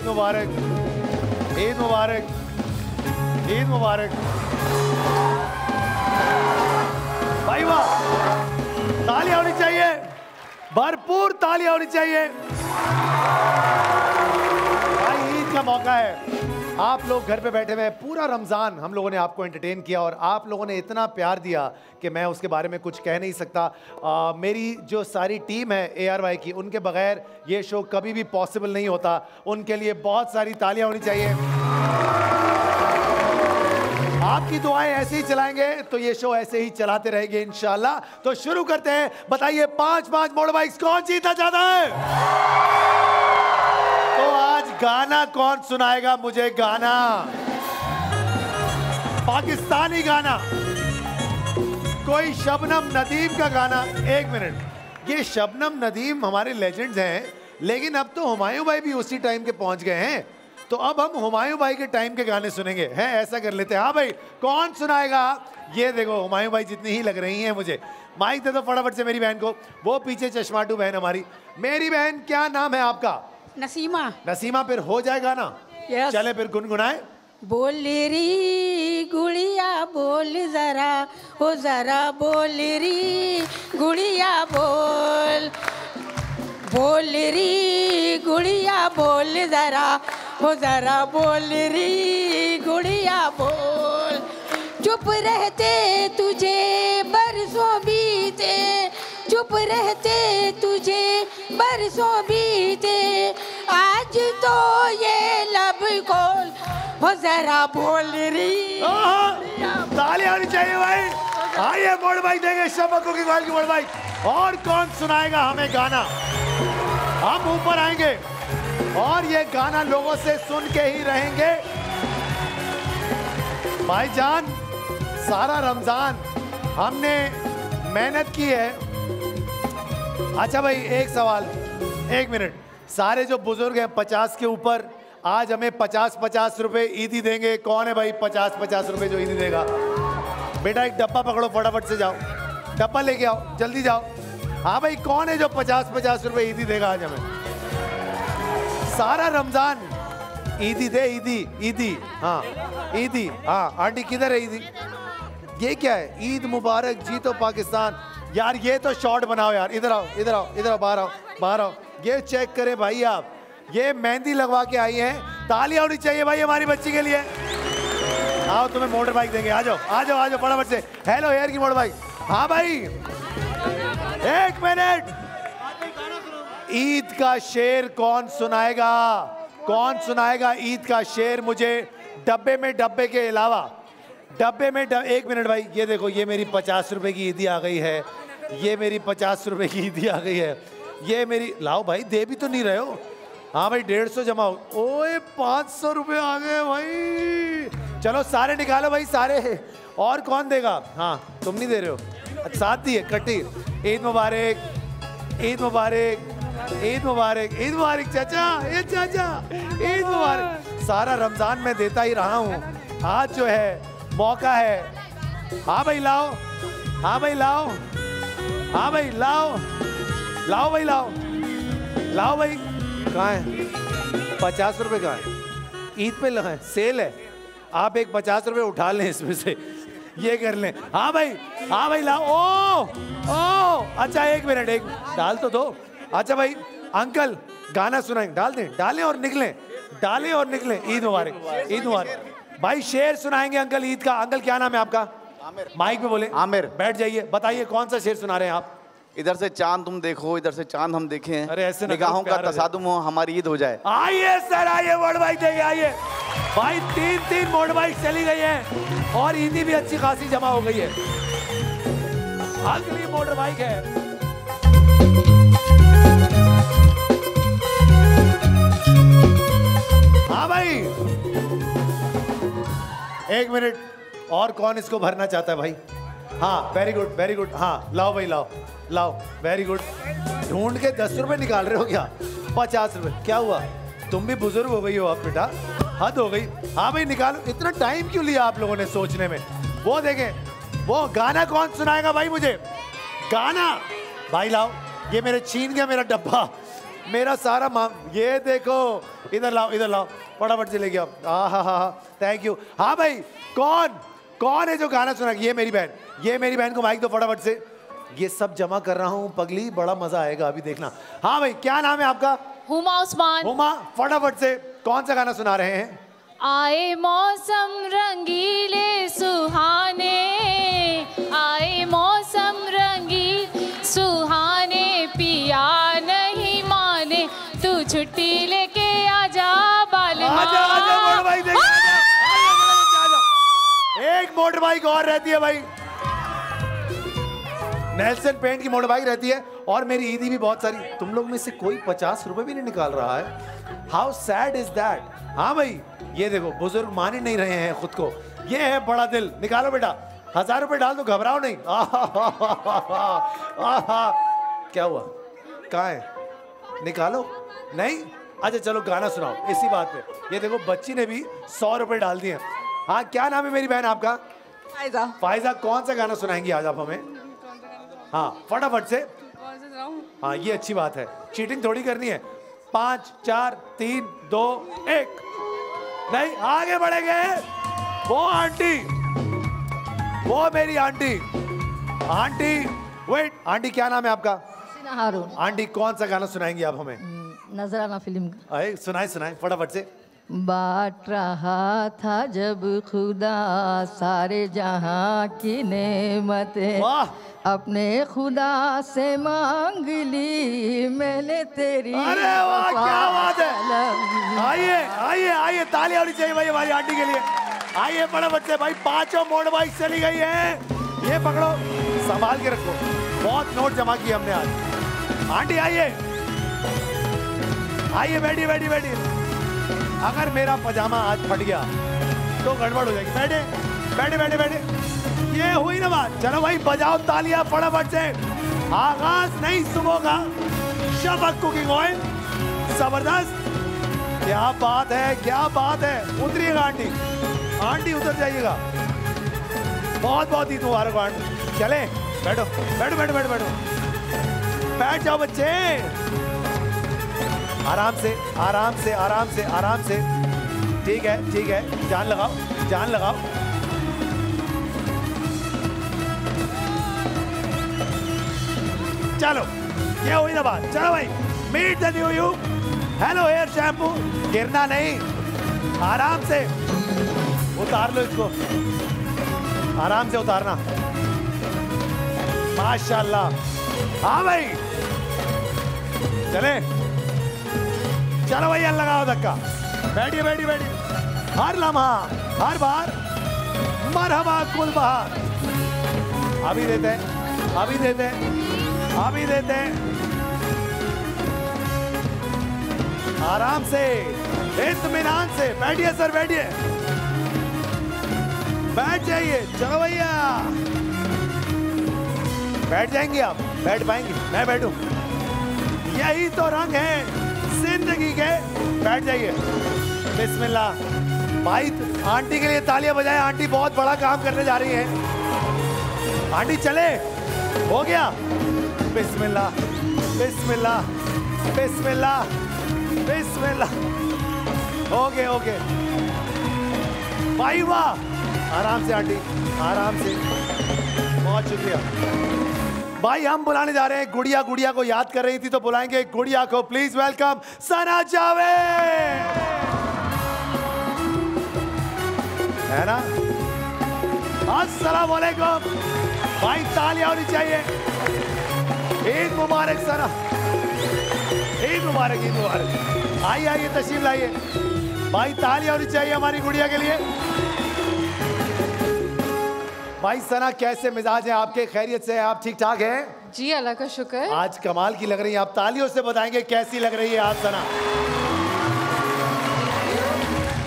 ईद मुबारक ईद मुबारक ईद मुबारक। भाई वाह तालियाँ होनी चाहिए, भरपूर तालियाँ होनी चाहिए। भाई, ईद का मौका है। आप लोग घर पे बैठे हुए पूरा रमज़ान हम लोगों ने आपको एंटरटेन किया और आप लोगों ने इतना प्यार दिया कि मैं उसके बारे में कुछ कह नहीं सकता। आ, मेरी जो सारी टीम है ए आर वाई की उनके बगैर ये शो कभी भी पॉसिबल नहीं होता। उनके लिए बहुत सारी तालियाँ होनी चाहिए। आपकी दुआएँ ऐसे ही चलाएँगे तो ये शो ऐसे ही चलाते रहेंगे इंशाल्लाह। तो शुरू करते हैं। बताइए पाँच पाँच मोटर बाइक्स कौन जीतना चाहता है? तो आज गाना कौन सुनाएगा मुझे गाना? पाकिस्तानी गाना। कोई शबनम नदीम का गाना। एक मिनट। ये शबनम नदीम हमारे लेजेंड्स हैं, लेकिन अब तो हुमायूं भाई भी उसी टाइम के पहुँच गए हैं। तो अब हम हुमायूं भाई के टाइम के गाने सुनेंगे। हैं, ऐसा कर लेते हैं। हाँ भाई, कौन सुनाएगा? ये देखो, हुमायूं भाई जितनी ही लग रही हैं मुझे। माइक दे दो फटाफट से मेरी बहन को। वो पीछे चश्माटू बहन हमारी। मेरी बहन, क्या नाम है आपका? नसीमा। नसीमा फिर हो जाएगा ना? Yes. चले फिर गुनगुनाए। बोल री गुड़िया बोल जरा हो जरा बोल री गुड़िया बोल। बोल री गुड़िया बोल जरा हो जरा बोल री गुड़िया बोल। चुप रहते तुझे बरसों बीते चुप रहते तुझे बरसों बीते। आज तो ये लब खोल, हो जरा बोल री। ताली आनी चाहिए भाई। आइए, मोड़ भाई, देंगे शबकों की गाल की मोड़ भाई। और कौन सुनाएगा हमें गाना? हम ऊपर आएँगे। और ये गाना लोगों से सुन के ही रहेंगे। भाईजान, सारा रमज़ान हमने मेहनत की है। अच्छा भाई, एक सवाल, एक मिनट। सारे जो बुज़ुर्ग हैं पचास के ऊपर, आज हमें पचास पचास रुपए ईदी देंगे। कौन है भाई पचास पचास रुपए जो ईदी देगा? बेटा एक डब्बा पकड़ो, फटाफट से जाओ। डब्बा लेके आओ, जल्दी जाओ। हाँ भाई, कौन है जो पचास पचास रुपए ईदी देगा आज हमें? सारा रमज़ान, ईदी दे, ईदी ईदी हाँ। ईदी हाँ। आंटी किधर है ईदी ये क्या है? ईद मुबारक, जीतो पाकिस्तान। यार, ये तो शॉर्ट बनाओ यार। इधर आओ इधर आओ इधर आओ, बाहर आओ बाहर आओ। ये चेक करें भाई आप। ये मेहंदी लगवा के आई हैं। तालियाँ होनी चाहिए भाई हमारी बच्ची के लिए। आओ, तुम्हें मोटर बाइक देंगे। आ जाओ आ जाओ आ जाओ फटाफट से हेलो एयर की मोटर बाइक हाँ भाई। एक मिनट ईद का शेर कौन सुनाएगा? कौन सुनाएगा ईद का शेर मुझे डब्बे में डब्बे के अलावा? डब्बे में डब... एक मिनट भाई, ये देखो, ये मेरी पचास रुपए की ईदी आ गई है। ये मेरी पचास रुपए की ईदी आ गई है। ये मेरी, लाओ भाई, दे भी तो नहीं रहे हो। हाँ भाई, डेढ़ सौ जमा हो। ओए, पाँच सौ रुपये आ गए भाई। चलो, सारे निकालो भाई, सारे। और कौन देगा? हाँ तुम नहीं दे रहे हो। साथ दिए कटी। ईद मुबारक ईद मुबारक ईद मुबारक ईद मुबारक, चाचा ये चाचा, ईद मुबारक। सारा रमज़ान में देता ही रहा हूँ। आज जो है मौका है। हाँ भाई, लाओ। हाँ भाई, लाओ। हाँ भाई, लाओ। लाओ भाई, लाओ। लाओ भाई। कहाँ है? पचास रुपए कहाँ है? ईद पे लगा है। सेल है। आप एक पचास रुपए उठा लें इसमें से। ये कर लें। हाँ भाई हाँ भाई, लाओ। ओ ओ। अच्छा एक मिनट, एक डाल तो दो। अच्छा भाई, अंकल, गाना सुनाएँगे डाल दें। डालें और निकलें। डालें और निकलें। ईद मुबारक। ईद मुबारक। भाई शेर सुनाएँगे अंकल ईद का। अंकल क्या नाम है आपका? आमिर। माइक पे बोले। आमिर। बैठ जाइए। बताइए कौन सा शेर सुना रहे हैं आप? इधर से चाँद तुम देखो इधर से चाँद हम देखें। अरे ऐसे निगाहों का। तसादुम हो हमारी ईद हो जाए। आइए सर आइए मोटर बाइक देंगे आइए। भाई तीन तीन मोटर बाइक चली गई है और ईदी भी अच्छी खासी जमा हो गई है। अगली मोटर बाइक है। हाँ भाई। एक मिनट। और कौन इसको भरना चाहता है भाई? हाँ वेरी गुड वेरी गुड हाँ लाओ भाई, लाओ लाओ वेरी गुड ढूंढ के दस रुपए निकाल रहे हो क्या? पचास रुपए। क्या हुआ? तुम भी बुज़ुर्ग हो गई हो अब बेटा। हद हो गई। हाँ भाई, निकालो। इतना टाइम क्यों लिया आप लोगों ने सोचने में? वो देखें, वो गाना कौन सुनाएगा भाई मुझे? गाना? भाई लाओ, ये मेरे छीन गया मेरा डब्बा। मेरा सारा माम ये देखो इधर लाओ इधर लाओ फटाफट से लेके आओ। हाँ हाँ हाँ थैंक यू हाँ भाई कौन कौन है जो गाना सुना? ये मेरी बहन ये मेरी बहन को माइक दो फटाफट से। ये सब जमा कर रहा हूँ पगली बड़ा मज़ा आएगा अभी देखना। हाँ भाई क्या नाम है आपका? हुमा उस्मान। हुमा फटाफट से कौन सा गाना सुना रहे हैं? आए मौसम रंगीले सुहाने आए मौसम रंगील सुहाने पिया छुट्टी लेके आजा बाल आजा आजा मोटर बाइक देख आजा, आजा, आजा, आजा। एक मोटर बाइक और रहती है भाई। नेल्सन पेंट की मोटर बाइक रहती है और मेरी ईदी भी बहुत सारी। तुम लोग में से कोई पचास रुपए भी नहीं निकाल रहा है। हाउ सैड इज़ दैट हाँ भाई ये देखो बुज़ुर्ग मान ही नहीं रहे हैं खुद को। ये है बड़ा दिल। निकालो बेटा। हज़ार रुपए डाल दो घबराओ नहीं। आहा, आहा, आहा, क्या हुआ? कहा है? निकालो। नहीं? अच्छा चलो गाना सुनाओ इसी बात पे। ये देखो बच्ची ने भी सौ रुपए डाल दिए हाँ। क्या नाम है मेरी बहन आपका? फ़ायदा फायजा कौन सा गाना सुनाएँगी आज आप हमें? हाँ फटाफट से। हाँ ये अच्छी बात है। चीटिंग थोड़ी करनी है। पाँच चार तीन दो एक। नहीं आगे बढ़ेंगे। वो आंटी। वो मेरी आंटी। आंटी वेट आंटी क्या नाम है आपका? हारून। आंटी कौन सा गाना सुनाएँगी आप हमें? नजराना फ़िल्म का। अरे सुनाए सुनाए फटाफट से। बांट रहा था जब खुदा सारे जहाँ की नेमतें अपने खुदा से मांग ली मैंने तेरी अरे वाह क्या बात है। आइए आइए आइए ताली होनी चाहिए भाई हमारी आंटी के लिए। आइए फटाफट से भाई पाँचों मोड़ बाइक चली गई है। ये पकड़ो संभाल के रखो। बहुत नोट जमा किए हमने आज। आंटी आइए। आइए, बैठिए बैठिए बैठिए। अगर मेरा पजामा आज फट गया तो गड़बड़ हो जाएगी। बैठे बैठे बैठे बैठे। ये हुई ना बात। चलो भाई, बजाओ तालियाँ फटाफट से। आगाज़ नहीं सुबह का। शबक कुकिंग ऑयल ज़बरदस्त। क्या बात है, क्या बात है। उतरिएगा आंटी। आंटी, उतर जाइएगा। बहुत बहुत ईद मुबारक आंटी। चले बैठो बैठो बैठो बैठो बैठो। बैठ जाओ बच्चे। आराम से आराम से आराम से आराम से। ठीक है ठीक है। जान लगाओ जान लगाओ। चलो, ये हुई ना बात। चलो भाई meet the new you hello hair shampoo गिरना नहीं। आराम से। उतार लो इसको। आराम से उतारना। माशाल्लाह। हाँ भाई। चले। चलो भैया लगाओ धक्का। बैठिए बैठिए बैठिए। हर लम्हा, हर बार, मरहबा कुल बहार अभी देते हैं, अभी देते हैं, अभी देते हैं। आराम से, इत्मीनान से, बैठिए सर, बैठिए। बैठ जाइए चलो भैया बैठ जाएँगे आप, बैठ पाएँगे, मैं बैठू। यही तो रंग है। ज़िंदगी के। बैठ जाइए। बिस्मिल्लाह। भाई, आंटी के लिए तालियाँ बजाएँ। आंटी बहुत बड़ा काम करने जा रही है। आंटी, चले। हो गया। बिस्मिल्लाह। बिस्मिल्लाह। बिस्मिल्लाह। बिस्मिल्लाह। ओके ओके भाई, वाह। आराम से, आंटी। आराम से। बहुत शुक्रिया। भाई, हम बुलाने जा रहे हैं। गुड़िया गुड़िया को याद कर रही थी तो बुलाएँगे। गुड़िया को प्लीज़ वेलकम सना जावेद। है ना? अस्सलाम वालेकुम भाई, तालियाँ होनी चाहिए। ईद मुबारक सना ईद मुबारक ईद मुबारक। आइए आइए, तशरीफ़ लाइए। भाई, तालियाँ होनी चाहिए हमारी गुड़िया के लिए। भाई सना कैसे मिजाज है? आपके खैरियत से? आप ठीक ठाक हैं? जी अल्लाह का शुक्र आज कमाल की लग रही है। आप तालियों से बताएँगे कैसी लग रही है आज सना?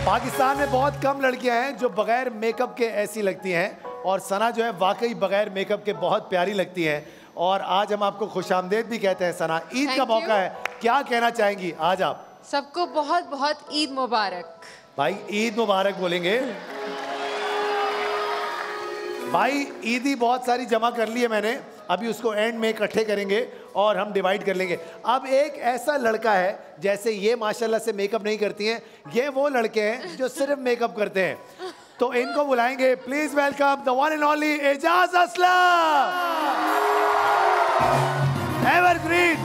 पाकिस्तान में बहुत कम लड़कियाँ हैं जो बगैर मेकअप के ऐसी लगती हैं और सना जो है वाकई बगैर मेकअप के बहुत प्यारी लगती हैं। और आज हम आपको खुश भी कहते हैं सना। ईद का मौका है। क्या कहना चाहेंगी आज आप? सबको बहुत बहुत ईद मुबारक। भाई ईद मुबारक बोलेंगे। भाई, ईदी बहुत सारी जमा कर ली है मैंने। अभी उसको एंड में इकट्ठे करेंगे और हम डिवाइड कर लेंगे। अब एक ऐसा लड़का है, जैसे ये माशाल्लाह से मेकअप नहीं करती हैं, ये वो लड़के हैं जो सिर्फ़ मेकअप करते हैं। तो इनको बुलाएँगे। Please welcome the one and only Ejaz Aslam evergreen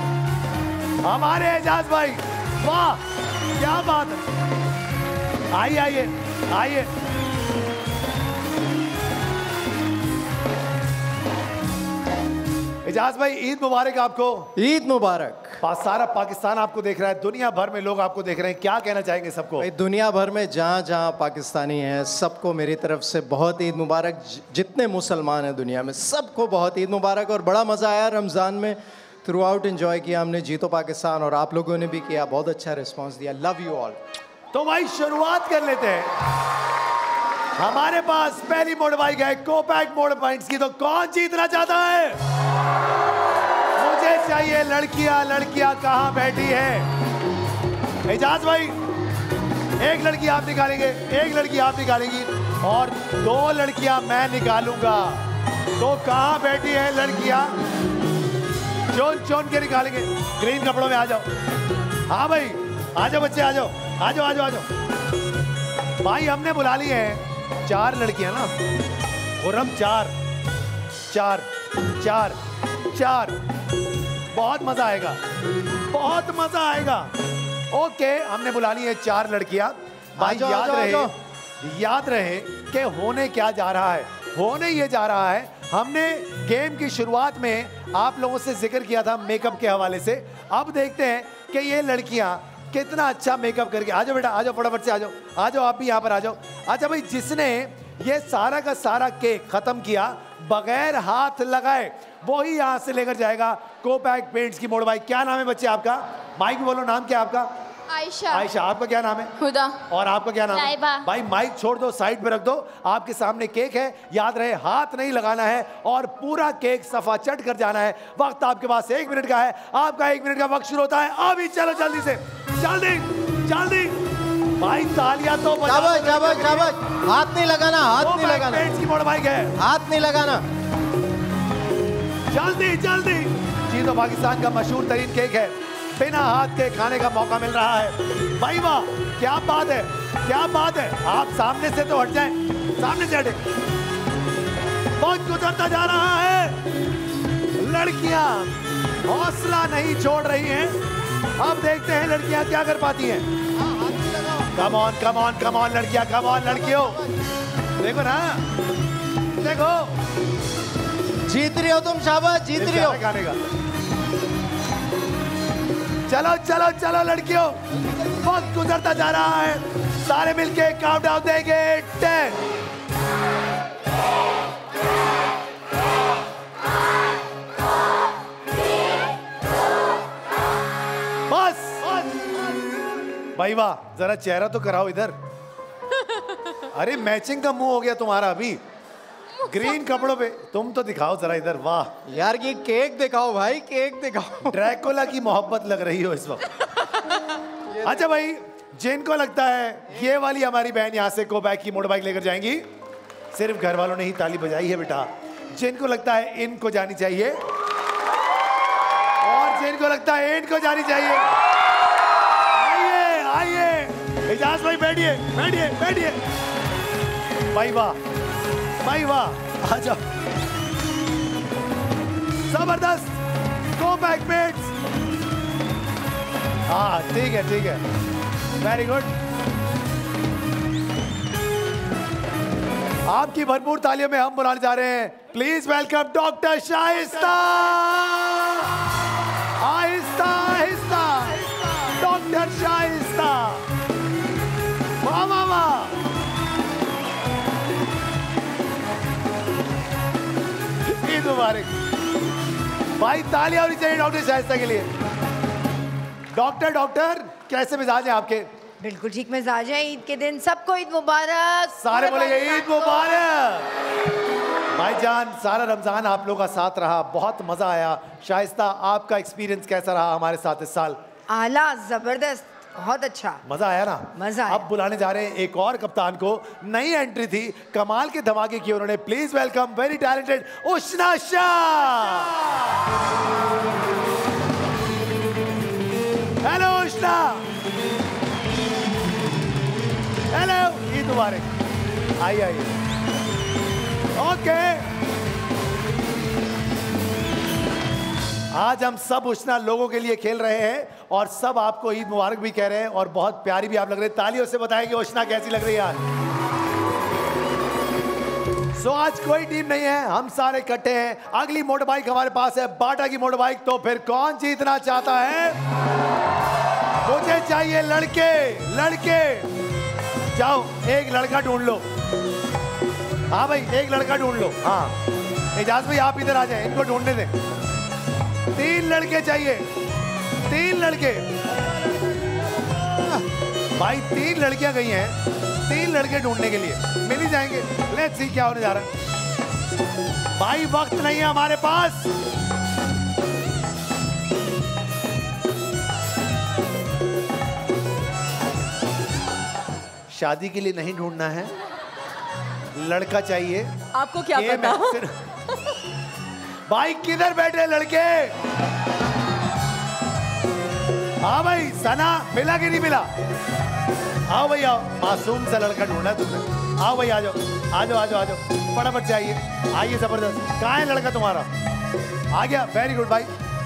हमारे एजाज भाई। वाह, क्या बात है। आइए आइए आइए। एजाज भाई ईद मुबारक आपको। ईद मुबारक। सारा पाकिस्तान आपको देख रहा है दुनिया भर में लोग आपको देख रहे हैं। क्या कहना चाहेंगे सबको? दुनिया भर में जहाँ जहाँ पाकिस्तानी हैं सबको मेरी तरफ़ से बहुत ईद मुबारक। जितने मुसलमान हैं दुनिया में सबको बहुत ईद मुबारक। और बड़ा मज़ा आया रमज़ान में। थ्रू आउट इन्जॉय किया हमने जीतो पाकिस्तान और आप लोगों ने भी किया। बहुत अच्छा रिस्पॉन्स दिया। लव यू ऑल तो भाई शुरुआत कर लेते हैं। हमारे पास पहली मोड बाइक है कोपैक मोड पॉइंट्स की तो कौन जीतना चाहता है? मुझे चाहिए लड़कियाँ लड़कियाँ कहाँ बैठी है? एजाज भाई, एक लड़की आप निकालेंगे, एक लड़की आप निकालेंगी, और दो लड़कियाँ मैं निकालूँगा। तो कहाँ बैठी है लड़कियाँ? चुन चुन के निकालेंगे। ग्रीन कपड़ों में आ जाओ। हाँ भाई, आ जाओ बच्चे, आ जाओ। आ जाओ आ जाओ आ जाओ। भाई, हमने बुला ली है। चार लड़कियाँ ना। खुरम चार। चार चार चार। बहुत मज़ा आएगा। बहुत मज़ा आएगा। ओके हमने बुला ली है चार लड़कियाँ। भाई याद रहे। याद रहे कि होने क्या जा रहा है। होने ये जा रहा है हमने गेम की शुरुआत में आप लोगों से ज़िक्र किया था मेकअप के हवाले से। अब देखते हैं कि ये लड़कियाँ कितना अच्छा मेकअप करके। आ जाओ बेटा, आ जाओ, फटाफट से आ जाओ। आ जाओ, आप भी यहाँ पर आ जाओ। अच्छा भाई, जिसने ये सारा का सारा केक खत्म किया, बगैर हाथ लगाए वो ही यहाँ से लेकर जाएगा। कोपैक पेंट्स की मोड़ भाई। क्या नाम है बच्चे आपका? माइक बोलो, नाम क्या आपका? आयशा। आयशा आपका क्या नाम है? हुदा। और आपका क्या नाम है? भाई माइक छोड़ दो साइड पे रख दो। आपके सामने केक है याद रहे हाथ नहीं लगाना है और पूरा केक सफ़ा चट कर जाना है। वक्त आपके पास एक मिनट का है। आपका एक मिनट का वक्त शुरू होता है। अभी चलो जल्दी से। जल्दी जल्दी। भाई तालियाँ तो हाथ नहीं लगाना हाथ नहीं लगाना। की मोड़ है हाथ नहीं लगाना। जल्दी जल्दी। जी तो पाकिस्तान का मशहूर तरीन केक है। बिना हाथ के खाने का मौका मिल रहा है। भाई वाह क्या बात है? क्या बात है? आप सामने से तो हट जाएँ। सामने से हटे। बहुत गुजरता जा रहा है। लड़कियाँ हौसला नहीं छोड़ रही हैं। अब देखते हैं लड़कियाँ क्या कर पाती हैं। Come on come on come on लड़कियाँ कम ऑन लड़कियों। देखो ना। देखो। जीत रही हो तुम शाबाश जीत रही हो। गाने का। चलो चलो चलो लड़कियों। वक्त गुजरता जा रहा है। सारे मिलके काउंट डाउन देंगे टेन बस। भाई वाह जरा चेहरा तो कराओ इधर। अरे मैचिंग का मुँह हो गया तुम्हारा अभी। ग्रीन कपड़ों पे। तुम तो दिखाओ जरा इधर वाह। यार ये केक दिखाओ भाई केक दिखाओ। ड्रैकुला की मोहब्बत लग रही हो इस वक्त। अच्छा भाई जिनको लगता है ये वाली हमारी बहन यहाँ से को बैक की मोटर बाइक लेकर जाएँगी सिर्फ़ घर वालों ने ही ताली बजाई है बेटा। जिनको लगता है इनको जानी चाहिए और जिनको लगता है इनको जानी चाहिए। आइए आइए। इजाज भाई बैठिए बैठिए बैठिए। भाई वाह। भाई वाह, आ जाओ। ज़बरदस्त गो बैक हाँ ठीक है ठीक है। वेरी गुड आपकी भरपूर तालियों में हम बुलाने जा रहे हैं। प्लीज़ वेलकम डॉक्टर शाइस्ता आहिस्ता। मुबारक। भाई तालियाँ होनी चाहिए डॉक्टर शाइस्ता के लिए। डॉक्टर डॉक्टर कैसे मिजाज है आपके? बिल्कुल ठीक मिजाज है। ईद के दिन सबको ईद मुबारक। सारे बोलेंगे ईद मुबारक। भाईजान सारा रमज़ान आप लोगों का साथ रहा। बहुत मज़ा आया। शाइस्ता आपका एक्सपीरियंस कैसा रहा हमारे साथ इस साल? आला ज़बरदस्त। बहुत अच्छा। मज़ा आया ना? मज़ा आया। अब बुलाने जा रहे हैं एक और कप्तान को। नई एंट्री थी कमाल के धमाके की उन्होंने। Please welcome very talented Ushna Shah hello Ushna hello ये दोबारे आइए आइए। ओके आज हम सब उष्णा लोगों के लिए खेल रहे हैं और सब आपको ईद मुबारक भी कह रहे हैं और बहुत प्यारी भी आप लग रहे हैं। तालियों से बताएँ कि उष्णा कैसी लग रही है आज। सो आज कोई टीम नहीं है, हम सारे इकट्ठे हैं। अगली मोटर बाइक हमारे पास है, बाटा की मोटर बाइक तो फिर कौन जीतना चाहता है? मुझे चाहिए लड़के लड़के। जाओ, एक लड़का ढूंढ लो। हाँ भाई, एक लड़का ढूंढ लो। हाँ। एजाज भाई, आप इधर आ जाए, इनको ढूँढने दें। तीन लड़के चाहिए। तीन लड़के। भाई तीन लड़कियाँ गई हैं तीन लड़के ढूँढने के लिए। मिल ही जाएँगे। लेट्स सी क्या होने जा रहा है। भाई वक्त नहीं है हमारे पास। शादी के लिए नहीं ढूंढना है। लड़का चाहिए। आपको क्या पता भाई, किधर बैठे लड़के? हाँ भाई, सना, मिला कि नहीं मिला? आओ भाई, आओ। मासूम सा लड़का ढूंढा तुमने। आओ भाई, आ जाओ। आ जाओ आ जाओ आ जाओ। फटाफट से आइए। आइए ज़बरदस्त। कहाँ है लड़का तुम्हारा? आ गया। वेरी गुड भाई।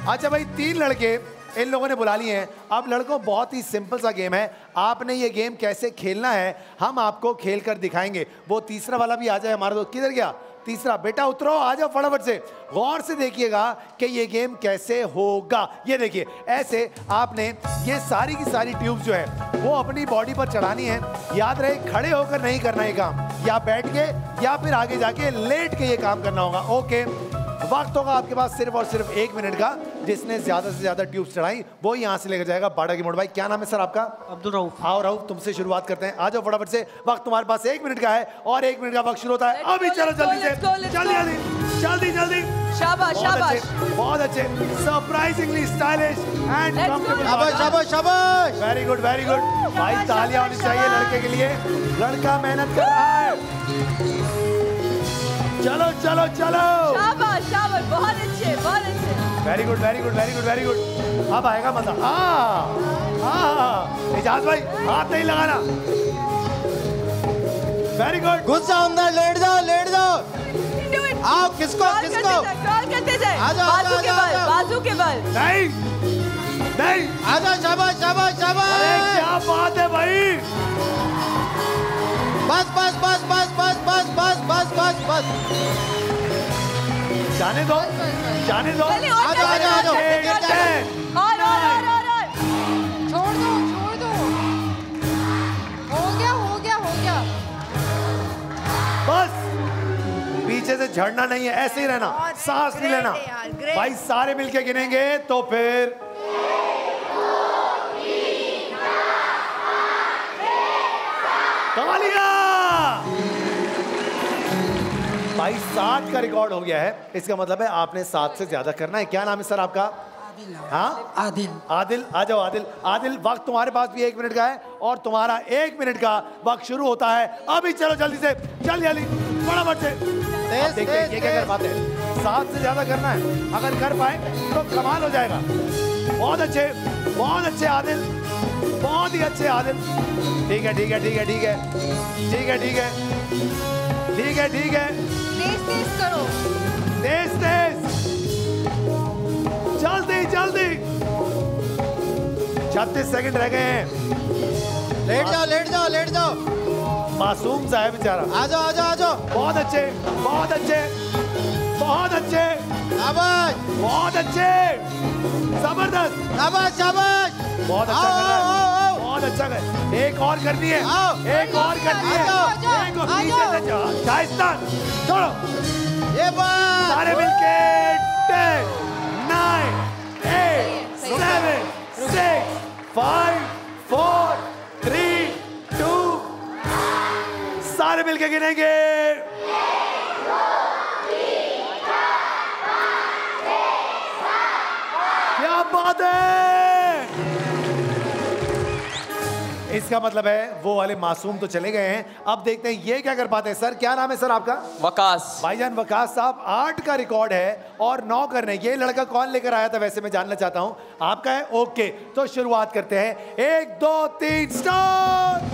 अच्छा भाई, तीन लड़के इन लोगों ने बुला लिए हैं। अब लड़कों, बहुत ही सिंपल सा गेम है। आपने ये गेम कैसे खेलना है, हम आपको खेल कर दिखाएँगे। वो तीसरा वाला भी आ जाए हमारा दोस्त। किधर गया? तीसरा, बेटा उतरो, आ जाओ फटाफट से। गौर से देखिएगा कि ये गेम कैसे होगा। ये देखिए, ऐसे आपने ये सारी की सारी ट्यूब जो है, वो अपनी बॉडी पर चढ़ानी है। याद रहे, खड़े होकर नहीं करना ये काम। या बैठ के, या फिर आगे जाके लेट के ये काम करना होगा। ओके वक्त होगा आपके पास सिर्फ़ और सिर्फ़ एक मिनट का जिसने ज़्यादा से ज़्यादा ट्यूब चढ़ाई वो यहाँ से लेकर जाएगा बाड़ा की मोड़। भाई क्या नाम है सर आपका? अब्दुल रऊफ। आओ राहुल तुमसे शुरुआत करते हैं। आ जाओ फटाफट से। वक्त तुम्हारे पास एक मिनट का है और एक मिनट का वक्त शुरू होता है। अभी चलो जल्दी से। जल्दी जल्दी जल्दी जल्दी। शाबाश बहुत शाबाश। अच्छे। बहुत अच्छे सरप्राइजिंगली स्टाइलिश एंड शाबाश शाबाश शाबाश। वेरी गुड वेरी गुड भाई तालियाँ होनी चाहिए लड़के के लिए। लड़का मेहनत कर रहा है। चलो चलो चलो। शाबाश। शाबाश बहुत अच्छे बहुत अच्छे। Very good very good very good very good अब आएगा मज़ा। हाँ हाँ एजाज भाई हाथ नहीं लगाना। वेरी गुड गुस्सा अंदर लेट जाओ लेट जाओ। आओ किसको किसको? करते करते जाए बाजू के बल बाजू के बल। नहीं नहीं। आजा शाबाश शाबाश अरे शाबाश क्या बात है भाई। बस बस बस बस बस बस बस बस बस बस। जाने दो जाने दो। आ जाओ, आ जाओ, आ जाओ, और और और और छोड़ दो छोड़ दो। हो गया हो गया हो गया। बस पीछे से झड़ना नहीं है ऐसे ही रहना सांस नहीं लेना। भाई सारे मिलके गिनेंगे तो फिर भाई सात का रिकॉर्ड हो गया है। इसका मतलब है आपने सात से ज़्यादा करना है। क्या नाम है सर आपका? हाँ? आदिल। आदिल आ जाओ आदिल। आदिल वक्त तुम्हारे पास भी एक मिनट का है और तुम्हारा एक मिनट का वक्त शुरू होता है। अभी चलो जल्दी से जल्दी जल्दी फटाफट से। देखते हैं ये क्या कर पाते हैं? सात से ज़्यादा करना है। अगर कर पाए तो कमाल हो जाएगा। बहुत अच्छे बहुत अच्छे आदिल। बहुत ही अच्छे आदिल। ठीक है ठीक है ठीक है ठीक है। ठीक है ठीक है। ठीक है ठीक है। तेज तेज करो। तेज तेज। जल्दी जल्दी। छत्तीस सेकंड रह गए हैं। लेट जाओ लेट जाओ लेट जाओ। मासूम सा है बेचारा। आ जाओ आ जाओ आ जाओ। बहुत अच्छे बहुत अच्छे बहुत अच्छे। शाबाश। बहुत अच्छे। ज़बरदस्त। शाबाश शाबाश। बहुत अच्छा बहुत अच्छा है एक और करनी है। एक और करनी है। शाइस्ता छोड़ो। ये सारे मिलके ten nine eight seven six five four three two सारे मिलके गिनेंगे। क्या बात है? इसका मतलब है वो वाले मासूम तो चले गए हैं। अब देखते हैं ये क्या कर पाते हैं? सर क्या नाम है सर आपका? वकास। भाईजान वकास साहब आठ का रिकॉर्ड है और नौ करने ये लड़का कौन लेकर आया था वैसे मैं जानना चाहता हूँ। आपका है? ओके तो शुरुआत करते हैं। एक दो तीन स्टार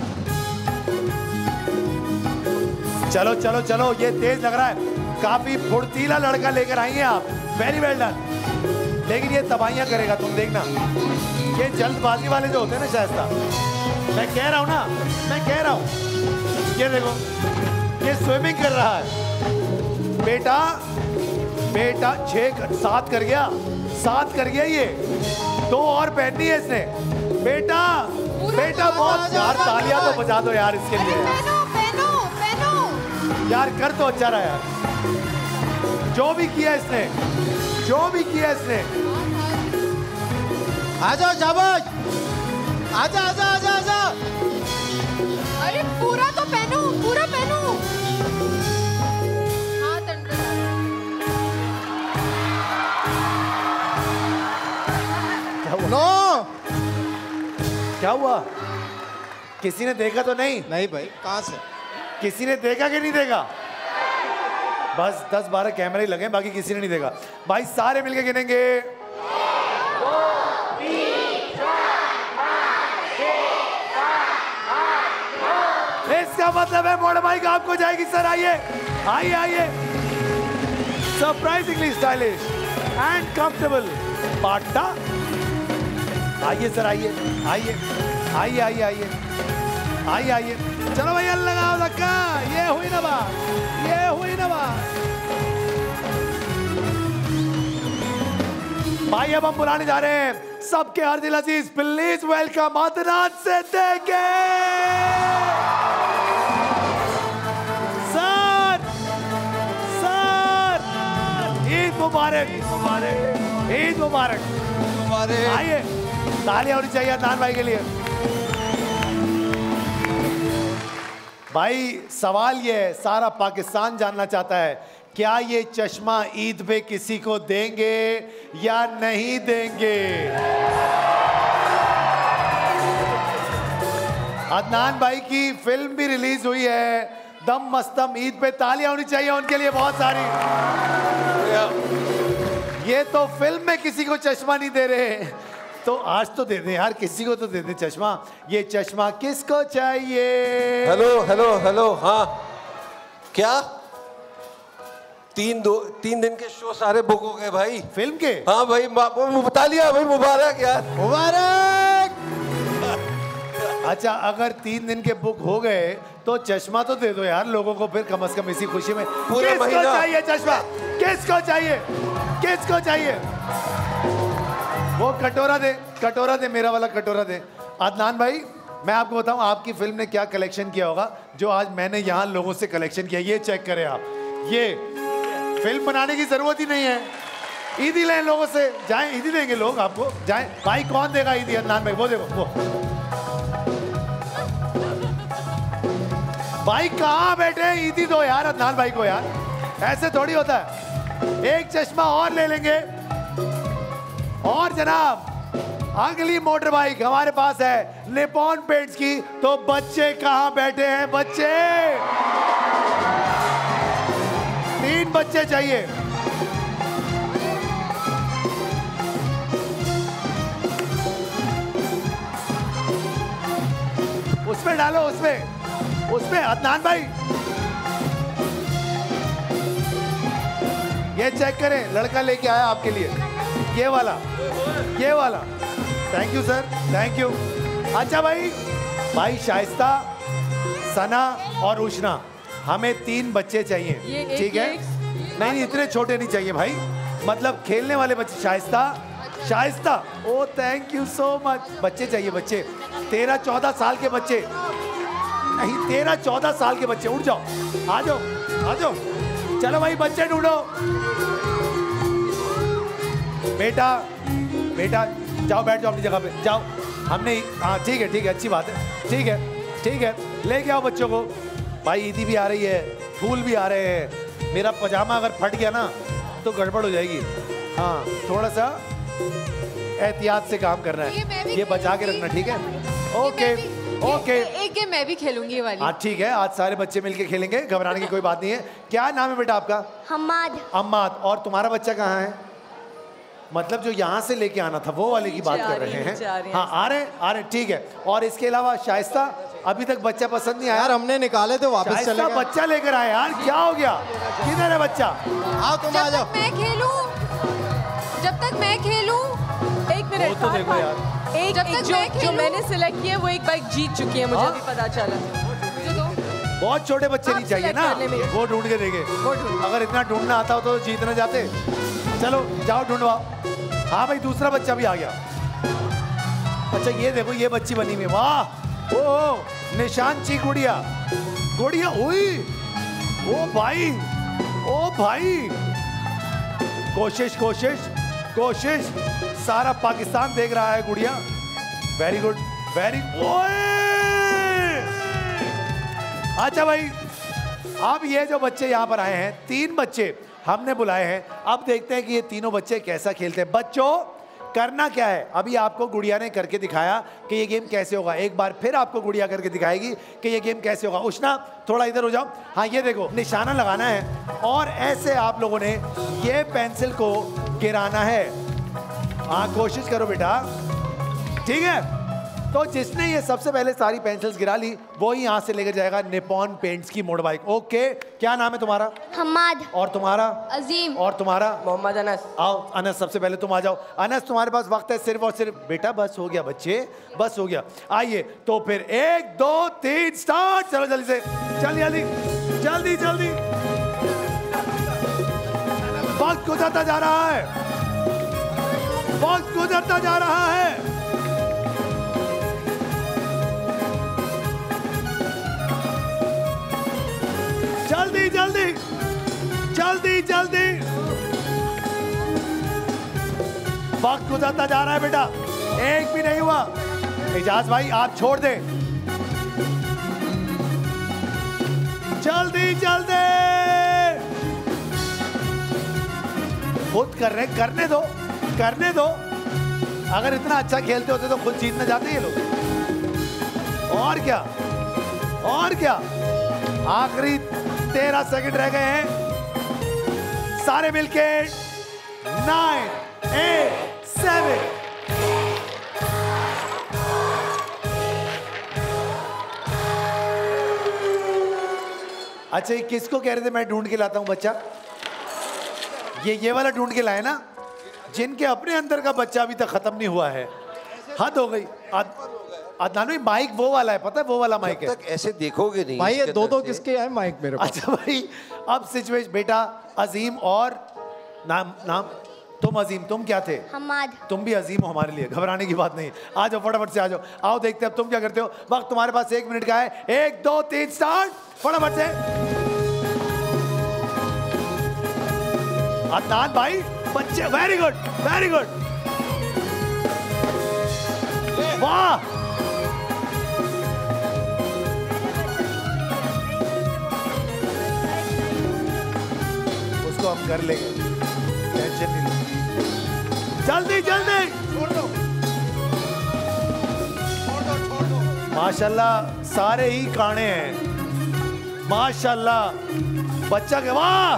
चलो चलो चलो ये तेज लग रहा है। काफ़ी फुर्तीला लड़का लेकर आई हैं आप। वेरी वेल डन लेकिन ये तबाहियाँ करेगा तुम देखना। ये जल्दबाजी वाले जो होते हैं ना शायस्ता। मैं कह रहा हूँ ना मैं कह रहा हूँ ये देखो ये स्विमिंग कर रहा है। बेटा बेटा कर, सात कर गया सात कर गया ये। दो और पहननी है इसने। बेटा बेटा बहुत यार तालियाँ तो बजा दो यार इसके लिए। पहनो पहनो पहनो। यार कर तो अच्छा रहा यार। जो भी किया इसने जो भी किया इसने। आ जाओ शाबाश आजा आजा आजा आजा। अरे पूरा तो पहनो पूरा पहनो। हाँ नो। क्या हुआ? किसी ने देखा तो नहीं? नहीं भाई कहाँ से? किसी ने देखा कि नहीं देखा? बस दस बारह कैमरे लगे बाकी किसी ने नहीं देखा। भाई सारे मिलके गिनेंगे। इसका मतलब है, मोड़ माइक आपको जाएगी, सर, आइए। आइए आइए। सरप्राइजिंगली स्टाइलिश एंड कंफर्टेबल पाटा आइए, सर, आइए। आइए आइए आइए आइए। आइए आइए। चलो भैया लगाओ, धक्का। ये हुई ना बात। ये हुई ना बात। भाई, अब हम बुलाने जा रहे हैं। सबके हर दिल अज़ीज़ प्लीज़ वेलकम आदिनाथ से देंगे सर सर ईद मुबारक ईद मुबारक। ईद मुबारक। आइए तालियाँ होनी चाहिए अदनान भाई के लिए। भाई सवाल ये है सारा पाकिस्तान जानना चाहता है क्या ये चश्मा ईद पे किसी को देंगे या नहीं देंगे? अदनान भाई की फ़िल्म भी रिलीज़ हुई है। दम मस्तम ईद पे तालियाँ होनी चाहिए उनके लिए बहुत सारी। ये तो फ़िल्म में किसी को चश्मा नहीं दे रहे। तो आज तो दे दे यार, किसी को तो दे दे चश्मा। ये चश्मा किसको चाहिए? हेलो हेलो हेलो हाँ। क्या? तीन दो तीन दिन के शो सारे बुक हो गए भाई। फ़िल्म के? हाँ भाई बता लिया भाई मुबारक यार। मुबारक! अच्छा अगर तीन दिन के बुक हो गए तो चश्मा तो दे दो यार लोगों को फिर कम से कम इसी खुशी में। पूरा किसको महीना। चाहिए चश्मा? किसको चाहिए? किसको चाहिए? वो कटोरा दे कटोरा दे मेरा वाला कटोरा दे। अदनान भाई मैं आपको बताऊँ आपकी फ़िल्म ने क्या कलेक्शन किया होगा जो आज मैंने यहाँ लोगों से कलेक्शन किया ये चेक करें आप। ये फ़िल्म बनाने की ज़रूरत ही नहीं है। ईदी लें लोगों से। जाएँ, ईदी देंगे लोग आपको। जाएँ, भाई कौन देगा ईदी? अदनान भाई, वो देखो, वो। भाई कहाँ बैठे ईदी दो यार, अदनान भाई को यार। ऐसे थोड़ी होता है। एक चश्मा और ले लेंगे। और जनाब, अगली मोटर बाइक हमारे पास है, निपॉन पेंट्स की। तो बच्चे कहाँ बैठे हैं? बच्चे! तीन बच्चे चाहिए। उसमें डालो, उसमें। उसमें, अदनान भाई। ये चेक करें, लड़का लेके आया आपके लिए। ये वाला ये वाला। Thank you sir thank you अच्छा भाई भाई शाइस्ता, सना और उष्णा। हमें तीन बच्चे चाहिए। ठीक है? नहीं नहीं इतने छोटे नहीं चाहिए भाई। मतलब खेलने वाले बच्चे Shaista. Shaista oh thank you so much बच्चे चाहिए बच्चे। तेरह चौदह साल के बच्चे। नहीं तेरह चौदह साल के बच्चे। उठ जाओ। आ जाओ आ जाओ। चलो भाई बच्चे ढूंढो। बेटा बेटा जाओ बैठ जाओ अपनी जगह पे। जाओ। हमने हाँ ठीक है ठीक है अच्छी बात है। ठीक है ठीक है। लेके आओ बच्चों को। भाई ईदी भी आ रही है फूल भी आ रहे हैं। मेरा पजामा अगर फट गया ना तो गड़बड़ हो जाएगी। हाँ थोड़ा सा एहतियात से काम करना ये मैं है भी ये बचा के रखना ठीक है? Okay okay. एक गेम मैं भी खेलूँगी वाली। हाँ ठीक है आज सारे बच्चे मिलके खेलेंगे घबराने की कोई बात नहीं है। क्या नाम है बेटा आपका? हमाद अम्माद और तुम्हारा बच्चा कहाँ है? मतलब जो यहाँ से लेके आना था वो वाले की बात कर रहे हैं है। हाँ आ रहे हैं आ रहे हैं ठीक है। और इसके अलावा शाइस्ता अभी तक बच्चा पसंद नहीं आया यार हमने निकाले थे वापस चले गए। बच्चा लेकर आया यार क्या हो गया? किधर है बच्चा? आओ तुम आ जाओ। मैं खेलूं जब तक मैं खेलूं एक मिनट वो तो देखो यार। एक, जब एक तक जो, मैं जो मैंने सिलेक्ट की है वो एक बाइक जीत चुकी है मुझे हाँ? अभी पता चला। बहुत छोटे बच्चे नहीं चाहिए ना? वो ढूंढ के देंगे अगर इतना ढूंढना आता हो तो जीतना जाते। चलो जाओ ढूंढवाओ। हाँ भाई दूसरा बच्चा भी आ गया। अच्छा ये देखो ये बच्ची बनी हुई वाह! ओ निशान ची गुड़िया। गुड़िया हुई। ओ, भाई। ओ, भाई। कोशिश कोशिश कोशिश। सारा पाकिस्तान देख रहा है गुड़िया। वेरी गुड वेरी अच्छा भाई, अब ये जो बच्चे यहाँ पर आए हैं, तीन बच्चे हमने बुलाए हैं। अब देखते हैं कि ये तीनों बच्चे कैसा खेलते हैं। बच्चों करना क्या है? अभी आपको गुड़िया ने करके दिखाया कि ये गेम कैसे होगा। एक बार फिर आपको गुड़िया करके दिखाएगी कि ये गेम कैसे होगा। उष्णा, थोड़ा इधर हो जाओ। हाँ ये देखो, निशाना लगाना है और ऐसे आप लोगों ने ये पेंसिल को गिराना है। हाँ कोशिश करो बेटा। ठीक है? तो जिसने ये सबसे पहले सारी पेंसिल्स गिरा ली वो ही यहाँ से लेकर जाएगा निपॉन पेंट्स की मोटर बाइक ओके क्या नाम है तुम्हारा? हमाद और तुम्हारा? अजीम। और तुम्हारा? मोहम्मद अनस। आओ अनस सबसे पहले तुम आ जाओ। अनस तुम्हारे पास वक्त है सिर्फ़ और सिर्फ़। बेटा बस हो गया बच्चे बस हो गया। आइए तो फिर एक दो तीन स्टार्ट चलो जल्दी से। जल्दी जल्दी। जल्दी जल्दी। वक्त गुजरता जा रहा है। वक्त गुजरता जा रहा है। जल्दी जल्दी। जल्दी जल्दी। वक्त गुजरता जा रहा है बेटा। एक भी नहीं हुआ। एजाज भाई, आप छोड़ दें। जल्दी जल्दी। खुद कर रहे करने दो। करने दो। अगर इतना अच्छा खेलते होते तो खुद जीतने जाते ये लोग। और क्या? और क्या? आखिरी तेरह सेकंड रह गए हैं। सारे मिलके नाइन एट सेवन अच्छा ये किसको कह रहे थे? मैं ढूंढ के लाता हूँ, बच्चा। ये ये वाला ढूंढ के लाए ना, जिनके अपने अंदर का बच्चा अभी तक खत्म नहीं हुआ है। हद हो गई। अदनान भाई माइक वो वाला है पता है वो वाला माइक है। तक ऐसे देखोगे नहीं भाई ये दो दो किसके हैं माइक मेरे पास अच्छा भाई अब सिचुएशन बेटा अजीम और नाम नाम तुम अजीम तुम क्या थे? हमाद। तुम भी अजीम हो हमारे लिए घबराने की बात नहीं। आ जाओ फटाफट से आ जाओ। आओ देखते हैं अब तुम क्या करते हो। वक्त तुम्हारे पास एक मिनट का है। एक दो तीन स्टार्ट फटाफट से। अदनान भाई बच्चे वेरी गुड वेरी गुड वाह! हम कर लेंगे। टेंशन नहीं लो जल्दी जल्दी। छोड़। दो माशाल्लाह सारे ही काणे हैं। माशाल्लाह। बच्चा के वाह!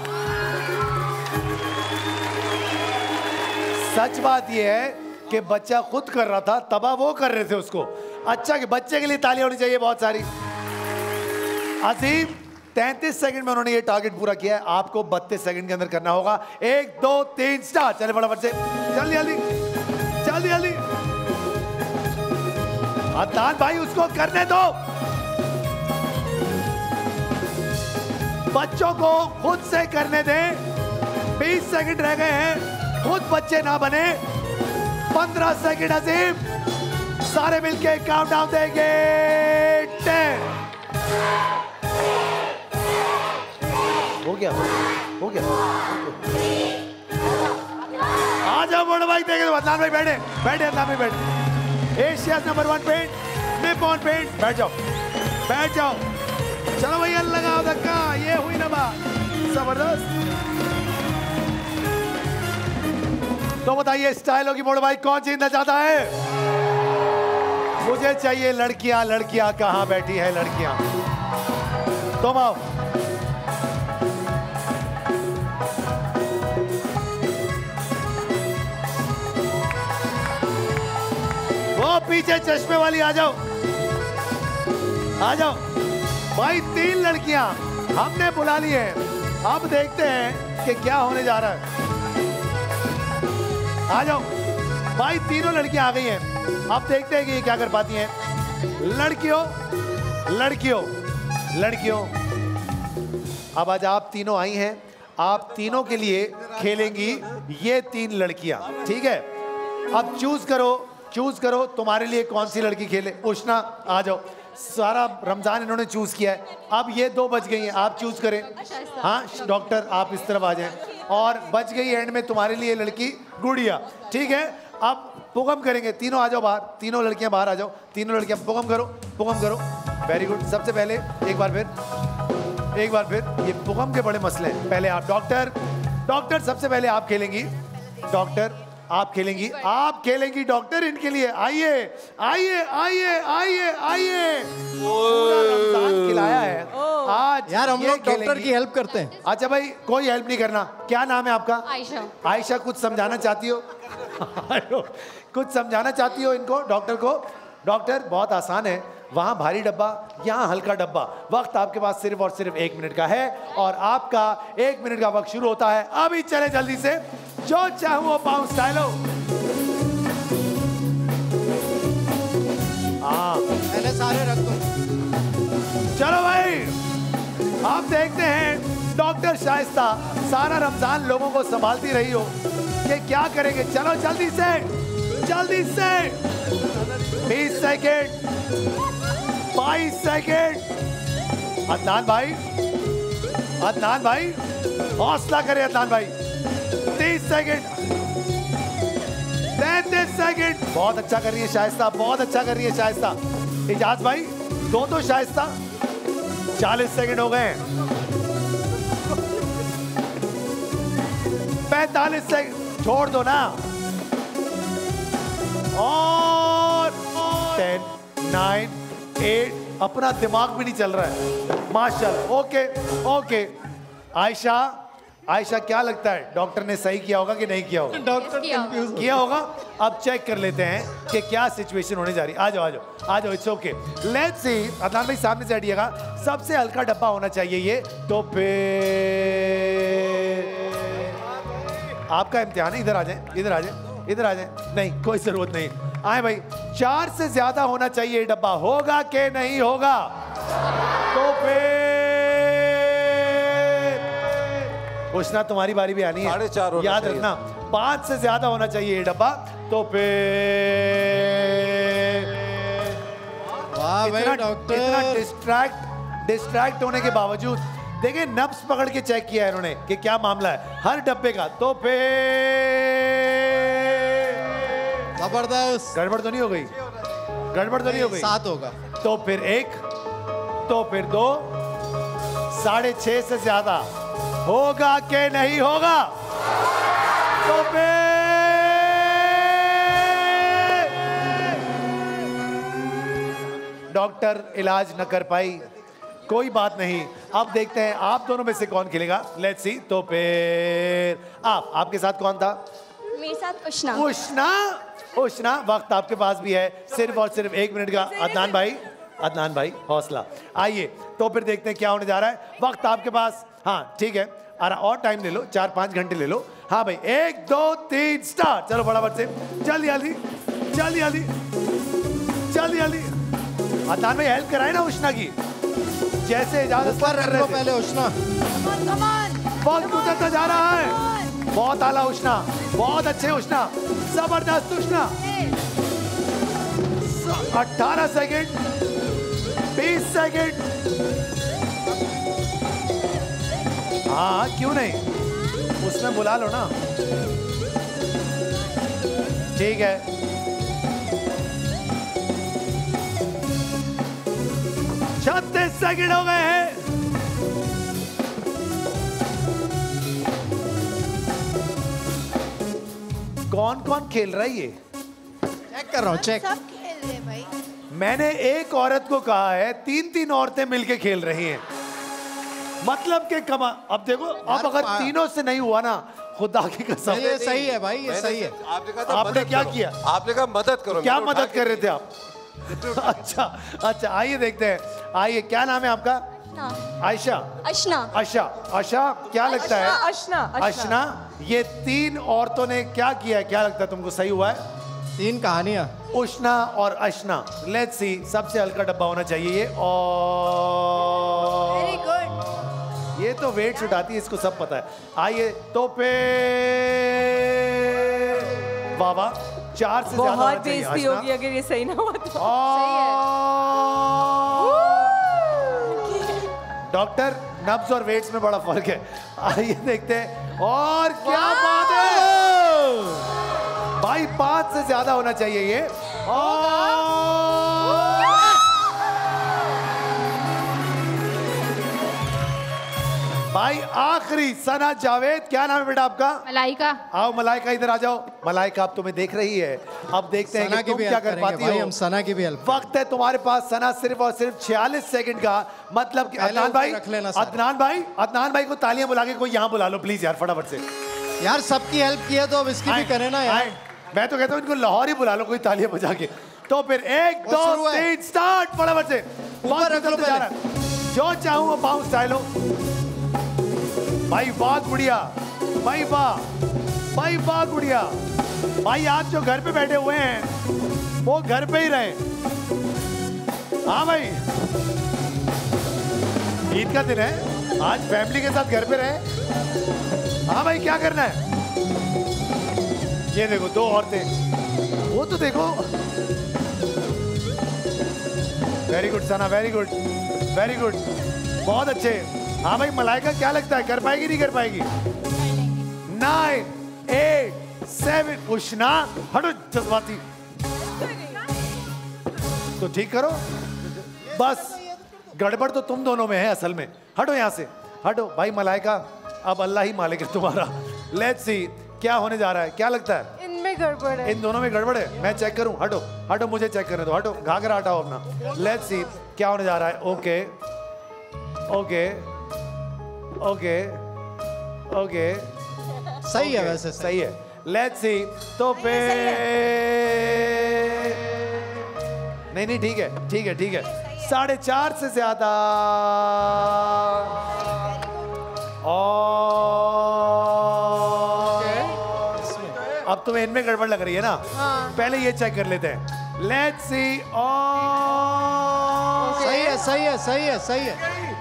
सच बात यह है कि बच्चा खुद कर रहा था तबाह वो कर रहे थे उसको। अच्छा कि बच्चे के लिए तालियाँ होनी चाहिए बहुत सारी। अजीम 33 सेकंड में उन्होंने ये टारगेट पूरा किया है। आपको 32 सेकंड के अंदर करना होगा। एक, दो, तीन स्टार चले फटाफट से। जल्दी जल्दी। जल्दी जल्दी। अदनान भाई, उसको करने दो। बच्चों को खुद से करने दें। 20 सेकंड रह गए हैं। खुद बच्चे ना बने। 15 सेकंड अजीम। सारे मिलके काउंटडाउन देंगे। 10 हो गया हो गया। आ जाओ बड़े भाई देखे तो अदनान भाई बैठे बैठे अदनान भाई बैठे। Asia number one paint Nippon paint बैठ जाओ। बैठ जाओ। चलो भैया लगाओ धक्का ये हुई ना बात। ज़बरदस्त। तो बताइए स्टाइलों की मोड़ भाई कौन जीतना चाहता है? मुझे चाहिए लड़कियाँ लड़कियाँ कहाँ बैठी है लड़कियाँ? तुम आओ। वो पीछे चश्मे वाली आ जाओ। आ जाओ। भाई, तीन लड़कियाँ हमने बुला ली है। अब देखते हैं कि क्या होने जा रहा है। आ जाओ। भाई, तीनों लड़कियाँ आ गई हैं। अब देखते हैं कि ये क्या कर पाती हैं। लड़कियों लड़कियों लड़कियों। अब आज आप तीनों आई हैं। आप तीनों के लिए खेलेंगी ये तीन लड़कियाँ। ठीक है? अब चूज़ करो चूज़ करो, तुम्हारे लिए कौन सी लड़की खेले? उष्णा, आ जाओ। सारा रमज़ान इन्होंने चूज़ किया है। अब ये दो बच गई हैं, आप चूज़ करें। हाँ डॉक्टर आप इस तरफ़ आ जाएँ। और बच गई एंड में तुम्हारे लिए लड़की गुड़िया। ठीक है? अब पुगम करेंगे। तीनों आ जाओ बाहर। तीनों लड़कियाँ बाहर आ जाओ। तीनों लड़कियाँ, पुगम करो पुगम करो। वेरी गुड सबसे पहले, एक बार फिर, एक बार फिर, ये पुगम के बड़े मसले हैं। पहले आप डॉक्टर डॉक्टर सबसे पहले आप खेलेंगी। डॉक्टर आप खेलेंगी आप खेलेंगी डॉक्टर इनके लिए। आइए आइए आइए आइए आइए। खिलाया है। आज यार हम लोग डॉक्टर की हेल्प करते हैं। अच्छा भाई कोई हेल्प नहीं करना। क्या नाम है आपका? आयशा। आयशा कुछ समझाना चाहती हो? कुछ समझाना चाहती हो इनको डॉक्टर को? डॉक्टर बहुत आसान है। वहाँ भारी डब्बा यहाँ हल्का डब्बा। वक्त आपके पास सिर्फ़ और सिर्फ़ एक मिनट का है और आपका एक मिनट का वक्त शुरू होता है। अभी चले जल्दी से जो चाहूँ वो पाऊँ स्टाइलो पहले सारे रख दो। चलो भाई आप देखते हैं डॉक्टर शाइस्ता सारा रमज़ान लोगों को संभालती रही हो। ये क्या करेंगे? चलो जल्दी से जल्दी से। बीस सेकेंड। बाईस सेकेंड। अदनान भाई अदनान भाई, हौसला करे अदनान भाई। तीस सेकेंड। तैतीस सेकेंड। बहुत अच्छा कर रही है शाइस्ता, बहुत अच्छा कर रही है शाइस्ता। इजाज भाई, दो दो शाइस्ता। चालीस सेकेंड हो गए पैतालीस सेकेंड। छोड़ दो ना। और। टेन, नाइन, एट अपना दिमाग भी नहीं चल रहा है। माशाल्लाह। ओके ओके आयशा आयशा क्या लगता है? डॉक्टर ने सही किया होगा कि नहीं किया होगा? डॉक्टर कंफ्यूज किया होगा? अब चेक कर लेते हैं कि क्या सिचुएशन होने जा रही है। आ जाओ आ जाओ आ जाओ it's okay let's see Adnan भाई सामने से हटिएगा। सबसे हल्का डब्बा होना चाहिए ये। तो फिर आपका इम्तिहान है? इधर आ जाए इधर आ जाए इधर आ जाए। नहीं कोई ज़रूरत नहीं। आए भाई चार से ज़्यादा होना चाहिए डब्बा। होगा के नहीं होगा। तो फिर उष्णा तुम्हारी बारी भी आनी है। साढ़े चार याद रखना पाँच से ज़्यादा होना चाहिए ये डब्बा। तो फिर वाह भाई इतना इतना डॉक्टर डिस्ट्रैक्ट डिस्ट्रैक्ट होने के बावजूद देखिए नब्स पकड़ के चेक किया है इन्होंने कि क्या मामला है हर डब्बे का। तो फिर ज़बरदस्त। गड़बड़ तो नहीं हो गई? गड़बड़ तो नहीं हो गई? सात होगा। तो फिर एक तो फिर दो साढ़े छह से ज़्यादा होगा के नहीं होगा? तो फिर डॉक्टर इलाज न कर पाई। कोई बात नहीं। अब देखते हैं आप दोनों में से कौन खेलेगा। लेट्स सी तो फिर आप आपके साथ कौन था? मेरे साथ उष्णा। उष्णा? उष्णा वक्त आपके पास भी है। सिर्फ़ और सिर्फ़ एक मिनट का। अदनान भाई अदनान भाई हौसला। आइए तो फिर देखते हैं क्या होने जा रहा है। वक्त आपके पास। हाँ ठीक है। अरे और टाइम ले लो। चार पाँच घंटे ले लो। हाँ भाई एक दो तीन स्टार्ट चलो फटाफट से। जल्दी जल्दी। जल्दी जल्दी। जल्दी जल्दी। अदनान भाई हेल्प कराए ना उष्णा की। जैसे इजाज़त पहले उष्णा। बहुत गुजरता जा रहा है। बहुत आला उष्णा, बहुत अच्छे उष्णा, ज़बरदस्त उष्णा। अट्ठारह सेकेंड, बीस सेकेंड। हाँ क्यों नहीं? उसमें बुला लो ना। ठीक है। छत्तीस सेकेंड हो गए हैं। कौन कौन खेल रहा है ये? चेक कर रहा हूँ चेक सब खेल रहे भाई। मैंने एक औरत को कहा है तीन तीन औरतें मिलके खेल रही हैं। मतलब के कमा अब देखो अब अगर तीनों से नहीं हुआ ना खुदा की कसम। ये सही है भाई ये सही है। आपने कहा आपने क्या किया? आपने कहा मदद करो क्या मदद कर रहे थे आप? अच्छा अच्छा आइए देखते हैं। आइए क्या नाम है आपका? आयशा। अशना। आशा आशा क्या लगता है? अशना अशना। ये तीन औरतों ने क्या किया है? क्या लगता है तुमको सही हुआ है? तीन कहानियाँ। उष्णा और अशना। लेट्स सी सबसे हल्का डब्बा होना चाहिए ये। और वेरी गुड ये तो वेट छुटाती है इसको सब पता है। आइए तो पे बाबा चार से ज़्यादा बहुत बेइज्जती होगी अगर ये सही ना हुआ तो। और डॉक्टर नब्स और वेट्स में बड़ा फ़र्क है। आइए देखते हैं। और क्या बात है! भाई पाँच से ज़्यादा होना चाहिए ये। और भाई आखिरी सना जावेद क्या नाम है बेटा आपका? मलाइका। आओ मलाइका इधर आ जाओ। मलाइका अब तुम्हें देख रही है। अब देखते हैं कि तुम क्या कर पाती हो। हम सना की भी हेल्प वक्त है तुम्हारे पास सना सिर्फ़ और सिर्फ़ 46 सेकंड का। मतलब कि अदनान भाई। अदनान भाई अदनान भाई को तालियाँ बुला के कोई यहाँ बुला लो प्लीज़ यार फटाफट से। यार सबकी हेल्प की है तो अब इसकी भी करें ना यार। मैं तो कहता हूँ इनको लाहौर ही बुला लो कोई तालियाँ बजा के। तो फिर एक दो तीन स्टार्ट फटाफट से। है। जो चाहूँ वो पाऊँ स्टाइल हो। भाई वाह गुड़िया भाई वाह भाई वाह गुड़िया भाई आप जो घर पे बैठे हुए हैं वो घर पे ही रहे हाँ भाई ईद का दिन है आज फैमिली के साथ घर पे रहे हाँ भाई क्या करना है ये देखो दो औरतें वो तो देखो very good Sana very good very good बहुत अच्छे हाँ भाई मलाइका क्या लगता है? कर पाएगी नहीं कर पाएगी? नाइन एट सेवन उष्णा हटो जज्बाती। तो ठीक करो। बस गड़बड़ तो तुम दोनों में है असल में। हटो यहाँ से। हटो। भाई मलाइका अब अल्लाह ही मालिक है तुम्हारा। लेट्स सी क्या होने जा रहा है? क्या लगता है? इनमें गड़बड़ है। इन दोनों में गड़बड़ है? मैं चेक करूँ? हटो। हटो मुझे चेक करने दो। हटो। घाघरा हटाओ अपना। लेट्स सी क्या होने जा रहा है? ओके ओके ओके ओके सही है वैसे सही सही है लेट्स सी तो पे नहीं नहीं ठीक है ठीक है ठीक है साढ़े चार से ज़्यादा और अब तुम्हें इनमें गड़बड़ लग रही है ना हाँ। पहले ये चेक कर लेते हैं लेट्स सी और सही है सही है सही है सही है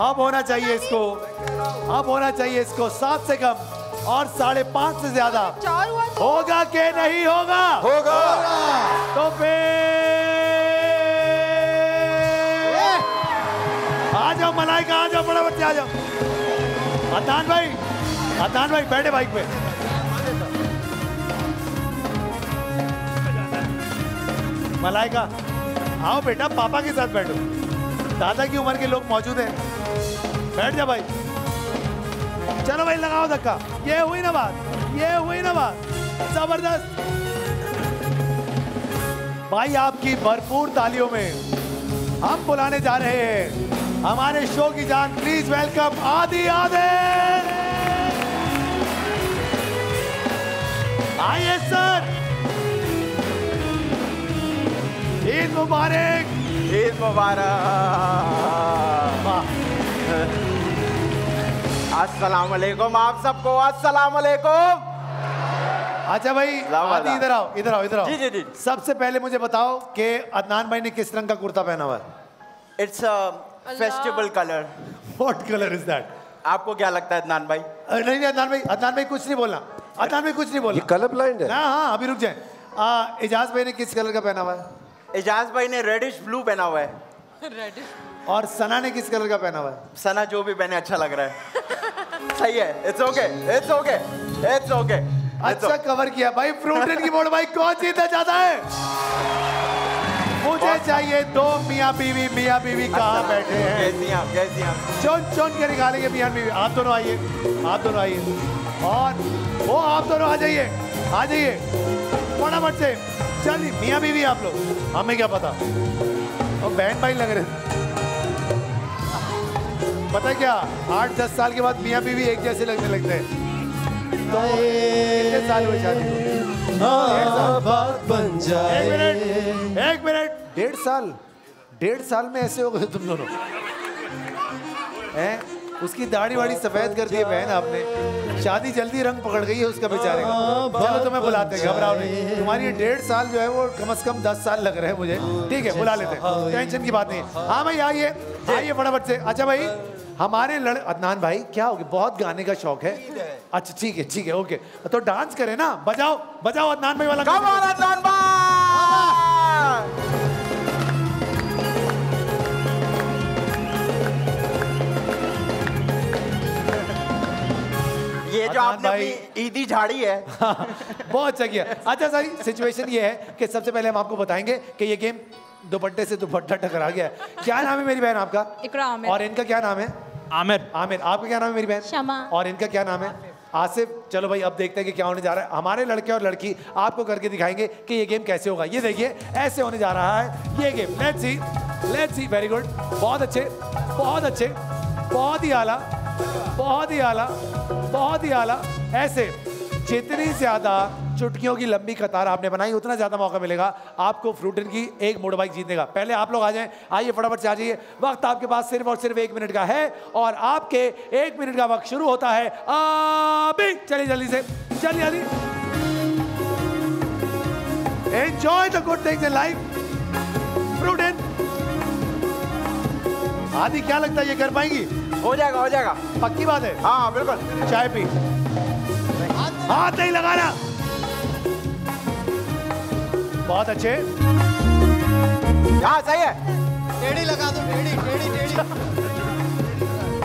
अब होना चाहिए इसको। अब होना चाहिए इसको। सात से कम और साढ़े पाँच से ज़्यादा। तो होगा के नहीं होगा? होगा। तो फिर आ जाओ मलाइका आ जाओ बड़ा बच्चे आ जाओ। अतान भाई अतान भाई बैठे बाइक पे। मलाइका आओ बेटा पापा के साथ बैठो। दादा की उम्र के लोग मौजूद हैं। बैठ जा भाई। चलो भाई, लगाओ धक्का। ये हुई ना बात। ये हुई ना बात। ज़बरदस्त। भाई, आपकी भरपूर तालियों में हम बुलाने जा रहे हैं। हमारे शो की जान प्लीज़ वेलकम आदि आदे आइए सर ईद मुबारक। ईद मुबारक। अस्सलाम वालेकुम आप सबको अस्सलाम वालेकुम अच्छा भाई आदि इधर आओ इधर आओ इधर आओ। जी, जी, जी। सबसे पहले मुझे बताओ कि अदनान भाई ने किस रंग का कुर्ता पहना हुआ है? It's a festival colour what colour is that आपको क्या लगता है अदनान भाई? नहीं नहीं अदनान भाई अदनान भाई कुछ नहीं बोलना। अदनान भाई कुछ नहीं बोलना। ये कलर ब्लाइंड है। हाँ हाँ अभी रुक जाए। आ, एजाज भाई ने किस कलर का पहना हुआ है? एजाज भाई ने रेडिश ब्लू पहना हुआ है। रेडिश और सना ने किस कलर का पहना हुआ है? सना जो भी पहने अच्छा लग रहा है। सही है it's okay it's okay it's okay अच्छा कवर किया। भाई फ्रूट की बोर्ड भाई कौन जीतना चाहता है? मुझे चाहिए दो मियाँ बीवी मियाँ बीवी कहाँ बैठे हैं? चुन चुन के निकालेंगे मियाँ बीवी। आप दोनों आइए आप दोनों आइए। और वो आप दोनों आ जाइए आ जाइए। फटाफट से। चलिए मियाँ बीवी आप लोग हमें क्या पता? और बहन भाई लग रहे थे। पता है क्या? आठ दस साल के बाद मियाँ बीवी एक जैसे लगने लगते हैं। तो कितने साल हुए शादी? हाँ, एक मिनट एक मिनट। डेढ़ साल डेढ़ साल में ऐसे हो गए तुम दोनों। हैं? उसकी दाढ़ी वाड़ी सफ़ेद कर दी है बहन आपने। शादी जल्दी रंग पकड़ गई है उसका बेचारे का। चलो तुम्हें बुलाते हैं घबराओ नहीं। तुम्हारी ये डेढ़ साल जो है वो कम से कम दस साल लग रहे हैं मुझे। ठीक है बुला लेते हैं। टेंशन की बात नहीं। है। हाँ। भाई आइए आइए फटाफट से। अच्छा भाई हमारे लड़ अदनान भाई क्या हो गया? बहुत गाने का शौक है। अच्छा ठीक है ठीक है ओके। तो डांस करें ना। बजाओ बजाओ अदनान भाई वाला अदनान भाई! ये जो आपने अपनी ईदी झाड़ी है। बहुत अच्छा किया अच्छा सही सिचुएशन ये है कि सबसे पहले हम आपको बताएँगे कि ये गेम दुपट्टे से दुपट्टा टकरा गया है। क्या नाम है मेरी बहन आपका? इकरा आमिर। और इनका क्या नाम है? आमिर। आमिर। आपका क्या नाम है मेरी बहन? शमा। और इनका क्या नाम है? आसिफ, चलो भाई, अब देखते हैं कि क्या होने जा रहा है। हमारे लड़के और लड़की आपको करके दिखाएँगे कि ये गेम कैसे होगा। ये देखिए, ऐसे होने जा रहा है। ये game let's see let's see very good बहुत अच्छे बहुत अच्छे, बहुत ही आला, बहुत ही आला, बहुत ही आला। ऐसे जितनी ज़्यादा चुटकियों की लंबी कतार आपने बनाई उतना ज़्यादा मौका मिलेगा आपको फ्रूटन की एक मोटर बाइक जीतने का। पहले आप लोग आ जाएँ आइए फटाफट से आ जाइए। वक्त आपके पास सिर्फ़ और सिर्फ़ एक मिनट का है और आपके एक मिनट का वक्त शुरू होता है। अभी चलिए जल्दी से चलिए जल्दी। Enjoy the good things in life फ्रूटन आदि क्या लगता है ये कर पाएँगी? हो जाएगा हो जाएगा। पक्की बात है हाँ बिल्कुल। चाय पी। हाथ नहीं लगाना। बहुत अच्छे। यहाँ सही है। टेढ़ी लगा दो टेढ़ी टेढ़ी टेढ़ी।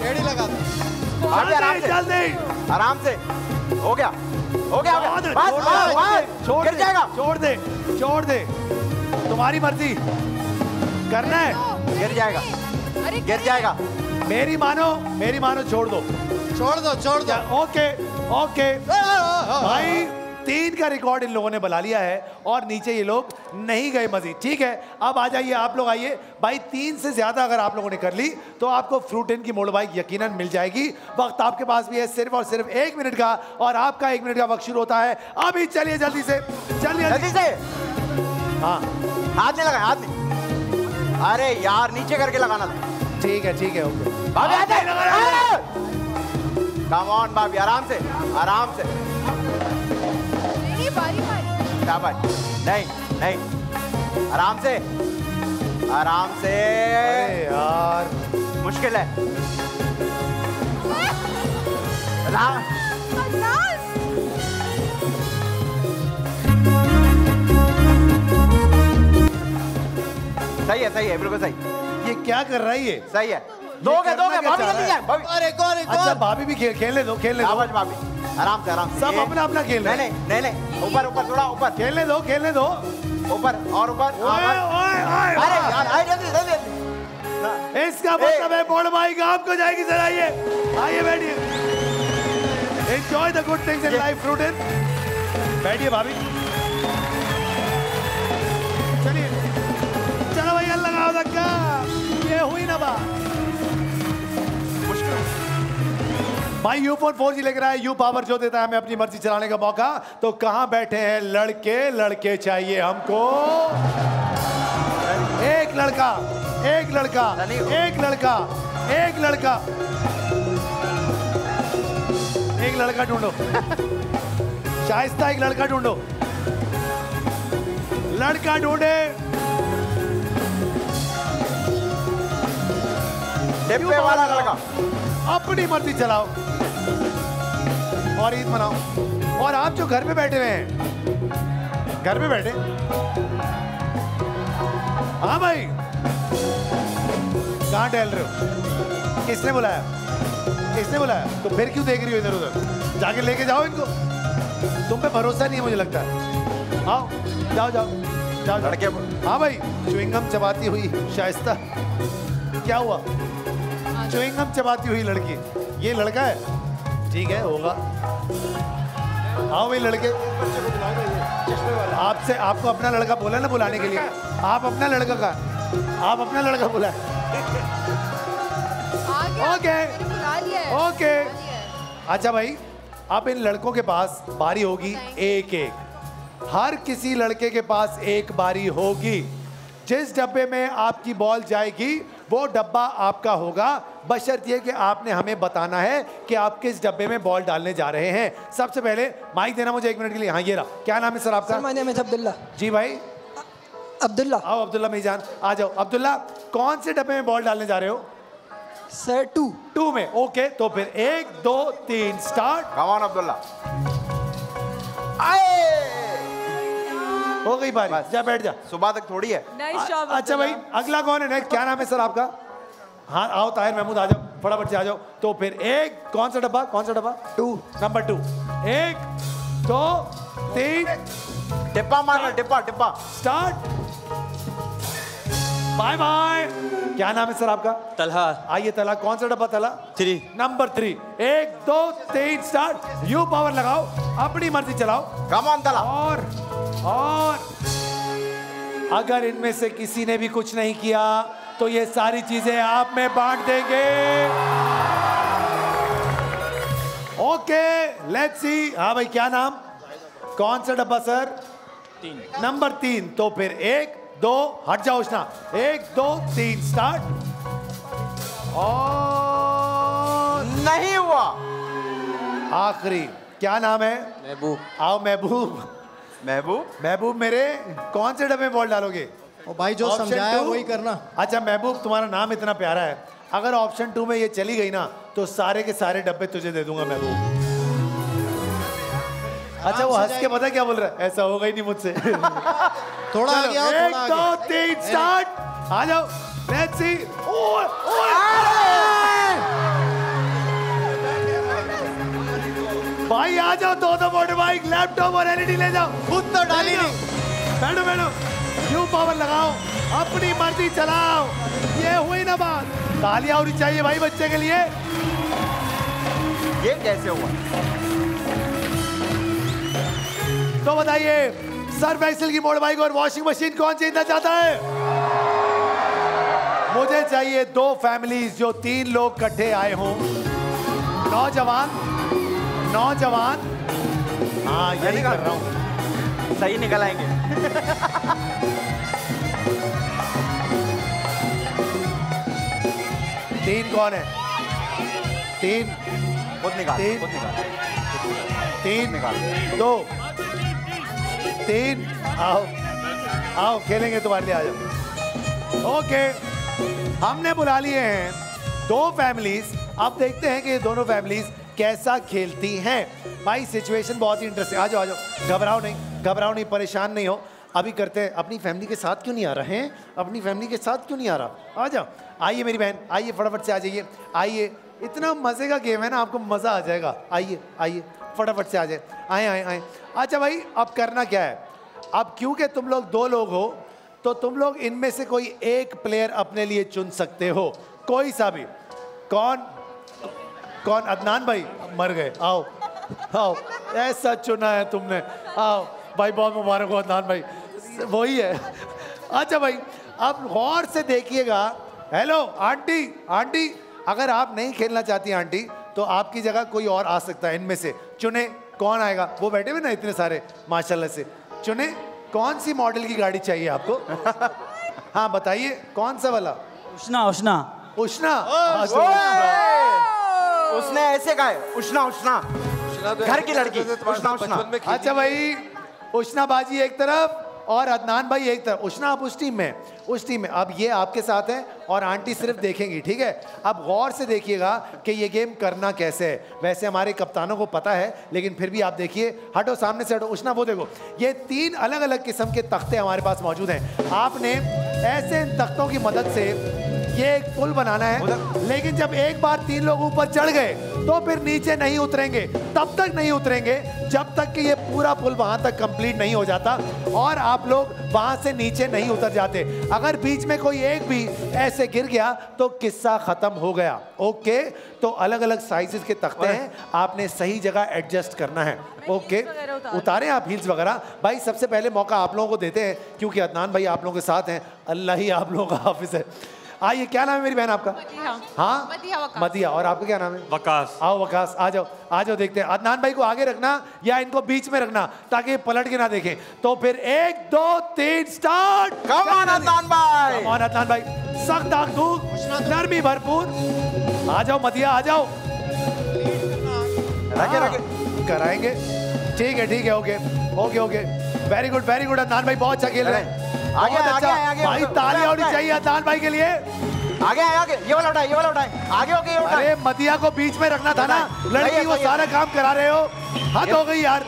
टेढ़ी लगा दो। आराम जल्दी से। जल्दी आराम से। हो गया। हो गया हो है, बस छोड़ दे, छोड़ बस। दे, जाएगा। छोड़ दे छोड़ दे। तुम्हारी मर्ज़ी। करना है। गिर जाएगा। गिर जाएगा। मेरी मानो मेरी मानो छोड़ दो। छोड़ दो छोड़ दो। ओके ओके भाई तीन का रिकॉर्ड इन लोगों ने बना लिया है और नीचे ये लोग नहीं गए मजीद ठीक है? अब आ जाइए आप लोग आइए। भाई तीन से ज़्यादा अगर आप लोगों ने कर ली तो आपको फ्रूट इन की मोड़ बाइक यकीनन मिल जाएगी। वक्त आपके पास भी है सिर्फ़ और सिर्फ़ एक मिनट का और आपका एक मिनट का वक्त शुरू होता है। अभी चलिए जल्दी से चलिए जल्दी। से। हाँ। हाथ नहीं लगा हाथ नहीं। अरे यार नीचे करके लगाना था। ठीक है ठीक है ओके। भाभी कम ऑन भाभी आराम से आराम से। शाबाश नहीं नहीं। आराम से आराम से। अरे यार। मुश्किल है। सही है सही है बिल्कुल सही। ये क्या कर रहा है ये? सही है। दोगे करना दोगे क्या भाभी जल्दी है? जाए भाभी और एक और एक अच्छा भाभी भी खेल खेलने दो खेलने दो। शाबाश भाभी। आराम से आराम सब अपना अपना खेल रहे नहीं नहीं नहीं ऊपर ऊपर थोड़ा ऊपर। खेलने दो खेलने दो। ऊपर और ऊपर। हाँ, ओए ओए ओए। अरे यार आए जल्दी जल्दी। इसका मतलब है बोर्ड बाइक आपको जाएगी सर आइए। आइए बैठिए। Enjoy the good things in life फ्रूटन बैठिए भाभी। धक्का ये हुई ना बात भाई यू फ़ोन फोर जी लेकर आए यू पावर जो देता है हमें अपनी मर्ज़ी चलाने का मौका। तो कहाँ बैठे हैं लड़के? लड़के चाहिए हमको। एक लड़का एक लड़का एक लड़का एक लड़का। एक लड़का ढूंढो। शाइस्ता एक लड़का ढूंढो। लड़का ढूंढे। डिब्बे वाला लड़का। अपनी मर्ज़ी चलाओ। और ईद मनाओ। और आप जो घर पे बैठे हुए हैं घर पे बैठे। हाँ भाई। कहाँ टहल रहे हो? किसने बुलाया? किसने बुलाया? तो फिर क्यों देख रही हो इधर उधर जाके लेके जाओ इनको। तुम पे भरोसा नहीं है मुझे लगता। है आओ जाओ जाओ जाओ जाओ। लड़के हाँ भाई चुविंगम चबाती हुई शाइस्ता। क्या हुआ? च्युइंगम चबाती हुई लड़की। ये लड़का है? ठीक है होगा। आओ भाई लड़के। आपसे आपको अपना लड़का बोला ना बुलाने के लिए? आप अपना लड़का का? आप अपना लड़का बोला ओके। ओके अच्छा भाई अब इन लड़कों के पास बारी होगी एक एक हर किसी लड़के के पास एक बारी होगी। जिस डब्बे में आपकी बॉल जाएगी वो डब्बा आपका होगा। बशर्त यह कि आपने हमें बताना है कि आप किस डब्बे में बॉल डालने जा रहे हैं। सबसे पहले माइक देना मुझे एक मिनट के लिए। हाँ ये रहा। क्या नाम है सर आपका? My name is Abdullah. जी भाई। अब्दुल्ला। आओ अब्दुल्ला मीजान। आ जाओ। अब्दुल्ला कौन से डब्बे में बॉल डालने जा रहे हो? Sir two. टू में। ओके तो फिर एक दो तीन स्टार्ट। Come on Abdullah. हो गई बारी। जा बैठ जा। सुबह तक थोड़ी है। Nice job, अच्छा भाई अगला कौन है? नेक्स्ट क्या नाम है सर आपका? हाँ आओ ताहिर महमूद आ जाओ फटाफट से आ जाओ। तो फिर एक कौन सा डब्बा कौन सा डब्बा? टू। Number two. एक दो तीन। टिप्पा मारना टिप्पा टिप्पा स्टार्ट। Bye bye. क्या नाम है सर आपका? तलहा। आइए तला कौन सा डब्बा तला थ्री। Number three. एक दो तीन स्टार्ट। यू पावर लगाओ अपनी मर्ज़ी चलाओ। कम ऑन तला और और। अगर इनमें से किसी ने भी कुछ नहीं किया तो ये सारी चीज़ें आप में बांट देंगे। ओके लेट्स सी हाँ भाई क्या नाम? कौन सा डब्बा सर? तीन। नंबर तीन। तो फिर एक दो हट जाओ उसना। एक दो तीन स्टार्ट और नहीं हुआ। आखिरी। क्या नाम है? महबूब। आओ महबूब। महबूब? महबूब मेरे कौन से डब्बे बॉल डालोगे? और भाई जो समझाया? वही करना। अच्छा महबूब तुम्हारा नाम इतना प्यारा है। अगर ऑप्शन टू में ये चली गई ना तो सारे के सारे डब्बे तुझे दे दूँगा महबूब। अच्छा वो हंस के पता क्या बोल रहा है? ऐसा होगा ही नहीं मुझसे। थोड़ा आगे आओ एक दो तीन स्टार्ट आ जाओ। लेट्स सी ओए ओए भाई आ जाओ दो दो मोटर बाइक लैपटॉप और एलईडी ले जाओ। खुद तो डाली बैठो बैठो। यू पावर लगाओ, अपनी मर्ज़ी चलाओ। ये हुई ना बात। तालियाँ होनी चाहिए भाई बच्चे के लिए। ये कैसे हुआ? तो बताइए, सर फैसल की मोटर बाइक और वॉशिंग मशीन कौन जीतना चाहता है? मुझे चाहिए दो फैमिलीज़ जो तीन लोग इकट्ठे आए हों। नौजवान नौजवान। हाँ यही कर रहा हूँ। सही निकल आएँगे तीन कौन है? तीन। खुद निकाल तीन। खुद निकाल। तीन। निकाल। दो। तीन। आओ। आओ खेलेंगे तुम्हारे लिए आ जाओ। ओके। हमने बुला लिए हैं दो फैमिलीज़। अब देखते हैं कि ये दोनों फैमिलीज़ कैसा खेलती हैं? भाई सिचुएशन बहुत ही इंटरेस्टिंग आ जाओ आ जाओ। घबराओ नहीं घबराओ नहीं, परेशान नहीं हो। अभी करते हैं। अपनी फैमिली के साथ क्यों नहीं आ रहे हैं? अपनी फैमिली के साथ क्यों नहीं आ रहा? आ जाओ। आइए मेरी बहन, आइए फटाफट से आ जाइए। आइए। इतना मज़े का गेम है ना, आपको मज़ा आ जाएगा। आइए आइए। फटाफट से आ जाए। आए आए आए। अच्छा भाई, अब करना क्या है? अब क्योंकि तुम लोग दो लोग हो तो तुम लोग इनमें से कोई एक प्लेयर अपने लिए चुन सकते हो। कोई सा भी। कौन? कौन? अदनान भाई। मर गए। आओ। आओ। ऐसा चुना है तुमने। आओ। भाई बहुत मुबारक हो अदनान भाई। वही है। अच्छा भाई अब गौर से देखिएगा। Hello aunty. आंटी अगर आप नहीं खेलना चाहती आंटी तो आपकी जगह कोई और आ सकता है इनमें से। चुने। कौन आएगा? वो बैठे हुए ना इतने सारे माशाल्लाह से। चुने। कौन सी मॉडल की गाड़ी चाहिए आपको? हाँ बताइए। कौन सा वाला? उष्णा उष्णा। उष्णा। उष्णा। उसने ऐसे कहा है उष्णा उष्णा घर की लड़की उष्णा उष्णा अच्छा भाई उष्णा बाजी एक तरफ़ और अदनान भाई एक तरफ़। उष्णा आप उस टीम में। उस टीम में। अब ये आपके साथ है और आंटी सिर्फ़ देखेंगी ठीक है? अब गौर से देखिएगा कि ये गेम करना कैसे है। वैसे हमारे कप्तानों को पता है लेकिन फिर भी आप देखिए हटो सामने से हटो उष्णा वो देखो। ये तीन अलग अलग किस्म के तख्ते हमारे पास मौजूद हैं। आपने ऐसे इन तख्तों की मदद से ये एक पुल बनाना है लेकिन जब एक बार तीन लोग ऊपर चढ़ गए तो फिर नीचे नहीं उतरेंगे। तब तक नहीं उतरेंगे जब तक कि ये पूरा पुल वहाँ तक कंप्लीट नहीं हो जाता और आप लोग वहाँ से नीचे नहीं उतर जाते। अगर बीच में कोई एक भी ऐसे गिर गया तो किस्सा खत्म हो गया। ओके तो अलग अलग साइजेस के तख्ते हैं। आपने सही जगह एडजस्ट करना है। ओके उतारे आप हील्स वगैरह। भाई सबसे पहले मौका आप लोगों को देते हैं क्योंकि अदनान भाई आप लोगों के साथ हैं। अल्लाह ही आप लोगों का हाफिज है। आइए क्या नाम है मेरी बहन आपका? हाँ? मदिया और आपका क्या नाम है? वकास। आओ वकास आ जाओ आ जाओ देखते हैं। अदनान भाई को आगे रखना या इनको बीच में रखना ताकि पलट के ना देखें। तो फिर एक दो तीन स्टार्ट Come on, अदनान भाई। Come on, अदनान भाई। सख्त दाग दूर नरमी भरपूर। आ जाओ मदिया आ जाओ। रखे हाँ, रखे कराएँगे। ठीक है ठीक है okay okay okay. Very good very good Adnan भाई बहुत अच्छा खेल रहे हैं। आगे, बहुत आगे, अच्छा। आगे, भाई आगे, ताली होनी चाहिए अदनान भाई के लिए। आगे आगे आगे। ये वाला उठाए ये वाला उठाए। आगे होके ये उठाए अरे मदिया को बीच में रखना था ना। लड़की है। सारा काम करा रहे हो। हद हो गई यार।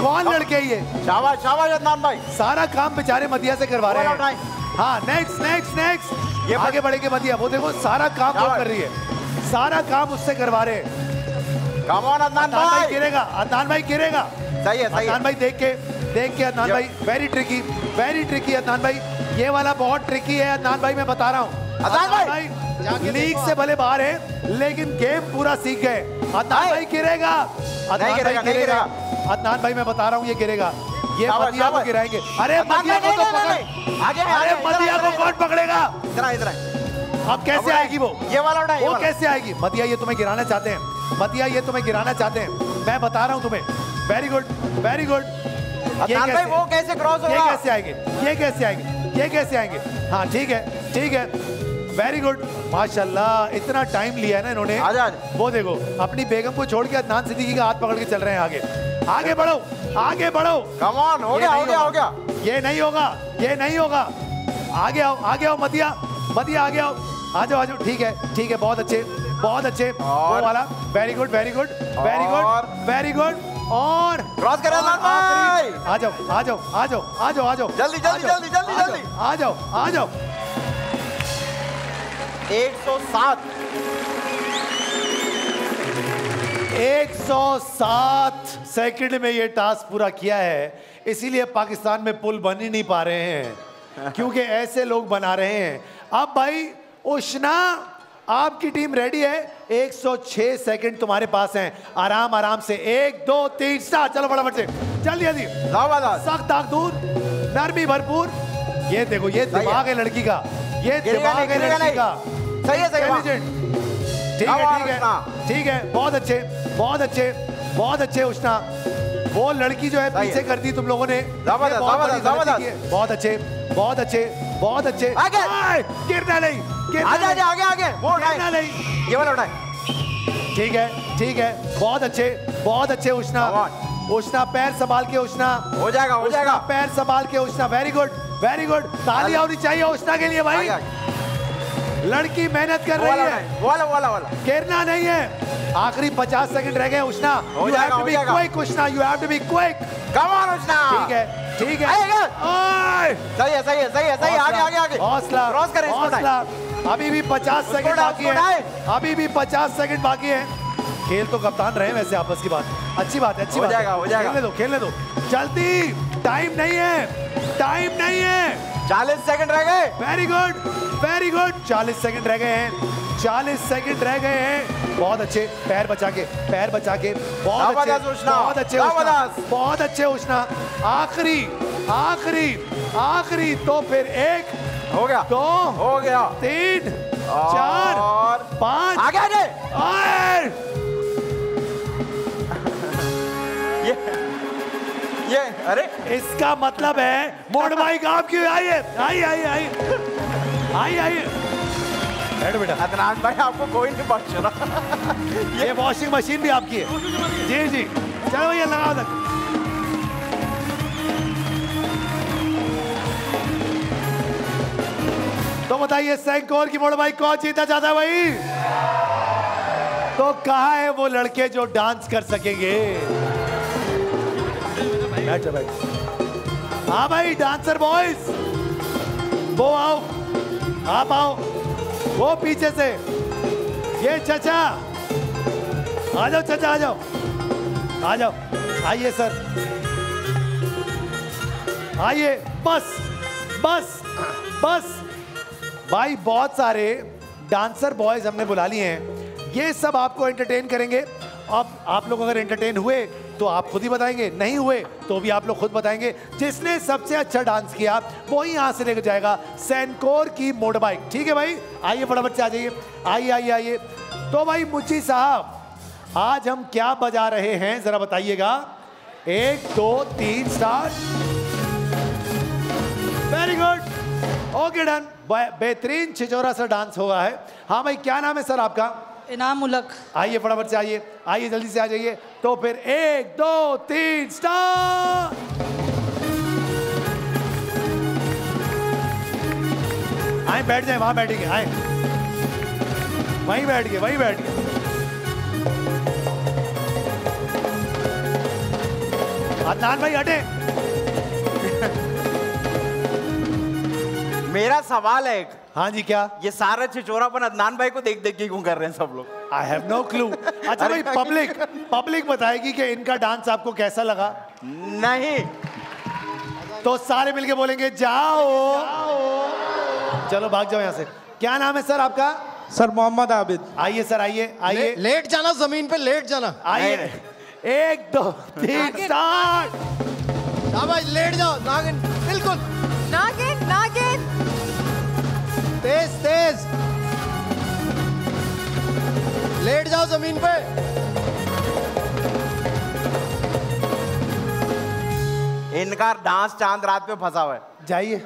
कौन लड़के ये? शाबाश शाबाश अदनान भाई। सारा काम बेचारे मदिया से करवा रहे हैं। हाँ नेक्स्ट नेक्स्ट नेक्स्ट ये आगे बढ़ेंगे मदिया। वो देखो सारा काम वो कर रही है। सारा काम उससे करवा रहे हैं। कम ऑन अदनान भाई। गिरेगा अदनान भाई गिरेगा। सही है सही अदनान भाई देख के देख के अदनान भाई very tricky very tricky Adnan भाई। ये वाला बहुत ट्रिकी है अदनान भाई मैं बता रहा हूँ। अदनान भाई। लीग से भले बाहर है लेकिन गेम पूरा सीख गए। अदनान भाई गिरेगा। अदनान भाई गिरेगा, अदनान भाई मैं बता रहा हूँ ये गिरेगा। ये मदिया को गिराएँगे। अरे मदिया को तो पकड़। आगे अरे मदिया को कौन पकड़ेगा? इधर इधर अब कैसे आएगी वो? ये वाला उठाए वो कैसे आएगी? मदिया ये तुम्हें गिराना चाहते हैं। मदिया ये तुम्हें गिराना चाहते हैं। मैं बता रहा हूँ तुम्हें वेरी गुड वेरी गुड वो कैसे क्रॉस होगा? ये कैसे आएँगे? ये कैसे आएँगे? ये कैसे आएँगे? हाँ ठीक है ठीक है. वेरी गुड माशाल्लाह इतना टाइम लिया है ना इन्होंने। आजा, आजा। वो देखो अपनी बेगम को छोड़ के अदनान सिद्दीकी का हाथ पकड़ के चल रहे हैं आगे। आगे बढ़ो आगे बढ़ो। कम ऑन हो गया हो गया हो होगा। गया। ये नहीं होगा ये नहीं होगा। आगे आओ आगे आओ मदिया मदिया आगे आओ। आ जाओ आ जाओ। ठीक है ठीक है बहुत अच्छे बहुत अच्छे। वो और- वाला very good very good very good very good और क्रॉस करें अदनान भाई। आ जाओ आ जाओ आ जाओ आ जाओ आ जाओ। जल्दी, जल्दी, जल्दी, जल्दी, आ जाओ, जल्दी। आ जाओ आ जाओ। 107 107 सेकंड में ये टास्क पूरा किया है इसीलिए पाकिस्तान में पुल बन ही नहीं पा रहे हैं क्योंकि ऐसे लोग बना रहे हैं। अब भाई उष्णा आपकी टीम रेडी है? 106 सेकंड तुम्हारे पास हैं। आराम आराम से। एक दो तीन स्टार्ट चलो फटाफट से। जल्दी जल्दी। सख्त दूर। नरमी भरपूर। ये देखो ये दिमाग है लड़की का। ये दिमाग है लड़की का। सही है सही है ठीक है ठीक है। ठीक है बहुत अच्छे बहुत अच्छे बहुत अच्छे उष्णा। वो लड़की जो है पीछे कर दी तुम लोगों ने। बहुत अच्छे बहुत अच्छे बहुत अच्छे। आगे। गिरना नहीं गिरना आगे आगे आगे आगे। वो गिरना नहीं। ये वाला उठाए। ठीक है ठीक है। बहुत अच्छे बहुत अच्छे उष्णा। उष्णा पैर संभाल के उष्णा। हो जाएगा हो जाएगा। पैर संभाल के Ushna. Very good very good ताली होनी चाहिए उष्णा के लिए भाई। लड़की मेहनत कर रही है। वाला वाला वाला। गिरना नहीं है। आखिरी 50 सेकंड रह गए उष्णा हो you have to be quick Ushna you have to be quick come on Ushna ठीक है ठीक है। आएगा। ओए! सही है सही है सही है सही आगे आगे आगे। हौसला क्रॉस करें इसको हौसला। अभी भी 50 सेकंड बाकी है। अभी भी 50 सेकंड बाकी है। खेल तो कप्तान रहे वैसे आपस की बात। अच्छी बात है अच्छी हो बात जाएगा, हो जाएगा। खेलने दो खेलने दो। जल्दी टाइम नहीं है। टाइम नहीं है। 40 सेकंड रह गए। Very good very good 40 second रह गए हैं। 40 सेकंड रह गए हैं। बहुत अच्छे। पैर बचा के पैर बचा के। बहुत अच्छे बहुत अच्छे बहुत अच्छे उष्णा आखिरी आखिरी आखिरी। तो फिर एक हो गया। दो हो गया। तीन चार और पाँच। आगे आगे। और ये ये अरे। इसका मतलब है मोड़ भाई काम क्यों आइए आई आई आई आई आई बैठो बेटा। अदनान भाई आपको कोई नहीं बख्श रहा ये वॉशिंग मशीन भी आपकी है। जी जी। चलो भैया लगाओ तक तो बताइए सैंकोर की मोड़ भाई कौन जीतना चाहता है भाई? तो कहा है वो लड़के जो डांस कर सकेंगे? बैठ जा हाँ भाई डांसर बॉयज़ वो आओ। आप आओ। वो पीछे से। ये चचा। आ जाओ चचा, आ जाओ। आ जाओ। आइए, सर। आइए। बस बस बस। भाई, बहुत सारे डांसर बॉयज़ हमने बुला लिए हैं। ये सब आपको एंटरटेन करेंगे। अब आप लोग अगर एंटरटेन हुए तो आप खुद ही बताएँगे। नहीं हुए तो भी आप लोग खुद बताएँगे। जिसने सबसे अच्छा डांस किया वो ही यहाँ से लेकर जाएगा सैनकोर की मोटर बाइक ठीक है भाई? आइए फटाफट से आ जाइए। आइए आइए आइए। तो भाई मुची साहब, आज हम क्या बजा रहे हैं? जरा बताइएगा। एक, दो, तीन start very good okay done बेहतरीन छिचोरा सा डांस हुआ है। हाँ भाई, क्या नाम है सर आपका? इनाम उलक आइए फटाफट से आइए आइए जल्दी से आ जाइए। तो फिर एक दो तीन स्टार आए बैठ जाए वहाँ बैठेंगे आए। वहीं बैठ गए वहीं बैठ गए अदनान भाई हटे। मेरा सवाल है एक। हाँ जी क्या? ये सारा छिचोरापन अदनान भाई को देख देख के क्यों कर रहे हैं सब लोग? आई हैव नो क्लू अच्छा भाई पब्लिक पब्लिक बताएगी कि इनका डांस आपको कैसा लगा? नहीं। तो सारे मिलके बोलेंगे जाओ। चलो भाग जाओ यहाँ से। क्या नाम है सर आपका? सर मोहम्मद आबिद। आइए सर आइए आइए। ले, लेट जाना ज़मीन पे लेट जाना। आइए। एक दो तीन स्टार्ट शाबाश लेट जाओ नागिन बिल्कुल। नागिन नागिन। तेज तेज। लेट जाओ ज़मीन पे। इनका डांस चाँद रात पे फंसा हुआ है। जाइए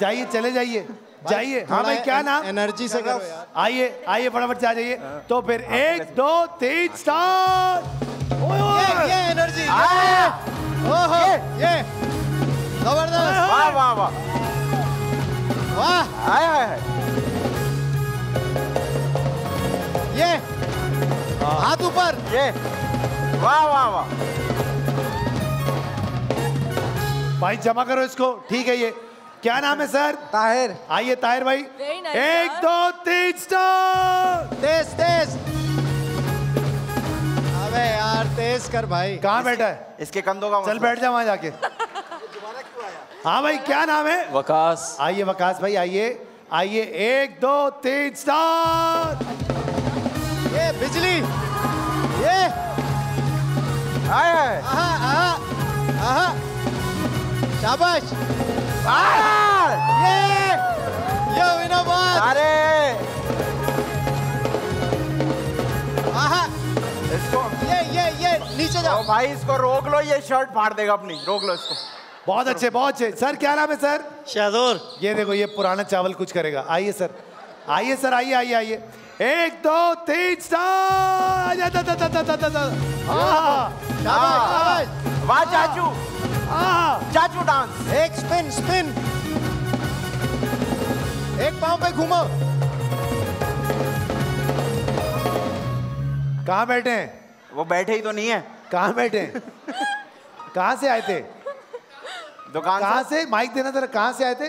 जाइए चले जाइए जाइए। हाँ भाई क्या नाम? एनर्जी से करो आइए आइए फटाफट से आ जाइए। तो फिर एक दो तीन स्टार्ट ये ये एनर्जी। ओहो ये। ज़बरदस्त वाह वाह वाह। वाह हाय हाय ये। हाथ ऊपर। ये। वाह वाह वाह। भाई जमा करो इसको। ठीक है ये। क्या नाम है सर? ताहिर। आइए ताहिर भाई। Nice, एक दो तीन स्टार तेज तेज। अबे यार तेज कर भाई। कहाँ बैठा है? इसके कंधों का चल बैठ जा वहाँ जाके। हाँ भाई क्या नाम है? वकास। आइए वकास भाई आइए। आइए एक दो तीन स्टार ये बिजली। ये। आए आहा आहा आहा। शाबाश। ये। ये विनोबाद अरे। आहा। इसको ये ये ये नीचे जाओ। भाई इसको रोक लो ये शर्ट फाड़ देगा अपनी। रोक लो इसको। बहुत अच्छे बहुत अच्छे। सर क्या नाम है सर? शाहजोर ये देखो ये पुराना चावल कुछ करेगा। आइए सर। आइए सर आइए आइए आइए। एक दो तीन वाह चाचू। चाचू डांस। एक स्पिन स्पिन। एक पाँव पे घूमो। कहाँ बैठे हैं? वो बैठे ही तो नहीं है। कहाँ बैठे हैं? कहाँ से आए थे? दुकान कहाँ से? माइक देना जरा कहाँ से आए थे?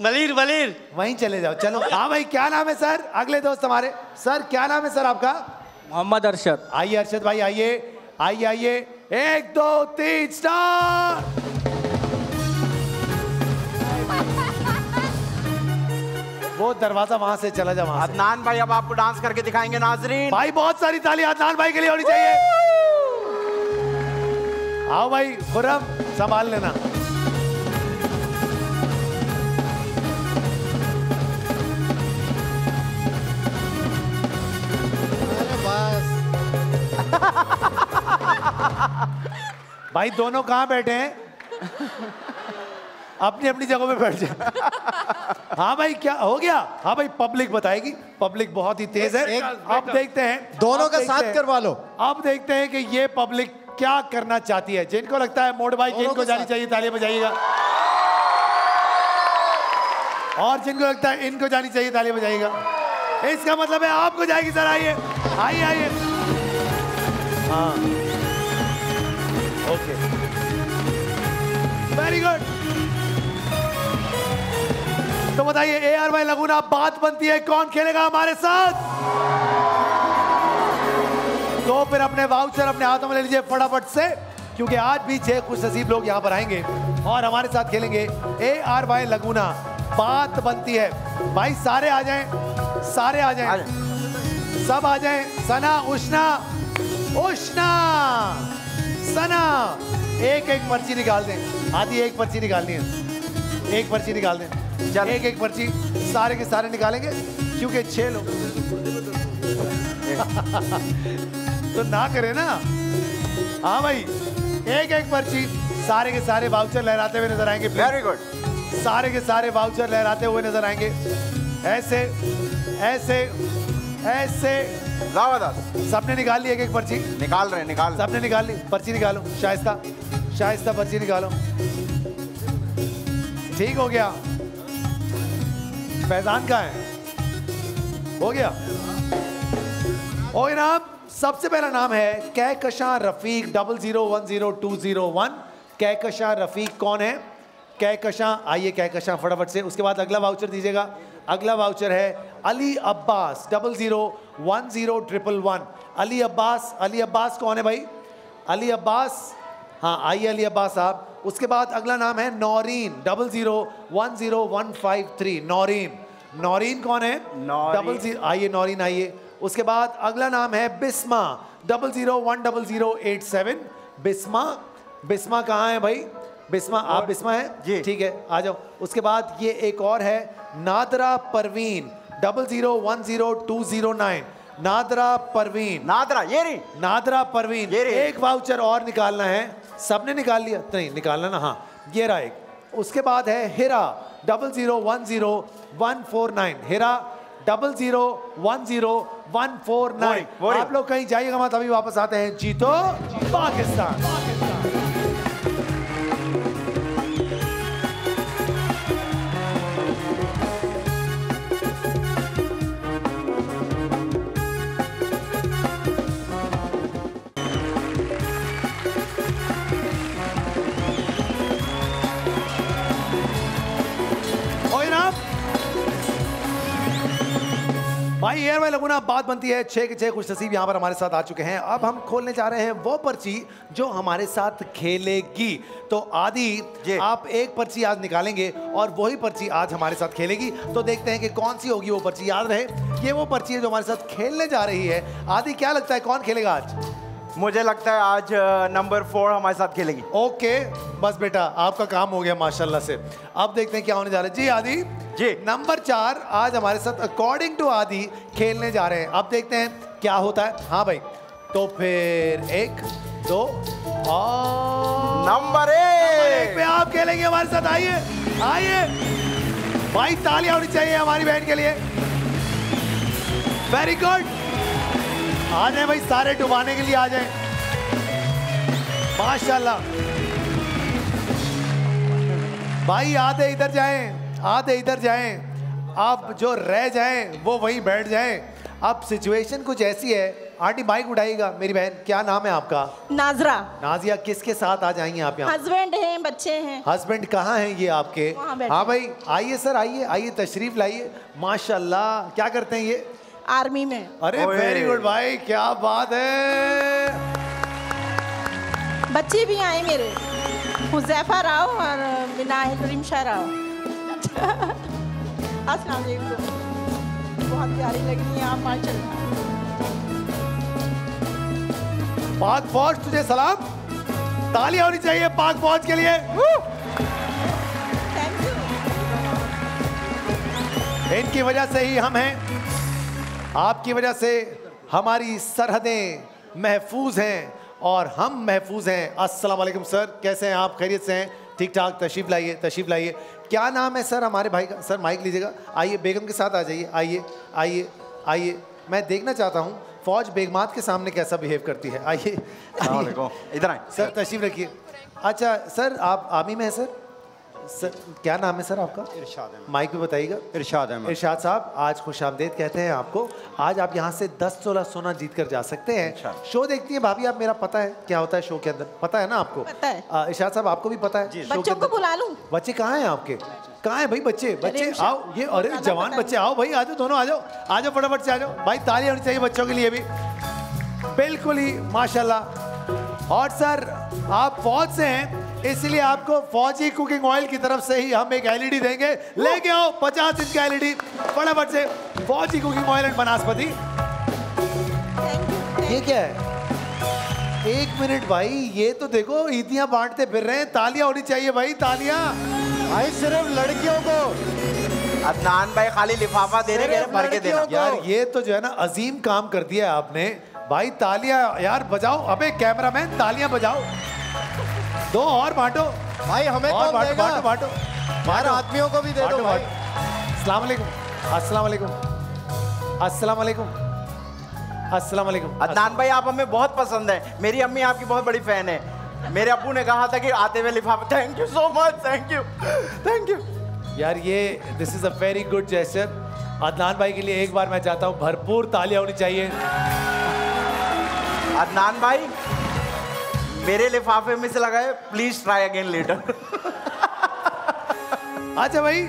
वलीर वलीर। वहीं चले जाओ। चलो। हाँ भाई क्या नाम है सर? अगले दोस्त हमारे। सर क्या नाम है सर आपका? मोहम्मद अरशद। आइए अर्षद भाई आइए। आइए आइए। एक दो तीन स्टार वो दरवाज़ा वहाँ से चला जा वहाँ अदनान भाई अब आपको डांस करके दिखाएँगे नाजरीन। भाई बहुत सारी ताली अदनान भाई के लिए होनी चाहिए। आओ भाई खुरम संभाल लेना। भाई दोनों कहाँ बैठे हैं? अपनी अपनी जगह पे बैठ जाए। हाँ भाई क्या हो गया? हाँ भाई पब्लिक बताएगी। पब्लिक बहुत ही तेज है। एक- अब देखते हैं। दोनों का साथ करवा लो। अब देखते हैं कि ये पब्लिक क्या करना चाहती है। जिनको लगता है मोड बाइक दोनों इनको जानी चाहिए तालियाँ बजाइएगा। और जिनको लगता है इनको जानी चाहिए तालियाँ बजाइएगा। इसका मतलब है आपको जाएगी सर आइए। आइए आइए। हाँ। Very good. तो बताइए ए आर वाई लगूना बात बनती है कौन खेलेगा हमारे साथ? तो फिर अपने वाउचर अपने हाथों में ले लीजिए फटाफट से क्योंकि आज भी छह खुश नसीब लोग यहाँ पर आएँगे और हमारे साथ खेलेंगे ए आर वाई लगूना बात बनती है। भाई सारे आ जाएँ सारे आ जाएँ। सब आ जाएँ। सना उष्णा उष्णा सना एक एक पर्ची निकाल दें। आदि एक पर्ची निकालनी है। एक पर्ची निकाल दें। चल। एक एक पर्ची सारे के सारे निकालेंगे क्योंकि छह लोग। तो ना करे ना। हाँ भाई एक एक पर्ची सारे के सारे वाउचर लहराते हुए नज़र आएँगे। वेरी गुड सारे के सारे वाउचर लहराते हुए नज़र आएँगे। ऐसे ऐसे ऐसे ज़बरदस्त। सबने निकाल ली एक एक पर्ची। निकाल रहे निकाल। सबने निकाल ली, पर्ची निकालो, शाइस्ता। शाइस्ता पर्ची निकालो। ठीक हो गया। फैजान का है। हो गया। ओ नाम सबसे पहला नाम है Kahkashan Rafiq, double zero one zero two zero one. Kahkashan Rafiq कौन है? कहकशां आइए कहकशां फटाफट से, उसके बाद अगला वाउचर दीजिएगा। अगला वाउचर है Ali Abbas double zero one zero triple one Ali Abbas Ali Abbas कौन है भाई? अली अब्बास हाँ आइए अली अब्बास साहब। उसके बाद अगला नाम है Naureen double zero one zero one five three Naureen Naureen कौन है? डबल ज़ीरो आइए नौरीन आइए। उसके बाद अगला नाम है Bisma double zero one double zero eight seven Bisma Bisma कहाँ है भाई? बिस्मा आप बिस्मा है? जी। ठीक है आ जाओ। उसके बाद ये एक और है Nadra Parveen double zero one zero two zero nine Nadra Parveen Nadra ये रही नादरा परवीन ये एक वाउचर और निकालना है। सबने निकाल लिया? नहीं निकालना ना हाँ। ये रहा एक। उसके बाद है Hira double zero one zero one four nine Hira double zero one zero one four nine आप लोग कहीं जाइएगा मत अभी वापस आते हैं। जीतो पाकिस्तान। ओए भाई एयर में लगुना बात बनती है। छः के छः कुछ नसीब यहाँ पर हमारे साथ आ चुके हैं। अब हम खोलने जा रहे हैं वो पर्ची जो हमारे साथ खेलेगी। तो आदि आप एक पर्ची आज निकालेंगे और वही पर्ची आज हमारे साथ खेलेगी। तो देखते हैं कि कौन सी होगी वो पर्ची। याद रहे ये वो पर्ची है जो हमारे साथ खेलने जा रही है। आदि क्या लगता है कौन खेलेगा आज? मुझे लगता है आज नंबर फोर हमारे साथ खेलेगी। ओके बस बेटा आपका काम हो गया माशाल्लाह से। अब देखते हैं क्या होने जा रहा है। जी आदि जी। नंबर चार आज हमारे साथ अकॉर्डिंग टू आदि खेलने जा रहे हैं। अब देखते हैं क्या होता है। हाँ भाई तो फिर एक दो और नंबर एक। पे आप खेलेंगे हमारे साथ। आइए आइए। भाई तालियाँ होनी चाहिए हमारी बहन के लिए। वेरी गुड आ जाए भाई सारे डुबाने के लिए आ जाए। माशाल्लाह। भाई आधे इधर जाएँ आधे इधर जाएँ। आप जो रह जाएँ वो वहीं बैठ जाएँ। अब सिचुएशन कुछ ऐसी है आंटी माइक उठाइएगा मेरी बहन क्या नाम है आपका? नाजरा। नाजिया किसके साथ आ जाएँगे आप यहाँ? हस्बैंड हैं बच्चे हैं। हस्बैंड कहाँ हैं ये आपके? हाँ। भाई आइए सर आइए आइए तशरीफ़ लाइए। माशाल्लाह क्या करते हैं ये? आर्मी में। अरे वेरी गुड भाई क्या बात है। बच्चे भी आए मेरे। हुजैफा राव और विनायक रिमशा राव अस्सलाम वालेकुम बहुत प्यारी लगी है आप माशाल्लाह। पाक फौज तुझे सलाम। तालियाँ होनी चाहिए पाक फौज के लिए। इनकी वजह से ही हम हैं। आपकी वजह से हमारी सरहदें महफूज हैं और हम महफूज हैं। अस्सलाम वालेकुम सर। कैसे हैं आप? खैरियत से हैं? ठीक ठाक तशरीफ़ लाइए तशरीफ़ लाइए। क्या नाम है सर हमारे भाई का? सर माइक लीजिएगा। आइए बेगम के साथ आ जाइए। आइए आइए आइए। मैं देखना चाहता हूँ फौज बेगमात के सामने कैसा बिहेव करती है? आइए इधर आए। सर तशरीफ़ रखिए। अच्छा सर आप आर्मी में हैं सर? सर क्या नाम है सर आपका? इरशाद अहमद। माइक पे बताइएगा। इरशाद अहमद। इरशाद साहब आज खुश आमदेद कहते हैं आपको। आज आप यहाँ से 10 सोलह सोना जीत कर जा सकते हैं। अच्छा। शो देखती हैं भाभी आप मेरा पता है। क्या होता है शो के अंदर? पता है ना आपको? पता है। इरशाद साहब आपको भी पता है। बच्चों को बुला लूँ? बच्चे कहाँ हैं आपके? कहाँ हैं भाई बच्चे? बच्चे आओ ये अरे जवान बच्चे आओ भाई आ जाओ दोनों आ जाओ। आ जाओ फटाफट से आ जाओ। भाई ताली होनी चाहिए बच्चों के लिए भी। बिल्कुल ही माशाल्लाह। और सर आप फौज से हैं। इसलिए आपको फौजी कुकिंग ऑयल की तरफ़ से ही हम एक एलईडी देंगे। लेके आओ 50 इंच का एलईडी फटाफट से फौजी कुकिंग ऑयल एंड वनस्पति। ये क्या है? एक मिनट भाई ये तो देखो ईदियाँ बांटते फिर रहे हैं। तालियाँ होनी चाहिए भाई तालियाँ। भाई सिर्फ़ लड़कियों को। अदनान भाई खाली लिफाफा दे रहे भर के देना यार ये तो जो है ना अजीम काम कर दिया आपने। भाई तालियाँ यार बजाओ। अबे कैमरामैन तालियाँ बजाओ। दो और बांटो। भाई हमें और कौन बांटो देगा? बांटो बांटो। बांटो। आदमियों को भी दे दो भाई। अस्सलाम वालेकुम अस्सलाम वालेकुम अस्सलाम वालेकुम अस्सलाम वालेकुम अदनान भाई आप हमें बहुत पसंद है। मेरी अम्मी आपकी बहुत बड़ी फ़ैन है। मेरे अबू ने कहा था कि आते हुए लिफाफा thank you so much thank you thank you यार ये this is a very good gesture Adnan भाई के लिए एक बार मैं चाहता हूँ भरपूर तालियाँ होनी चाहिए। अदनान भाई मेरे लिफाफे में से लगाए प्लीज़ ट्राई अगेन लेटर अच्छा भाई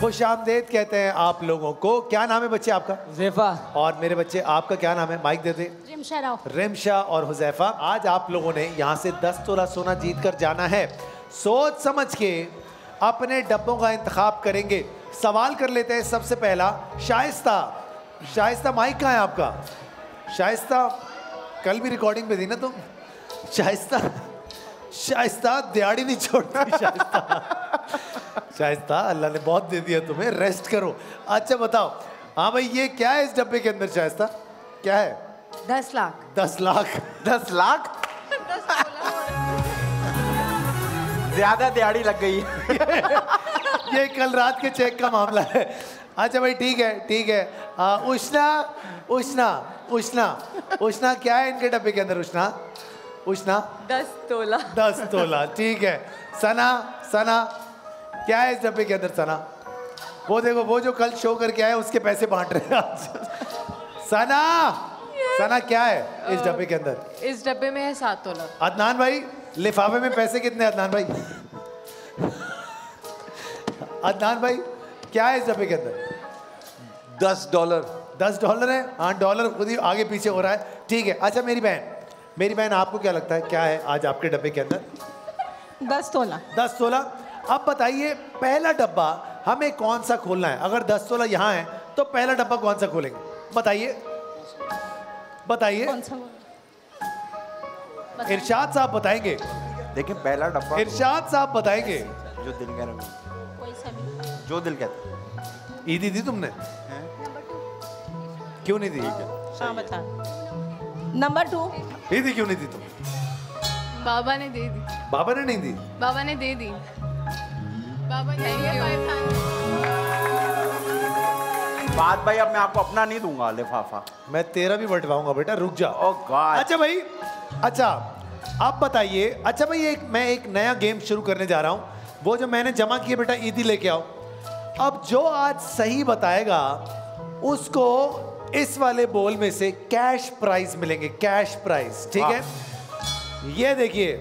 खुश आमदेद कहते हैं आप लोगों को। क्या नाम है बच्चे आपका? जेफा। और मेरे बच्चे आपका क्या नाम है? माइक दे दे। रिमशा राव। रिमशा और हुजैफा आज आप लोगों ने यहाँ से 10 तोला सोना जीत कर जाना है। सोच समझ के अपने डब्बों का इंतखाब करेंगे। सवाल कर लेते हैं सबसे पहला शाइस्ता। शाइस्ता माइक कहाँ है आपका? शाइस्ता कल भी रिकॉर्डिंग पे थी ना तुम? शाइस्ता शाइस्ता दिहाड़ी नहीं छोड़ती शाइस्ता। शाइस्ता अल्लाह ने बहुत दे दिया तुम्हें रेस्ट करो। अच्छा बताओ। हाँ भाई ये क्या है इस डब्बे के अंदर शाइस्ता? क्या है? दस लाख। दस लाख। दस लाख? ज़्यादा दिहाड़ी लग गई। ये कल रात के चेक का मामला है। अच्छा भाई ठीक है ठीक है। आ, उष्णा उष्णा उष्णा उष्णा क्या है इनके डब्बे के अंदर उष्णा? उष्णा दस तोला। दस तोला ठीक है। सना सना क्या है इस डब्बे के अंदर सना? वो देखो वो जो कल शो करके आए उसके पैसे बांट रहे हैं आज। सना सना क्या है इस डब्बे के अंदर? इस डब्बे में है सात तोला। अदनान भाई लिफाफे में पैसे कितने अदनान भाई? अदनान भाई क्या है इस डब्बे के अंदर? दस डॉलर। दस डॉलर है? हाँ डॉलर खुद ही आगे पीछे हो रहा है। ठीक है अच्छा मेरी बहन मेरी बहन आपको क्या लगता है क्या है आज आपके डब्बे के अंदर? दस तोला। दस सोलह अब बताइए पहला डब्बा हमें कौन सा खोलना है? अगर दस सोलह यहाँ है तो पहला डब्बा कौन सा खोलेंगे? बताइए। बताइए। कौन इरशाद साहब बताएँगे। देखिए पहला डब्बा इरशाद साहब बताएँगे। जो दिल कह रहा जो दिल कहता ईदी दी तुमने? क्यों नहीं दी? हाँ बता। नंबर टू ईदी क्यों नहीं दी तुम बाबा ने दे दी। बाबा ने नहीं दी? बाबा ने दे दी। बाबा बात भाई अब मैं आपको अपना नहीं दूँगा लिफाफा। मैं तेरा भी बंटवाऊँगा बेटा रुक जा। ओ गॉड अच्छा भाई अच्छा अब बताइए अच्छा भाई एक मैं एक नया गेम शुरू करने जा रहा हूँ। वो जो मैंने जमा किए बेटा ईदी लेके आओ। अब जो आज सही बताएगा उसको इस वाले बोल में से कैश प्राइज मिलेंगे कैश प्राइज ठीक है? ये देखिए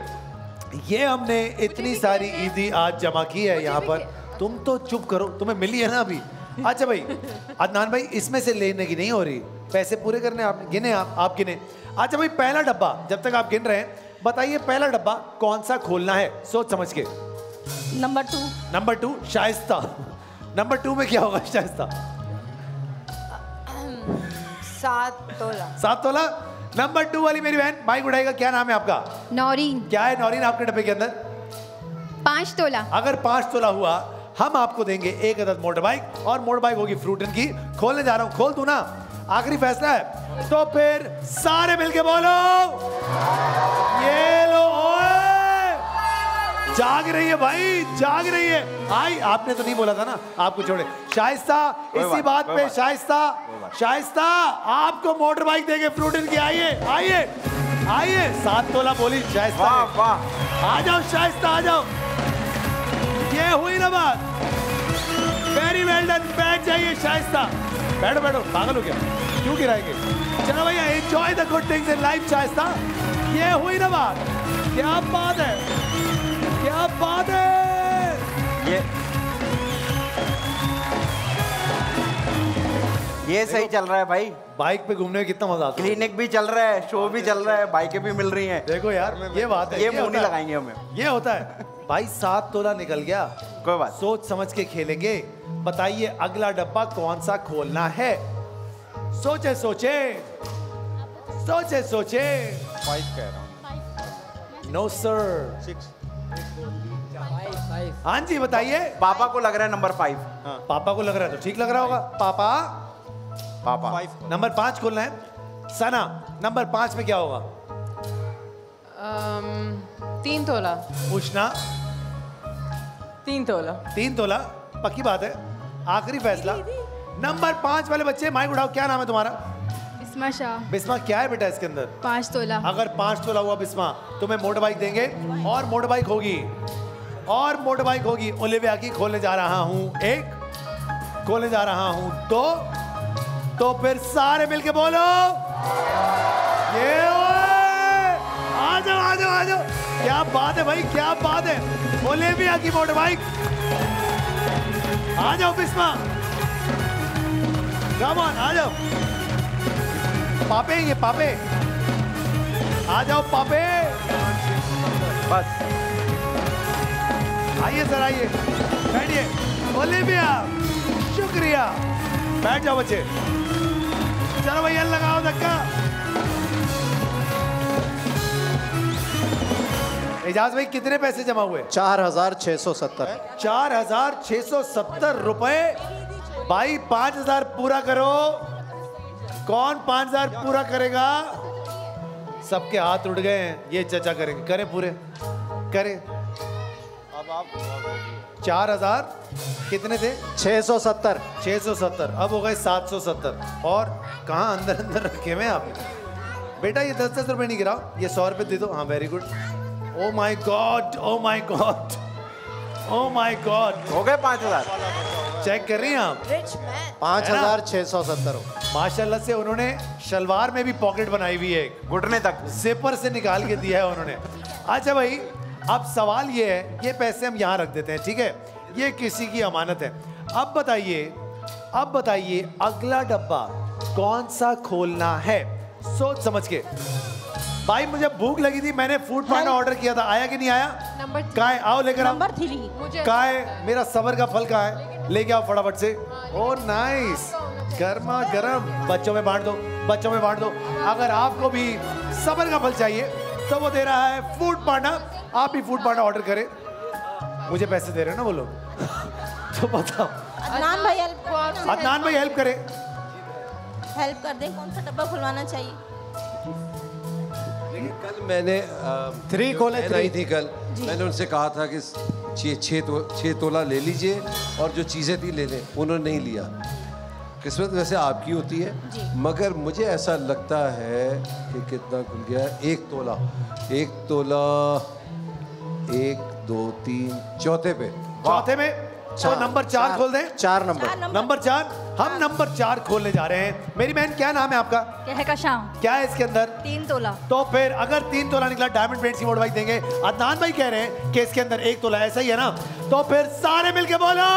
ये हमने इतनी सारी ईदी आज जमा की है यहाँ पर। तुम तो चुप करो तुम्हें मिली है ना अभी? अच्छा भाई अदनान भाई इसमें से लेने की नहीं हो रही। पैसे पूरे करने आप गिने आप आप गिने। अच्छा भाई पहला डब्बा जब तक आप गिन रहे हैं बताइए पहला डब्बा कौन सा खोलना है? सोच समझ के। Number two. Number two Shaista. Number two में क्या होगा शाइस्ता? सात तोला। सात तोला। नंबर टू वाली मेरी बहन बाइक उठाएगा क्या नाम है आपका? नौरीन। क्या है नौरीन आपके डब्बे के अंदर? पाँच तोला। अगर पाँच तोला हुआ हम आपको देंगे एक अदद मोटर बाइक और मोटर बाइक होगी फ्रूटन की खोलने जा रहा हूँ खोल दू ना। आखिरी फैसला है। तो फिर सारे मिलके बोलो। ये लो ओए जाग रही है भाई जाग रही है। आई आपने तो नहीं बोला था ना आपको छोड़े। शाइस्ता इसी बात, पे शाइस्ता शाइस्ता आपको मोटर बाइक देंगे फ्रूटन की आइए आइए आइए। सात तोला बोली शाइस्ता वाह वाह। आ जाओ शाइस्ता आ जाओ। ये हुई ना बात। वेरी वेल डन बैठ जाइए शाइस्ता। बैठो बैठो पागल हो गया। क्यों गिराएँगे? चलो भैया enjoy the good things in life Shaista. ये हुई ना बात। क्या बात है? क्या बात। है ये ये सही चल रहा है भाई। बाइक पे घूमने में कितना मज़ा आता है। क्लिनिक भी चल रहा है शो भी चल रहा है बाइकें भी मिल रही हैं। देखो यार ये बात है ये मुँह नहीं लगाएँगे हमें। ये होता है। भाई सात तोला निकल गया। कोई बात सोच समझ के खेलेंगे। बताइए अगला डब्बा कौन सा खोलना है? सोचे सोचे। सोचे सोचे। फाइव कह रहा हूँ। नो सर सिक्स हाँ जी बताइए पापा को लग रहा है नंबर फाइव पापा को लग रहा है तो ठीक लग रहा होगा। पापा। पापा। नंबर पाँच खोलना है। सना नंबर पाँच में क्या होगा? तीन तोला। पूछना। तीन तोला। तीन तोला पक्की बात है। आखिरी फैसला। नंबर पाँच वाले बच्चे माइक उठाओ क्या नाम है तुम्हारा? बिस्मा शाह। बिस्मा क्या है बेटा इसके अंदर? पाँच तोला। अगर पाँच तोला हुआ बिस्मा तुम्हें मोटर बाइक देंगे और मोटर बाइक होगी। और मोटर बाइक होगी। ओलिविया की खोलने जा रहा हूँ एक खोलने जा रहा हूँ दो तो फिर सारे मिलके बोलो। ये! आ जाओ आ जाओ आ जाओ। क्या बात है भाई क्या बात है। ओलिविया की मोटर बाइक आ जाओ बिस्मा। कम ऑन आ जाओ। पापे ये पापे। आ जाओ पापे। बस। आइए सर आइए। बैठिए। ओलिविया शुक्रिया। बैठ जाओ बच्चे। चलो भैया लगाओ धक्का। एजाज भाई कितने पैसे जमा हुए? चार हज़ार छह सौ सत्तर। चार हज़ार छह सौ सत्तर रुपए। भाई पाँच हज़ार पूरा करो। कौन पाँच हज़ार पूरा करेगा? सबके हाथ उड़ गए हैं ये चर्चा करेंगे। करें पूरे करें। अब आप चार हज़ार? कितने थे? छः सौ सत्तर। छह सौ सत्तर। अब हो गए सात सौ सत्तर। और कहाँ अंदर अंदर रखे हुए आप? बेटा ये दस दस रुपए नहीं गिराओ। ये सौ रुपए दे दो। हाँ very good oh my god oh my god oh my god हो गए पाँच हज़ार। चेक कर रही हैं आप? पाँच हज़ार छह सौ सत्तर माशाल्लाह से उन्होंने शलवार में भी पॉकेट बनाई हुई है घुटने तक। जिपर से निकाल के दिया है उन्होंने। अच्छा भाई अब सवाल ये है ये पैसे हम यहाँ रख देते हैं ठीक है? ये किसी की अमानत है। अब बताइए अब बताइए अगला डब्बा कौन सा खोलना है? सोच समझ के। भाई मुझे भूख लगी थी मैंने फ़ूड पांडा ऑर्डर किया था। आया कि नहीं आया? नंबर काय आओ लेकर आओ। नंबर थ्री मुझे काय मेरा सबर का फल कहाँ है? लेके आओ फटाफट से। ओ नाइस गर्मा गर्म। बच्चों में बांट दो बच्चों में बांट दो। अगर आपको भी सबर का फल चाहिए तो वो दे रहा है फ़ूड पांडा। आप भी फ़ूड पांडा ऑर्डर करें। मुझे पैसे दे रहे हो ना वो लोग? तो बताओ। अदनान भाई हेल्प अदनान भाई हेल्प करें। हेल्प कर दें कौन सा डब्बा खुलवाना चाहिए? कल मैंने थ्री खोले थ्री थी कल। मैंने उनसे कहा था कि छः छः तो छः तोला ले लीजिए और जो चीज़ें थी ले लें उन्होंने नहीं लिया। किस्मत वैसे आपकी होती है मगर मुझे ऐसा लगता है कि कितना खुल गया एक तोला एक तोला एक दो तीन चौथे पे। चौथे में तो नंबर चार खोल दें। चार नंबर। नंबर। चार। हम नंबर चार खोलने जा रहे हैं। मेरी बहन क्या नाम है आपका? कह शाम क्या है इसके अंदर? तीन तोला। तो फिर अगर तीन तोला निकला डायमंड ब्रांड की मोटर बाइक देंगे। अदनान भाई कह रहे हैं कि इसके अंदर एक तोला ऐसा ही है ना। तो फिर सारे मिलके बोलो।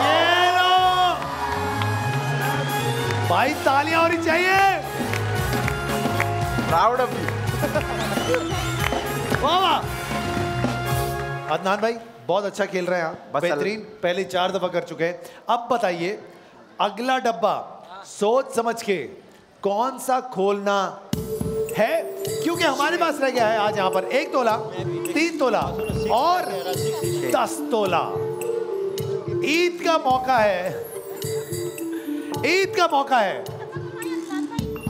ये लो। भाई तालियाँ होनी चाहिए। प्राउड ऑफ़ यू वाह वाह। अदनान भाई बहुत अच्छा खेल रहे हैं आप। बेहतरीन पहले चार दफ़ा कर चुके हैं। अब बताइए अगला डब्बा सोच समझ के कौन सा खोलना है? क्योंकि हमारे पास रह गया है आज यहाँ पर एक तोला तीन तोला और दस तोला। ईद का मौका है। ईद का मौका है।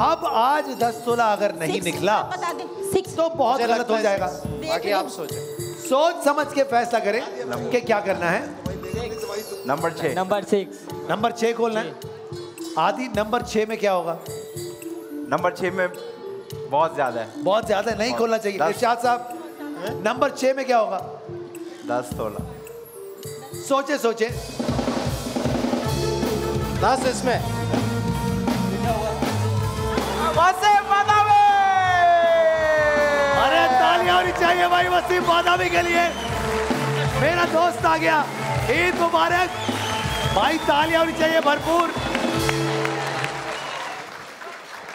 अब आज दस तोला अगर नहीं निकला बता दें। सिक्स तो बहुत गलत हो जाएगा। बाकी आप सोचें। सोच समझ के फैसला करें कि क्या करना है। नंबर छः नंबर सिक्स नंबर छह खोलना है। आदि नंबर छह में क्या होगा? नंबर छः में बहुत ज़्यादा है। बहुत ज़्यादा है नहीं खोलना चाहिए। इरशाद साहब नंबर छह में क्या होगा? दस तोला। सोचे सोचे। दस इसमें। अरे तालियाँ होनी चाहिए भाई वसीम बादामी के लिए। मेरा दोस्त आ गया ईद मुबारक। भाई तालियाँ होनी चाहिए भरपूर।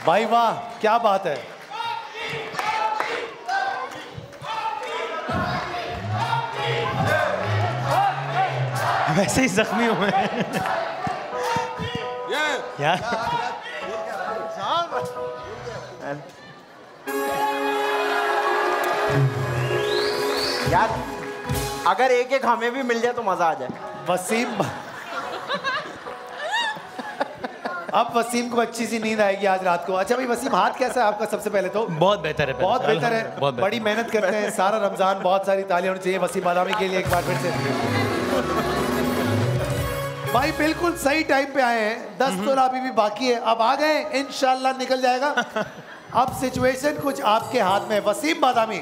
भाई वाह क्या बात है। वैसे ही जख्मी हुए हैं। यार। यार अगर एक एक हमें भी मिल जाए तो मज़ा आ जाए। वसीम। अब वसीम को अच्छी सी नींद आएगी आज रात को। अच्छा भाई वसीम हाथ कैसा है आपका सबसे पहले तो? बहुत बेहतर है बहुत बेहतर है। बहुत बड़ी मेहनत करते हैं सारा रमज़ान बहुत सारी तालियाँ होनी चाहिए वसीम बादामी के लिए एक बार फिर से। भाई बिल्कुल सही टाइम पे आए हैं। दस तोला अभी भी बाकी है। अब आ गए इंशाल्लाह निकल जाएगा। अब सिचुएशन कुछ आपके हाथ में वसीम बादामी।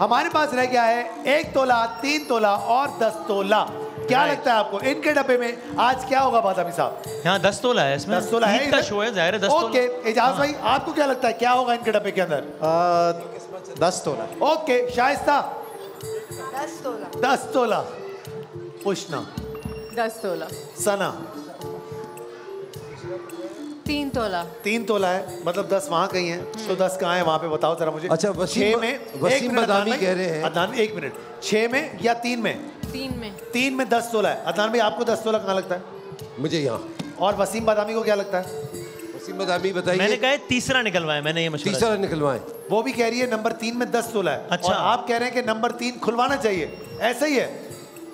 हमारे पास रह गया है एक तोला तीन तोला और दस तोला। क्या Right. लगता है आपको? इनके डब्बे में आज क्या होगा बादामी साहब? यहाँ दस तोला है इसमें। दस तोला है? शो है ज़ाहिर है दस ओके तोला। हाँ। एजाज भाई आपको क्या लगता है क्या होगा इनके डब्बे के अंदर? दस तोला। ओके शाइस्ता। दस तोला। दस तोला। पुष्ना दस तोला। सना। तीन तोला। तीन तोला है मतलब दस वहाँ कहीं है तो दस कहाँ है वहाँ पे बताओ जरा मुझे। अच्छा, वसीम- छह में एक वसीम मिनट, कह रहे हैं। एक मिनट। छह में या तीन में? तीन में। तीन में दस तोला है। अदनान भाई आपको दस तोला कहाँ लगता है? मुझे यहाँ। और वसीम बदामी को क्या लगता है? वसीम बदामी मैंने कहा तीसरा निकलवाया मैंने ये मशवरा तीसरा निकलवाएँ। वो भी कह रही है नंबर तीन में दस तोला है। अच्छा। और आप कह रहे हैं कि नंबर तीन खुलवाना चाहिए। ऐसा ही है।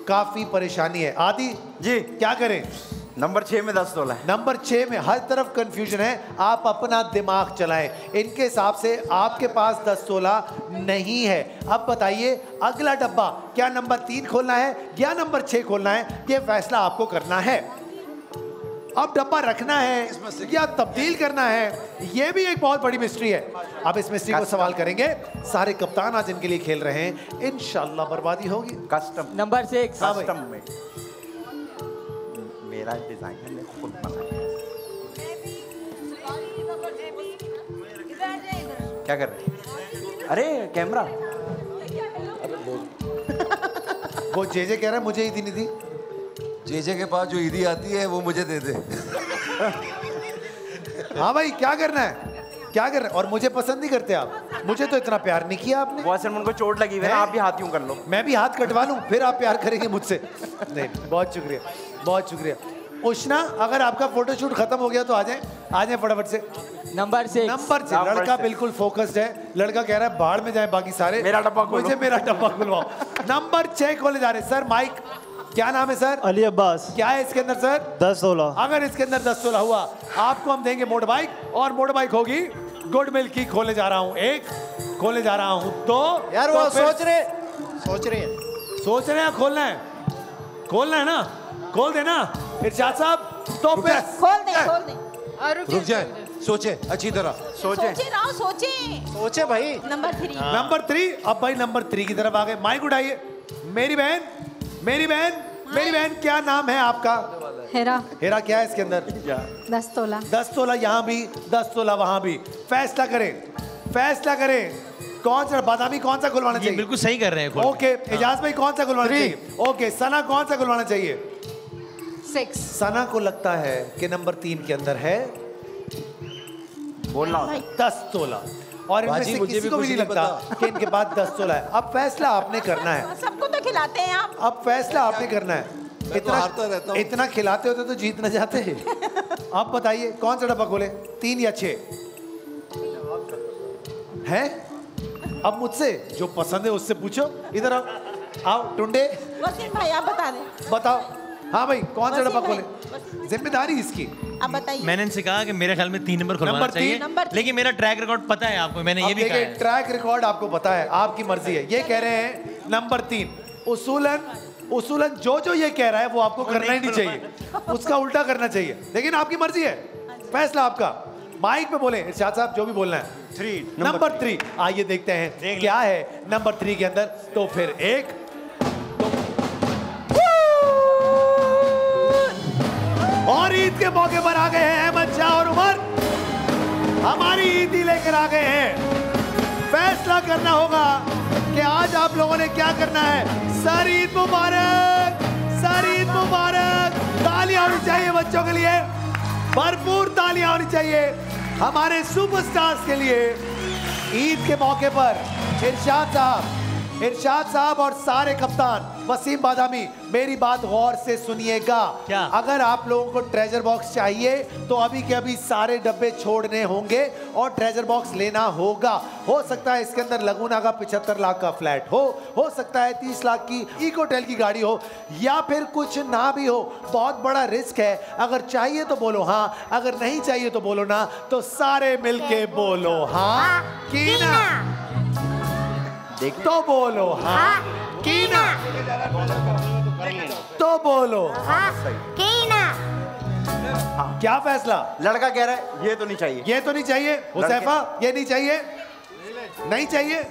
काफ़ी परेशानी है। आदि जी। क्या करें? नंबर छह में दस तोला है। नंबर छह में हर तरफ़ कंफ्यूजन है आप अपना दिमाग चलाएँ। इनके हिसाब से आपके पास दस तोला नहीं है। अब बताइए अगला डब्बा क्या नंबर तीन खोलना है या नंबर छह खोलना है? ये फैसला आपको करना है। अब डब्बा रखना है या तब्दील करना है ये भी एक बहुत बड़ी मिस्ट्री है। अब इस मिस्ट्री को सवाल करेंगे। सारे कप्तान आज इनके लिए खेल रहे हैं। इनशाला बर्बादी होगी। कस्टम नंबर सिक्स कस्टम में। मेरा डिज़ाइन है मैं खुद बनाया क्या कर रहे हैं अरे कैमरा वो जे जे कह रहा है मुझे ही दी नहीं दी जेजे के पास जो ईदी आती है वो मुझे दे दे। हाँ भाई क्या करना है? क्या कर रहे हैं? और मुझे पसंद नहीं करते आप। मुझे तो इतना प्यार नहीं किया आपने। वो असल उनको चोट लगी हुई है? आप भी हाथ यूँ कर लो। मैं भी हाथ कटवा लूँ फिर आप प्यार करेंगे मुझसे। नहीं बहुत शुक्रिया बहुत शुक्रिया। उष्णा अगर आपका फोटोशूट खत्म हो गया तो आ जाए। आ जाए फटाफट से। नंबर सिक्स नंबर से लड़का बिल्कुल फोकस्ड है। लड़का कह रहा है बाढ़ में जाए बाकी सारे। मेरा डब्बा मुझे मेरा डब्बा खुलवाओ। नंबर छह खोले जा रहे सर माइक क्या नाम है सर अली अब्बास। क्या है इसके अंदर सर दस तोला अगर इसके अंदर दस सोलह हुआ आपको हम देंगे मोटर बाइक और मोटर बाइक होगी गुड मिल की। खोले जा रहा हूँ। एक खोले जा रहा हूँ। दो यार तो वो सोच रहे सोच रहे हैं। सोच रहे हैं खोलना है। खोलना है ना? खोल देना। इरशाद साहब तो फिर खोल दे खोल दे। रुक जाए। सोचे अच्छी तरह। सोचे। सोचे सोचे। सोचे भाई। Number three. नंबर थ्री अब भाई नंबर थ्री की तरफ़ आ गए माइक उठाइए। मेरी बहन मेरी बहन मेरी बहन क्या नाम है आपका? हेरा। हेरा क्या है इसके अंदर? दस तोला। दस तोला यहाँ भी दस तोला वहाँ भी। फैसला करें। फैसला करें। कौन सा बादामी कौन सा खुलवाना चाहिए? बिल्कुल सही कर रहे हैं ओके एजाज भाई कौन सा खुलवाना चाहिए? ओके सना कौन सा खुलवाना चाहिए? सिक्स सना को लगता है कि नंबर तीन के अंदर है बोलना दस तोला। और इनमें से किसी भी को भी नहीं लगता कि इनके पास दस तोला है। अब फैसला आपने करना है। सबको तो खिलाते हैं आप। अब फैसला आपने करना है। तो रहता इतना खिलाते होते तो जीत ना जाते। हैं आप बताइए कौन सा डब्बा खोले? तीन या छह? हैं? अब मुझसे जो पसंद है उससे पूछो। इधर आओ। आओ टुंडे। वसीम भाई आप बता दें। बताओ। हाँ भाई कौन सा डब्बा खोले? ज़िम्मेदारी इसकी। आप बताइए। मैंने इनसे कहा कि मेरे ख्याल में तीन नंबर तीन, चाहिए। नंबर लेकिन मेरा ट्रैक रिकॉर्ड पता है आपको मैंने ये भी कहा ट्रैक रिकॉर्ड आपको पता है आपकी मर्ज़ी है। ये कह रहे हैं नंबर तीन उसूलन उसूलन जो जो ये कह रहा है वो आपको करना ही नहीं चाहिए। उसका उल्टा करना चाहिए। लेकिन आपकी मर्ज़ी है। फैसला आपका। माइक पे बोले इरशाद साहब जो भी बोलना है। थ्री नंबर थ्री आइए देखते हैं क्या है नंबर थ्री के अंदर। तो फिर एक ईद के मौके पर आ गए हैं अहमद शाह और उमर। हमारी ईद ही लेकर आ गए हैं। फैसला करना होगा कि आज आप लोगों ने क्या करना है। सर ईद मुबारक, सर ईद मुबारक। तालियाँ होनी चाहिए बच्चों के लिए। भरपूर तालियाँ होनी चाहिए हमारे सुपरस्टार्स के लिए। ईद के मौके पर इरशाद साहब इरशाद साहब और सारे कप्तान वसीम बादामी मेरी बात गौर से सुनिएगा। क्या? अगर आप लोगों को ट्रेजर बॉक्स चाहिए तो अभी के अभी सारे डब्बे छोड़ने होंगे और ट्रेजर बॉक्स लेना होगा। हो सकता है इसके अंदर लगुना का पिछहत्तर लाख का फ्लैट हो हो सकता है तीस लाख की इकोटेल की गाड़ी हो या फिर कुछ ना भी हो बहुत बड़ा रिस्क है। अगर चाहिए तो बोलो हाँ अगर नहीं चाहिए तो बोलो ना। तो सारे मिलके बोलो हाँ की ना देख तो बोलो हाँ। की ना तो बोलो। क्या फैसला? लड़का कह रहा है ये तो नहीं चाहिए। ये तो नहीं चाहिए। हुसैफा ये नहीं चाहिए। नहीं चाहिए।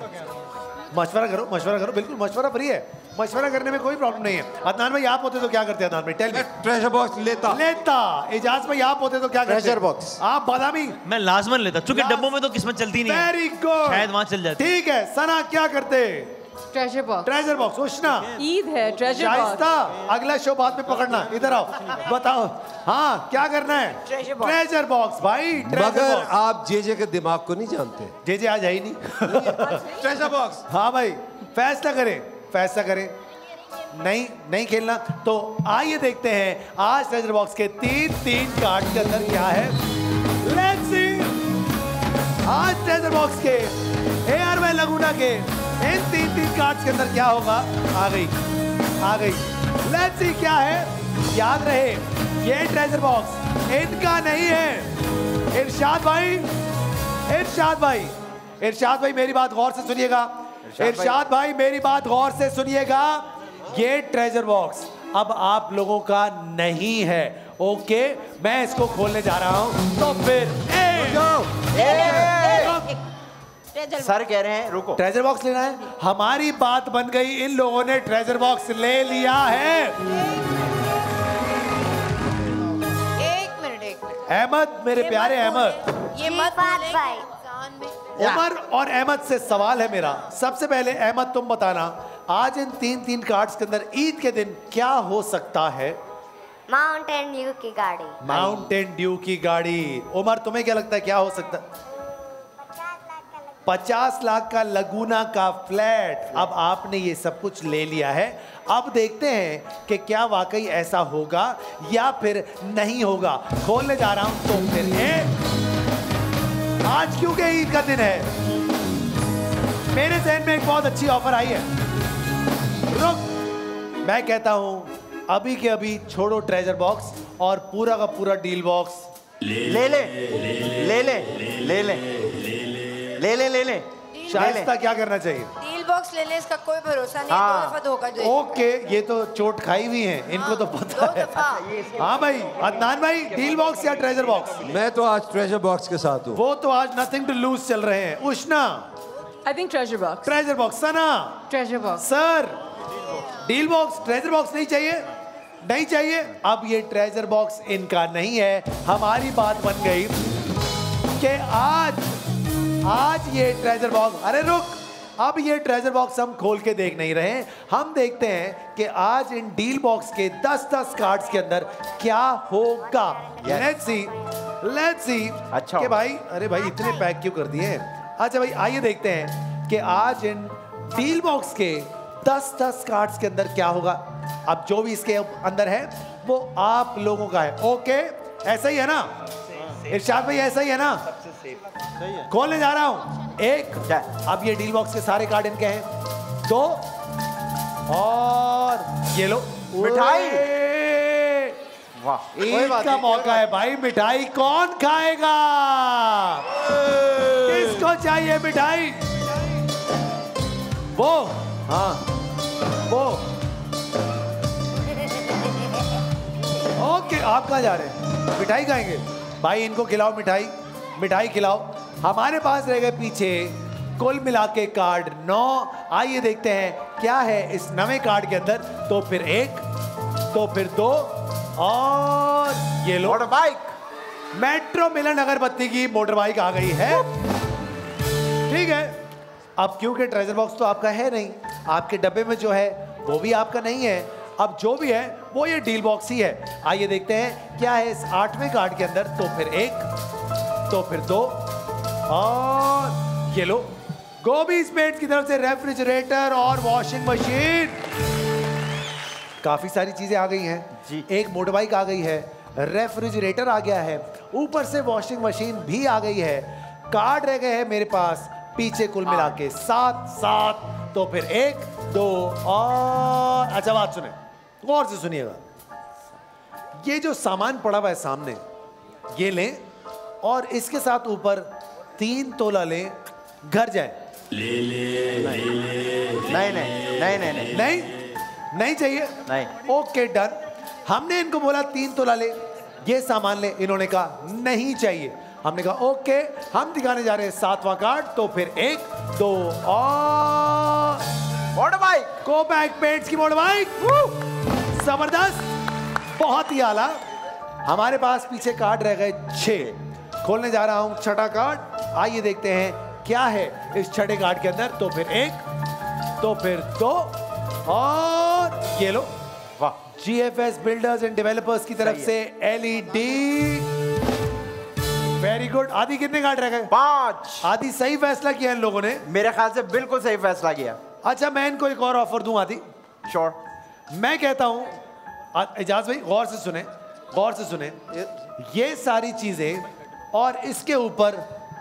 मशवरा करो मशवरा करो बिल्कुल मशवरा फ्री है। मशवरा करने में कोई प्रॉब्लम नहीं है। अदनान भाई आप होते तो क्या करते अदनान भाई? टेल मी ट्रेजर बॉक्स लेता। लेता। एजाज भाई आप होते तो क्या करते? Treasure box. आप बादामी? मैं लाजमन लेता चूँकि डब्बों में तो किस्मत चलती नहीं है। वेरी गुड शायद वहाँ चल जाती। ठीक है सना क्या करते? Treasure box treasure box Ushna. Eid है ट्रेजर शाइस्ता बॉक्स अगला शो बाद में पकड़ना। इधर आओ बताओ। हाँ क्या करना है? ट्रेजर बॉक्स भाई मगर आप जे जे के दिमाग को नहीं जानते। जेजे आज है ही नहीं। ट्रेजर बॉक्स हाँ भाई फैसला करें। फैसला करें। नहीं नहीं खेलना। तो आइए देखते हैं, आज ट्रेजर बॉक्स के तीन तीन कार्ड के अंदर क्या है। लेट्स सी आज ट्रेजर बॉक्स के ए आर वाई लगुना के इन तीन तीन कार्ड्स के अंदर क्या होगा। आ गई आ गई। लेट्स सी क्या है। याद रहे, ये ट्रेजर बॉक्स इनका नहीं है। इरशाद भाई इरशाद भाई इरशाद भाई, मेरी बात गौर से सुनिएगा। इरशाद भाई। मेरी बात गौर से सुनिएगा। ये ट्रेजर बॉक्स अब आप लोगों का नहीं है। ओके मैं इसको खोलने जा रहा हूँ। तो फिर ए, ए, ए, सर कह रहे हैं रुको। ट्रेजर बॉक्स लेना है। हमारी बात बन गई। इन लोगों ने ट्रेजर बॉक्स ले लिया है। एक मिनट एक मिनट। अहमद मेरे प्यारे अहमद। ये मत बोले उमर और अहमद से सवाल है मेरा। सबसे पहले अहमद तुम बताना आज इन तीन तीन कार्ड्स के अंदर ईद के दिन क्या हो सकता है? माउंटेन व्यू की गाड़ी। माउंटेन ड्यू की गाड़ी। उमर तुम्हें क्या लगता है क्या हो सकता है? पचास लाख का लगूना का फ्लैट। अब आपने ये सब कुछ ले लिया है। अब देखते हैं कि क्या वाकई ऐसा होगा या फिर नहीं होगा। खोलने जा रहा हूँ तो फिर ये आज क्योंकि ईद का दिन है? मेरे जहन में एक बहुत अच्छी ऑफ़र आई है। रुक। मैं कहता हूँ अभी के अभी छोड़ो ट्रेजर बॉक्स और पूरा का पूरा डील बॉक्स ले ले। ले ले ले। ले ले ले ले ले। शाइस्ता क्या करना चाहिए? डील बॉक्स लेने इसका कोई भरोसा नहीं हाँ। दो धोखा दे ओके ये तो चोट खाई हुई है इनको तो पता दो है। हाँ भाई अदनान भाई डील बॉक्स या ट्रेजर बॉक्स मैं तो आज ट्रेजर बॉक्स के साथ हूँ। वो तो आज नथिंग टू लूज चल रहे हैं। Ushna. I think treasure box treasure box Sana. Treasure box sir deal box treasure box नहीं चाहिए? नहीं चाहिए? अब ये ट्रेजर बॉक्स इनका नहीं है। हमारी बात बन गई कि आज आज ये ट्रेजर बॉक्स अरे रुक। अब ये ट्रेजर बॉक्स हम खोल के देख नहीं रहे हम देखते हैं कि आज इन डील बॉक्स के 10-10 कार्ड्स के अंदर क्या होगा। लेट्स सी लेट्स सी अच्छा। कि भाई अरे भाई इतने पैक क्यों कर दिए अच्छा भाई आइए देखते हैं कि आज इन डील बॉक्स के 10-10 कार्ड्स के अंदर क्या होगा। अब जो भी इसके अंदर है वो आप लोगों का है। ओके ऐसा ही है ना? इर्शाद भाई ऐसा ही है ना? खोलने जा रहा हूँ? एक अब ये डील बॉक्स के सारे कार्ड इनके हैं। दो और ये लो मिठाई। वाह ईद का मौका है भाई मिठाई कौन खाएगा? किसको चाहिए मिठाई? वो। हाँ। वो। ओके आप कहाँ जा रहे हैं? मिठाई खाएँगे? भाई इनको खिलाओ मिठाई। मिठाई खिलाओ। हमारे पास रह गए पीछे कुल मिला के कार्ड नौ। आइए देखते हैं क्या है इस नवे कार्ड के अंदर? तो फिर एक तो फिर दो और ये लो। मोटर बाइक मेट्रो मिलन अगरबत्ती की मोटर बाइक आ गई है। ठीक है अब क्योंकि ट्रेजर बॉक्स तो आपका है नहीं आपके डब्बे में जो है वो भी आपका नहीं है। अब जो भी है वो ये डील बॉक्स ही है। आइए देखते हैं क्या है इस आठवें कार्ड के अंदर? तो फिर एक तो फिर दो। और ये लो। गोभी स्पेट की तरफ़ से रेफ्रिजरेटर और वॉशिंग मशीन काफ़ी सारी चीज़ें आ गई हैं। जी। एक मोटर बाइक आ गई है। रेफ्रिजरेटर आ गया है। ऊपर से वॉशिंग मशीन भी आ गई है। कार्ड रह गए हैं मेरे पास। पीछे कुल मिला के सात सात। तो फिर एक दो और अच्छा बात सुने। गौर से सुनिएगा। ये जो सामान पड़ा हुआ है सामने ये लें। और इसके साथ ऊपर तीन तोला लें घर जाए। ले ले नहीं। नहीं नहीं नहीं नहीं नहीं। नहीं? चाहिए? नहीं। Okay done. हमने इनको बोला तीन तोला ले ये सामान ले। इन्होंने कहा नहीं चाहिए। हमने कहा ओके हम दिखाने जा रहे हैं सातवां कार्ड तो फिर एक दो और। मोटर बाइक को बैक पेट्स की मोटर बाइक ज़बरदस्त। बहुत ही आला। हमारे पास पीछे कार्ड रह गए छह। खोलने जा रहा हूँ छठा कार्ड। आइए देखते हैं क्या है इस छठे कार्ड के अंदर। तो फिर एक तो फिर दो और ये लो। वाह। जीएफएस बिल्डर्स एंड डेवलपर्स की तरफ़ से एलईडी वेरी गुड आदि कितने कार्ड रह गए पाँच। आदि सही फैसला किया इन लोगों ने। मेरे ख्याल से बिल्कुल सही फैसला किया। अच्छा मैं इनको एक और ऑफ़र दूँ आदि। Sure sure. मैं कहता हूँ एजाज भाई गौर से सुने गौर से सुने। ये सारी चीज़ें और इसके ऊपर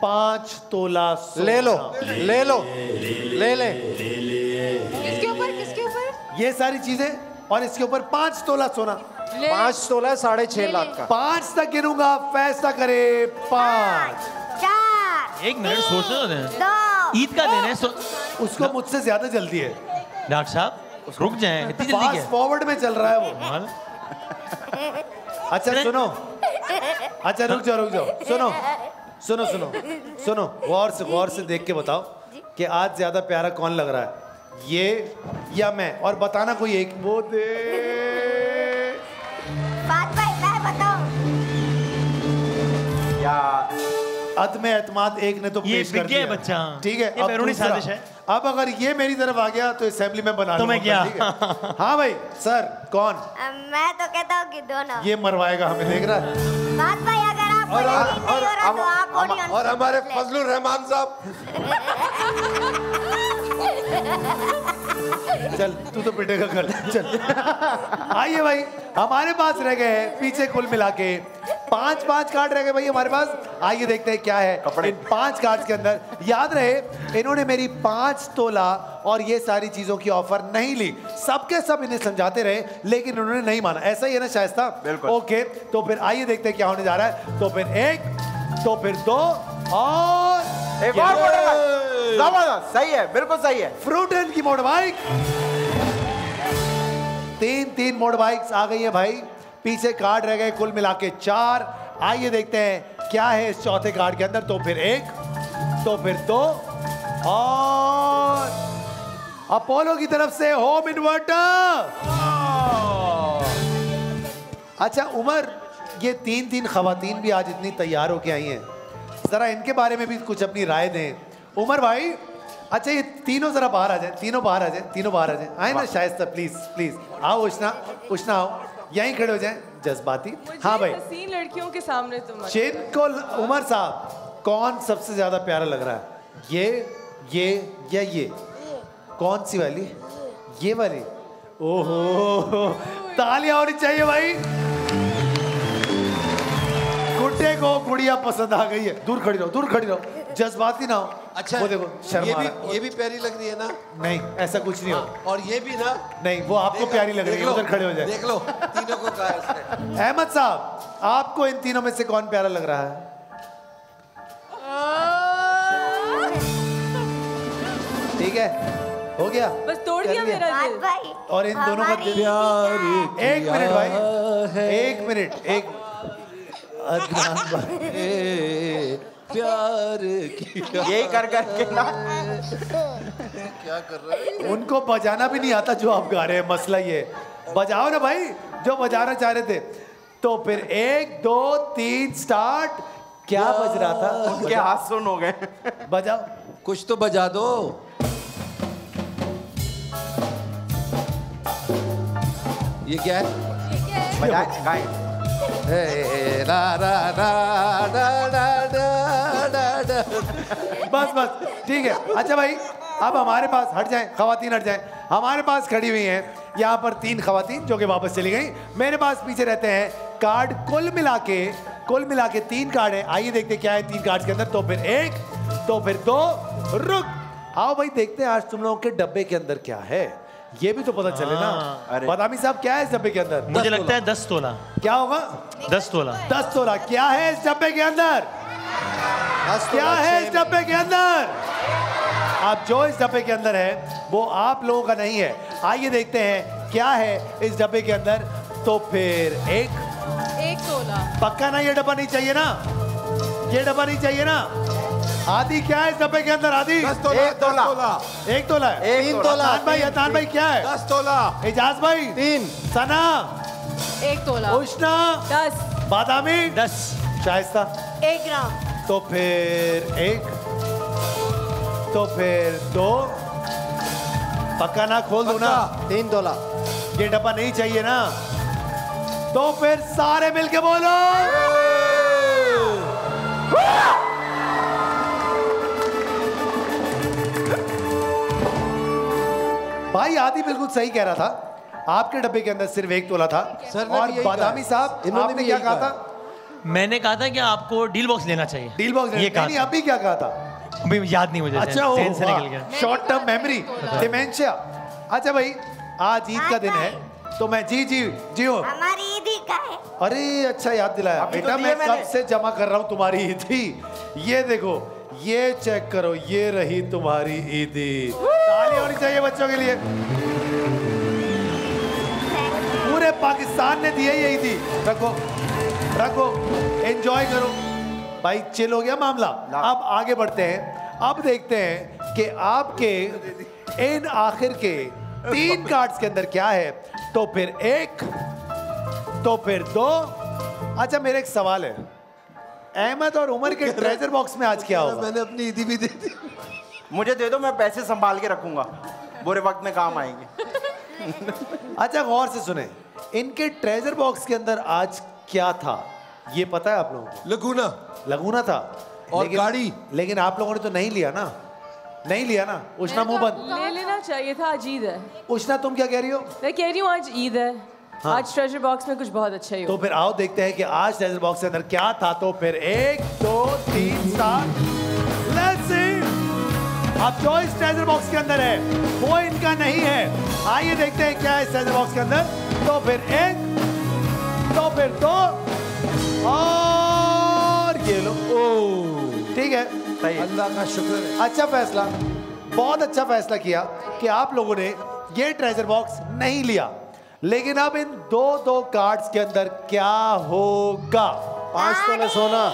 पाँच तोला सोना। ले लो ले लो ले ले किसके ऊपर किसके ऊपर? ये सारी चीज़ें और इसके ऊपर पाँच तोला सोना। पाँच तोला साढ़े छह लाख का। पाँच तक गिनूँगा फैसला करे पाँच। चार। एक मिनट सोचने दें ईद का दिन है सो... उसको मुझसे ज़्यादा जल्दी है। डॉक्टर साहब रुक जाएँ इतनी जल्दी फॉरवर्ड में चल रहा है वो। अच्छा सुनो। अच्छा रुक जाओ रुक जाओ। सुनो सुनो सुनो सुनो। गौर से गौर से देख के बताओ कि आज ज़्यादा प्यारा कौन लग रहा है? ये या मैं? और बताना कोई एक? वो दे। अदम एतमाद एक ने तो ये पेश कर दिया। बच्चा। ठीक है ये अब बैरूनी साजिश है। अब अगर ये मेरी तरफ़ आ गया तो असेंबली में बना तो मैं क्या? हाँ। भाई सर कौन? मैं तो कहता हूँ कि दोनों। ये मरवाएगा हमें देख रहा है। बात भाई अगर आप और- यकीन और- हो तो आप हम- और हमारे फजलुर रहमान साहब। चल तू तो पिटेगा कल चल। आइए भाई हमारे पास रह गए हैं पीछे कुल मिला के पाँच पाँच कार्ड रह गए भाई हमारे पास। आइए देखते हैं क्या है कपड़े। इन पाँच कार्ड्स के अंदर। याद रहे इन्होंने मेरी पाँच तोला और ये सारी चीज़ों की ऑफ़र नहीं ली। सबके सब इन्हें समझाते रहे लेकिन उन्होंने नहीं माना। ऐसा ही है ना शायस्ता? बिल्कुल। ओके तो फिर आइए देखते हैं क्या होने जा रहा है। तो फिर एक तो फिर दो और एक और मोटर बाइक ज़बरदस्त सही है बिल्कुल सही है फ्रूटन की मोटर बाइक तीन तीन मोटर बाइक्स आ गई है भाई पीछे कार्ड रह गए कुल मिला के चार आइए देखते हैं क्या है इस चौथे कार्ड के अंदर तो फिर एक तो फिर दो और अपोलो की तरफ़ से होम इन्वर्टर अच्छा उमर ये तीन तीन खवातीन भी आज इतनी तैयार होके आई हैं। जरा इनके बारे में भी कुछ अपनी राय दें। उमर भाई अच्छा ये तीनों जरा बाहर आ जाए तीनों बाहर आ जाए तीनों बाहर आ जाए। आए ना शायद प्लीज़ प्लीज़ आओ उष्णा उष्णा आओ। यहीं खड़े हो जाए जज्बाती। हाँ भाई। हसीन लड़कियों के सामने तो मत जिनको उमर साहब कौन सबसे ज़्यादा प्यारा लग रहा है? ये ये या ये? कौन सी वाली? ये वाली। ओहो। तालियाँ होनी चाहिए भाई। गुड्डे को गुड़िया पसंद आ गई है। दूर खड़ी रहो दूर खड़ी रहो। जज्बाती ना हो। अच्छा वो देखो ये शर्मा भी ये भी प्यारी लग रही है ना? नहीं ऐसा कुछ नहीं हो। और ये भी ना नहीं वो आपको प्यारी लग रही है उधर खड़े हो जाए। देख लो तीनों को कहा अहमद साहब आपको इन तीनों में से कौन प्यारा लग रहा है? ठीक है हो गया। बस तोड़ दिया मेरा दिल। भाई और इन दोनों का दिल एक मिनट भाई एक मिनट एक अदनान भाई प्यार किया। यही कर करके ना। क्या कर रहे हैं? उनको बजाना भी नहीं आता जो आप गा रहे हैं मसला ये। बजाओ ना भाई जो बजाना चाह रहे थे। तो फिर एक दो तीन स्टार्ट क्या बज रहा था? उनके हाथ सुन हो गए। बजाओ। कुछ तो बजा दो। ये क्या है? बजाए गाएँ बस बस। ठीक है। अच्छा भाई, अब हमारे पास, हट जाए खातन हट जाए। हमारे पास खड़ी हुई हैं, यहाँ पर तीन खातन जो कि वापस चली गई। मेरे पास पीछे रहते हैं कार्ड कुल मिला के, कुल मिला के तीन कार्ड है। आइए देखते क्या है तीन कार्ड के अंदर। तो फिर एक तो फिर दो, रुक। आओ भाई, देखते हैं आज तुम लोगों के डब्बे के अंदर क्या है। ये भी तो पता चले ना। अरे। बदामी साहब क्या है इस डब्बे के अंदर? मुझे लगता है दस तोला। क्या होगा? दस तोला। दस तोला। क्या है इस डब्बे के अंदर? क्या है इस डब्बे के अंदर? अब जो इस डब्बे के अंदर है वो आप लोगों का नहीं है। आइए देखते हैं क्या है इस डब्बे के अंदर? तो फिर एक। एक तोला। पक्का ना ये डब्बा नहीं चाहिए ना? ये डब्बा नहीं चाहिए ना? आदि क्या है डब्बे के अंदर आदि? दस तोला, एक तोला। एक तोला है। एक तीन तोला। भाई अदनान भाई क्या है? दस तोला। एजाज भाई तीन। सना एक तोला। उष्णा दस। बादामी दस। शाइस्ता। एक ग्राम। तो फिर एक तो फिर दो। पक्का ना? खोल दो ना। तीन तोला। ये डब्बा नहीं चाहिए ना। तो फिर सारे मिलके बोलो। भाई आदि बिल्कुल सही कह रहा था। आपके डब्बे के अंदर सिर्फ़ एक तोला था। सर और बादामी साहब इन्होंने भी क्या कहा। था? मैंने कहा था कि आपको डील बॉक्स लेना चाहिए। डील बॉक्स ये कहा नहीं था। अभी क्या कहा था? अभी याद नहीं मुझे अच्छा हो निकल गया। शॉर्ट टर्म मेमोरी डिमेंशिया अच्छा। भाई आज ईद का दिन है तो मैं जी जी जी हो। हमारी ईद ही का है। अरे अच्छा याद दिलाया। तो बेटा मैं। कब से जमा कर रहा हूँ तुम्हारी ईदी ये देखो ये चेक करो ये रही तुम्हारी ईदी। ताली होनी चाहिए बच्चों के लिए। पूरे पाकिस्तान ने दिए ये ईदी। रखो रखो एंजॉय करो। भाई चिल हो गया मामला। अब आगे बढ़ते हैं। अब देखते हैं कि आपके इन आखिर के तीन कार्ड्स के अंदर क्या है। तो फिर एक तो फिर दो। अच्छा मेरा एक सवाल है। अहमद और उमर के ट्रेजर बॉक्स में आज क्या होगा? मैंने अपनी ईदी भी दे दी। मुझे दे दो मैं पैसे संभाल के रखूँगा। बुरे वक्त में काम आएँगे। अच्छा गौर से सुने। इनके ट्रेजर बॉक्स के अंदर आज क्या था? ये पता है आप लोगों को? लगूना लगूना था। और लेकिन, गाड़ी। लेकिन आप लोगों ने तो नहीं लिया ना? नहीं लिया ना? उष्णा मुँह बंद। ले लेना चाहिए था आज ईद है। उष्णा तुम क्या कह रही हो? मैं कह रही हूँ आज ईद है। हाँ। आज ट्रेजर बॉक्स में कुछ बहुत अच्छा ही तो फिर आओ देखते हैं कि आज ट्रेजर बॉक्स के अंदर क्या था। तो फिर एक दो तीन सात। लेट्स सी अब जो इस ट्रेजर बॉक्स के अंदर है वो इनका नहीं है। आइए देखते हैं क्या है इस ट्रेजर बॉक्स के अंदर। तो फिर एक तो फिर दो। और ये लो। ओ ठीक है। सही अल्लाह का शुक्र है। अच्छा फैसला। बहुत अच्छा फैसला किया कि आप लोगों ने ये ट्रेजर बॉक्स नहीं लिया। लेकिन अब इन दो दो कार्ड्स के अंदर क्या होगा? पाँच तोले सोना।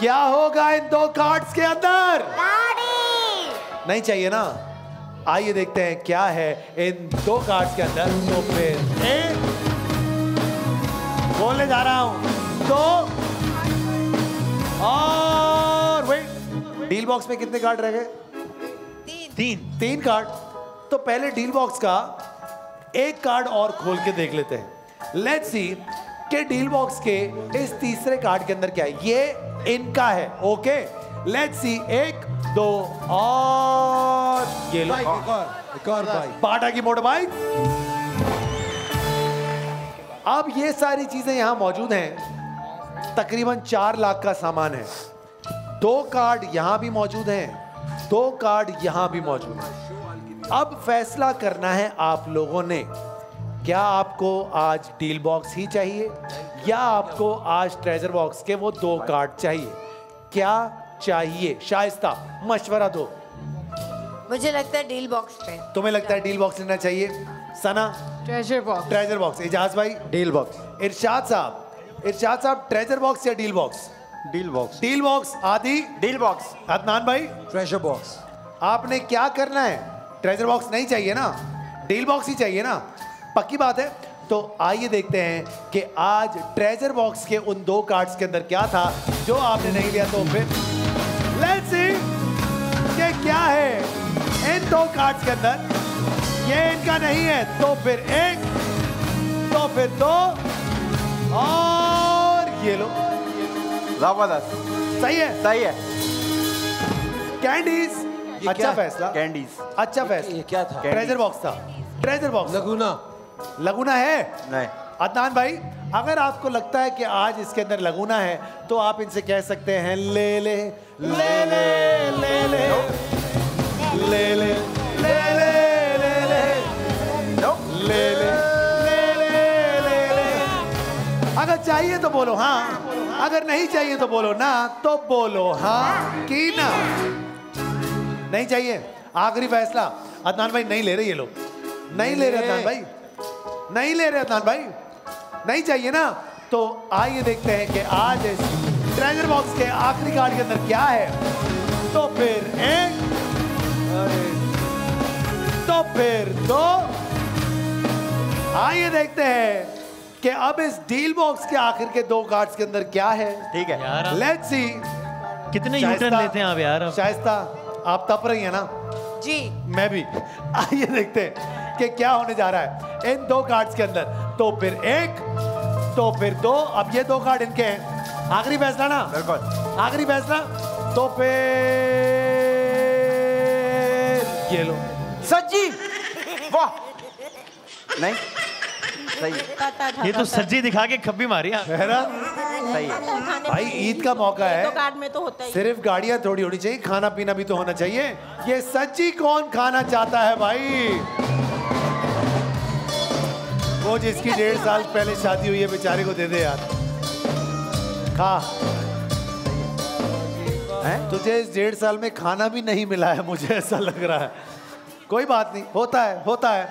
क्या होगा इन दो कार्ड्स के अंदर? नहीं चाहिए ना। आइए देखते हैं क्या है इन दो कार्ड्स के अंदर। तो फिर एक बोलने जा रहा हूँ। दो और वेट डील बॉक्स में कितने कार्ड रह गए? तीन। तीन। कार्ड तो पहले डील बॉक्स का एक कार्ड और खोल के देख लेते हैं। लेट्स सी के डील बॉक्स के इस तीसरे कार्ड के अंदर क्या है। ये इनका है ओके लेट्स सी एक दो और ये लो। एक और एक और बाइक बाटा की मोटर बाइक अब ये सारी चीज़ें यहाँ मौजूद हैं। तकरीबन चार लाख का सामान है। दो कार्ड यहाँ भी मौजूद हैं। दो कार्ड यहाँ भी मौजूद हैं। अब फैसला करना है आप लोगों ने। क्या आपको आज डील बॉक्स ही चाहिए? या आपको आज ट्रेजर बॉक्स के वो दो कार्ड चाहिए? क्या चाहिए? शाइस्ता मशवरा दो। मुझे लगता है डील बॉक्स पे। तुम्हें लगता है डील बॉक्स लेना चाहिए? Sana. Treasure box. Treasure box. Ejaz भाई। Deal box. इरशाद साहब। इरशाद साहब ट्रेजर बॉक्स या deal box? Deal box. Deal box. Adi. Deal box. Adnan भाई। Treasure box. आपने क्या करना है? ट्रेजर बॉक्स नहीं चाहिए ना डील बॉक्स ही चाहिए ना। पक्की बात है? तो आइए देखते हैं कि आज ट्रेजर बॉक्स के उन दो कार्ड्स के अंदर क्या था जो आपने नहीं लिया तो फिर लेट्स सी कि क्या है इन दो कार्ड्स के अंदर। ये इनका नहीं है तो फिर एक तो फिर दो और ये लो। ज़बरदस्त। सही है? सही है। कैंडीज ये अच्छा फैसला कैंडीज अच्छा फैसला ये क्या था ट्रेजर बॉक्स था ट्रेजर बॉक्स लगुना लगुना है नहीं अदनान भाई अगर आपको लगता है कि आज इसके अंदर लगुना है तो आप इनसे कह सकते हैं ले ले ले ले ले ले ले ले ले ले ले ले ले ले ले ले ले ले ले अगर चाहिए तो बोलो हाँ अगर नहीं चाहिए तो बोलो ना तो बोलो हाँ कि ना नहीं चाहिए। आखिरी फैसला। अदनान भाई नहीं ले रहे ये लोग। नहीं नहीं ले रहे अदनान भाई। नहीं ले रहे अदनान भाई। नहीं चाहिए ना। तो आइए देखते हैं कि आज इस ट्रेजर बॉक्स के आखिरी कार्ड के अंदर क्या है। तो फिर एक तो फिर दो। आइए देखते हैं कि अब इस डील बॉक्स के आखिर के दो कार्ड्स के अंदर क्या है। ठीक है। यार लेट्स सी कितने यूटर्न लेते हैं आप यार अब? शाइस्ता आप तप रही है ना? जी। मैं भी। आइए देखते हैं कि क्या होने जा रहा है इन दो कार्ड्स के अंदर। तो फिर एक तो फिर दो। अब ये दो कार्ड इनके हैं। आखिरी फैसला ना? बिल्कुल। आखिरी फैसला? तो फिर ये लो। सच्ची वाह। नहीं? सही है। ये तो सज्जी दिखा के खब्बी मारी है ना? सही है। भाई ईद का मौका तो है। में तो होता ही सिर्फ़ गाड़ियाँ थोड़ी होनी चाहिए खाना पीना भी तो होना चाहिए। ये सच्ची कौन खाना चाहता है भाई? वो जिसकी डेढ़ साल पहले शादी हुई है बेचारे को दे दे यार। खा। हैं? तुझे इस डेढ़ साल में खाना भी नहीं मिला है मुझे ऐसा लग रहा है। कोई बात नहीं होता है होता है।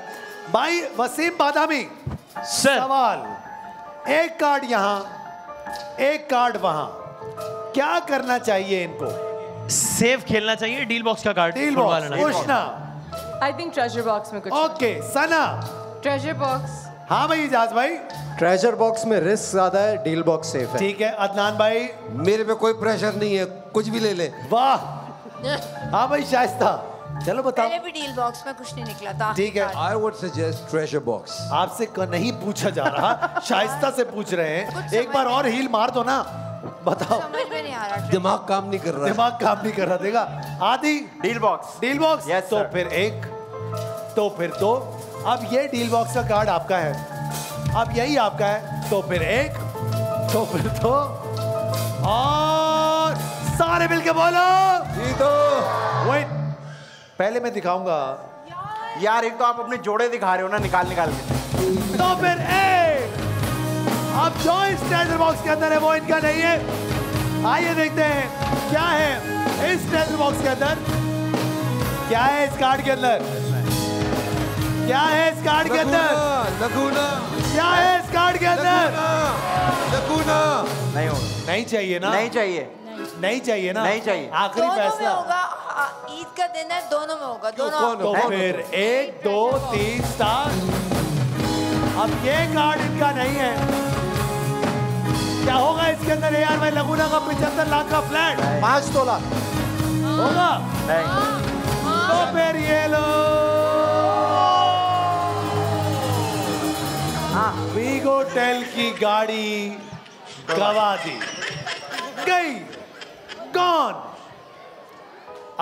भाई वसीम बादामी। सर। सवाल। एक कार्ड यहाँ एक कार्ड वहाँ। क्या करना चाहिए इनको? सेफ़ खेलना चाहिए डील बॉक्स का कार्ड डील बॉक्स लेना। आई थिंक ट्रेजर बॉक्स में कुछ ओके सना। ट्रेजर बॉक्स हाँ भाई इजाज भाई। ट्रेजर बॉक्स में रिस्क ज़्यादा है डील बॉक्स सेफ़ है। ठीक है अदनान भाई। मेरे पे कोई प्रेशर नहीं है कुछ भी ले ले। वाह। हाँ भाई शाइस्ता। चलो बताओ। पहले भी डील बॉक्स में कुछ नहीं निकला था। ठीक है। I would suggest treasure box आपसे नहीं पूछा जा रहा। शाइस्ता से पूछ रहे हैं। एक बार और हील मार दो ना। बताओ। समझ में नहीं आ रहा दिमाग काम नहीं कर रहा। दिमाग काम नहीं कर रहा। देगा Adi. Deal box deal box Yes, तो sir. फिर एक। तो फिर दो। अब ये डील बॉक्स का कार्ड आपका है। अब यही आपका है। तो फिर एक। तो फिर दो। और सारे मिलके बोलो। जीतो। वेट पहले मैं दिखाऊँगा। यार एक तो आप अपने जोड़े दिखा रहे हो ना निकाल निकाल के। तो फिर ए अब जो इस ट्रेजर बॉक्स के अंदर है वो इनका नहीं है। आइए देखते हैं क्या है इस ट्रेजर बॉक्स के अंदर? क्या है इस कार्ड के अंदर? क्या है इस कार्ड के अंदर? लगूना क्या है इस कार्ड के अंदर? लगूना नहीं हो नहीं चाहिए ना? नहीं चाहिए। नहीं चाहिए ना। नहीं चाहिए। आखिरी दोनों फैसला। होगा। हाँ, ईद का दिन है दोनों में होगा दोनों तो है? फिर एक दो तीन सात अब ये कार्ड इनका नहीं है। क्या होगा इसके अंदर? ए यार भाई लगूना का पिछहत्तर लाख का फ्लैट पाँच तोला होगा? नहीं। तो फिर ये लो। वीगो टेल की गाड़ी गवा दी। गई। कौन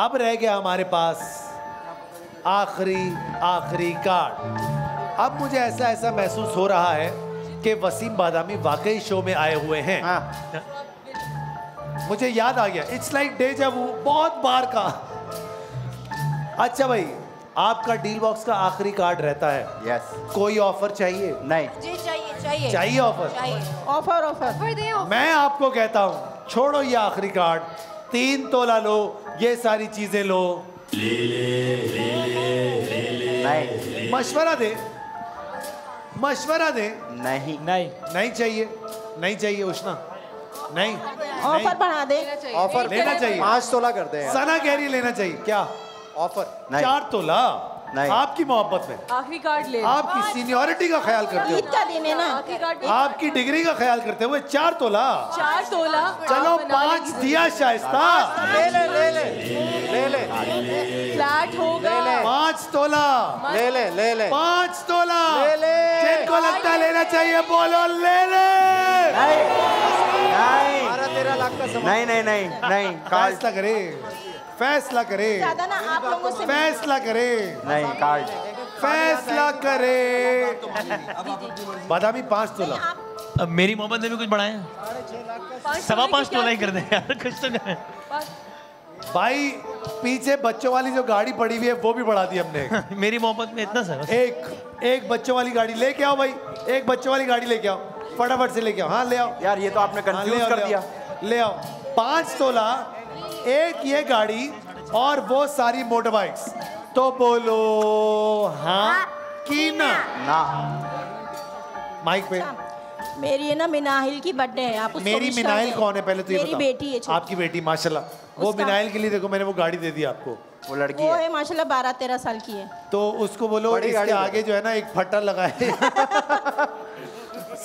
अब रह गया हमारे पास आखिरी आखिरी कार्ड अब मुझे ऐसा ऐसा महसूस हो रहा है कि वसीम बादामी वाकई शो में आए हुए हैं। हाँ। मुझे याद आ गया इट्स लाइक डेजा वू बहुत बार का अच्छा भाई आपका डील बॉक्स का आखिरी कार्ड रहता है। Yes yes. कोई ऑफ़र चाहिए? नहीं। जी चाहिए चाहिए। चाहिए offer offer offer offer offer मैं आपको कहता हूँ छोड़ो ये आखिरी कार्ड तीन तोला लो ये सारी चीज़ें लो। नहीं। मशवरा दे। मशवरा दे। नहीं। नहीं। नहीं चाहिए। नहीं चाहिए उष्णा। नहीं। ऑफ़र बढ़ा दे। ऑफ़र लेना चाहिए। पाँच तोला कर दे। सना कह रही लेना चाहिए। क्या? ऑफ़र चार तोला? नहीं। आपकी मोहब्बत में। आखिरी कार्ड ले। आपकी सीनियोरिटी का ख्याल करते ईद का दिन है ना। आखिरी कार्ड हुए आपकी डिग्री का ख्याल करते हुए चार तोला। चार तोला। चलो पाँच दिया शाइस्ता ले ले ले ले। ले ले। फ्लैट होगा। पाँच तोला। ले ले ले ले। पाँच तोला। ले ले। जिनको लगता लेना चाहिए बोलो ले ले। नहीं नहीं। नहीं नहीं नहीं कार्ड फैसला करे। फैसला करे। ज़्यादा ना आप लोगों से फैसला करे। नहीं कार्ड। फैसला करे। बादामी पाँच तोला। अब मेरी मोहब्बत ने भी कुछ बढ़ाया। सवा पाँच तोला ही कर दे यार कुछ तो करें। भाई पीछे बच्चों वाली जो गाड़ी पड़ी हुई है वो भी बढ़ा दी हमने। मेरी मोहब्बत में इतना सा एक एक बच्चों वाली गाड़ी लेके आओ भाई। एक बच्चों वाली गाड़ी लेके आओ। फटाफट से लेके आओ। हाँ ले आओ। यार ये तो आपने हाँ, कंफ्यूज कर दिया। ले आओ। पाँच तोला एक ये गाड़ी और वो सारी मोटर बाइक्स तो बोलो हाँ की ना? ना। माइक पे। मेरी है ना मिनाहिल की बर्थडे है आप उसको मेरी मिनाइल कौन है? पहले तो ये मेरी बेटी है आपकी बेटी माशाल्लाह। वो मिनाइल के लिए देखो मैंने वो गाड़ी दे दी आपको। वो लड़की वो है। माशाल्लाह बारह तेरह साल की है। तो उसको बोलो इसके आगे जो है ना एक फट्टा लगाए।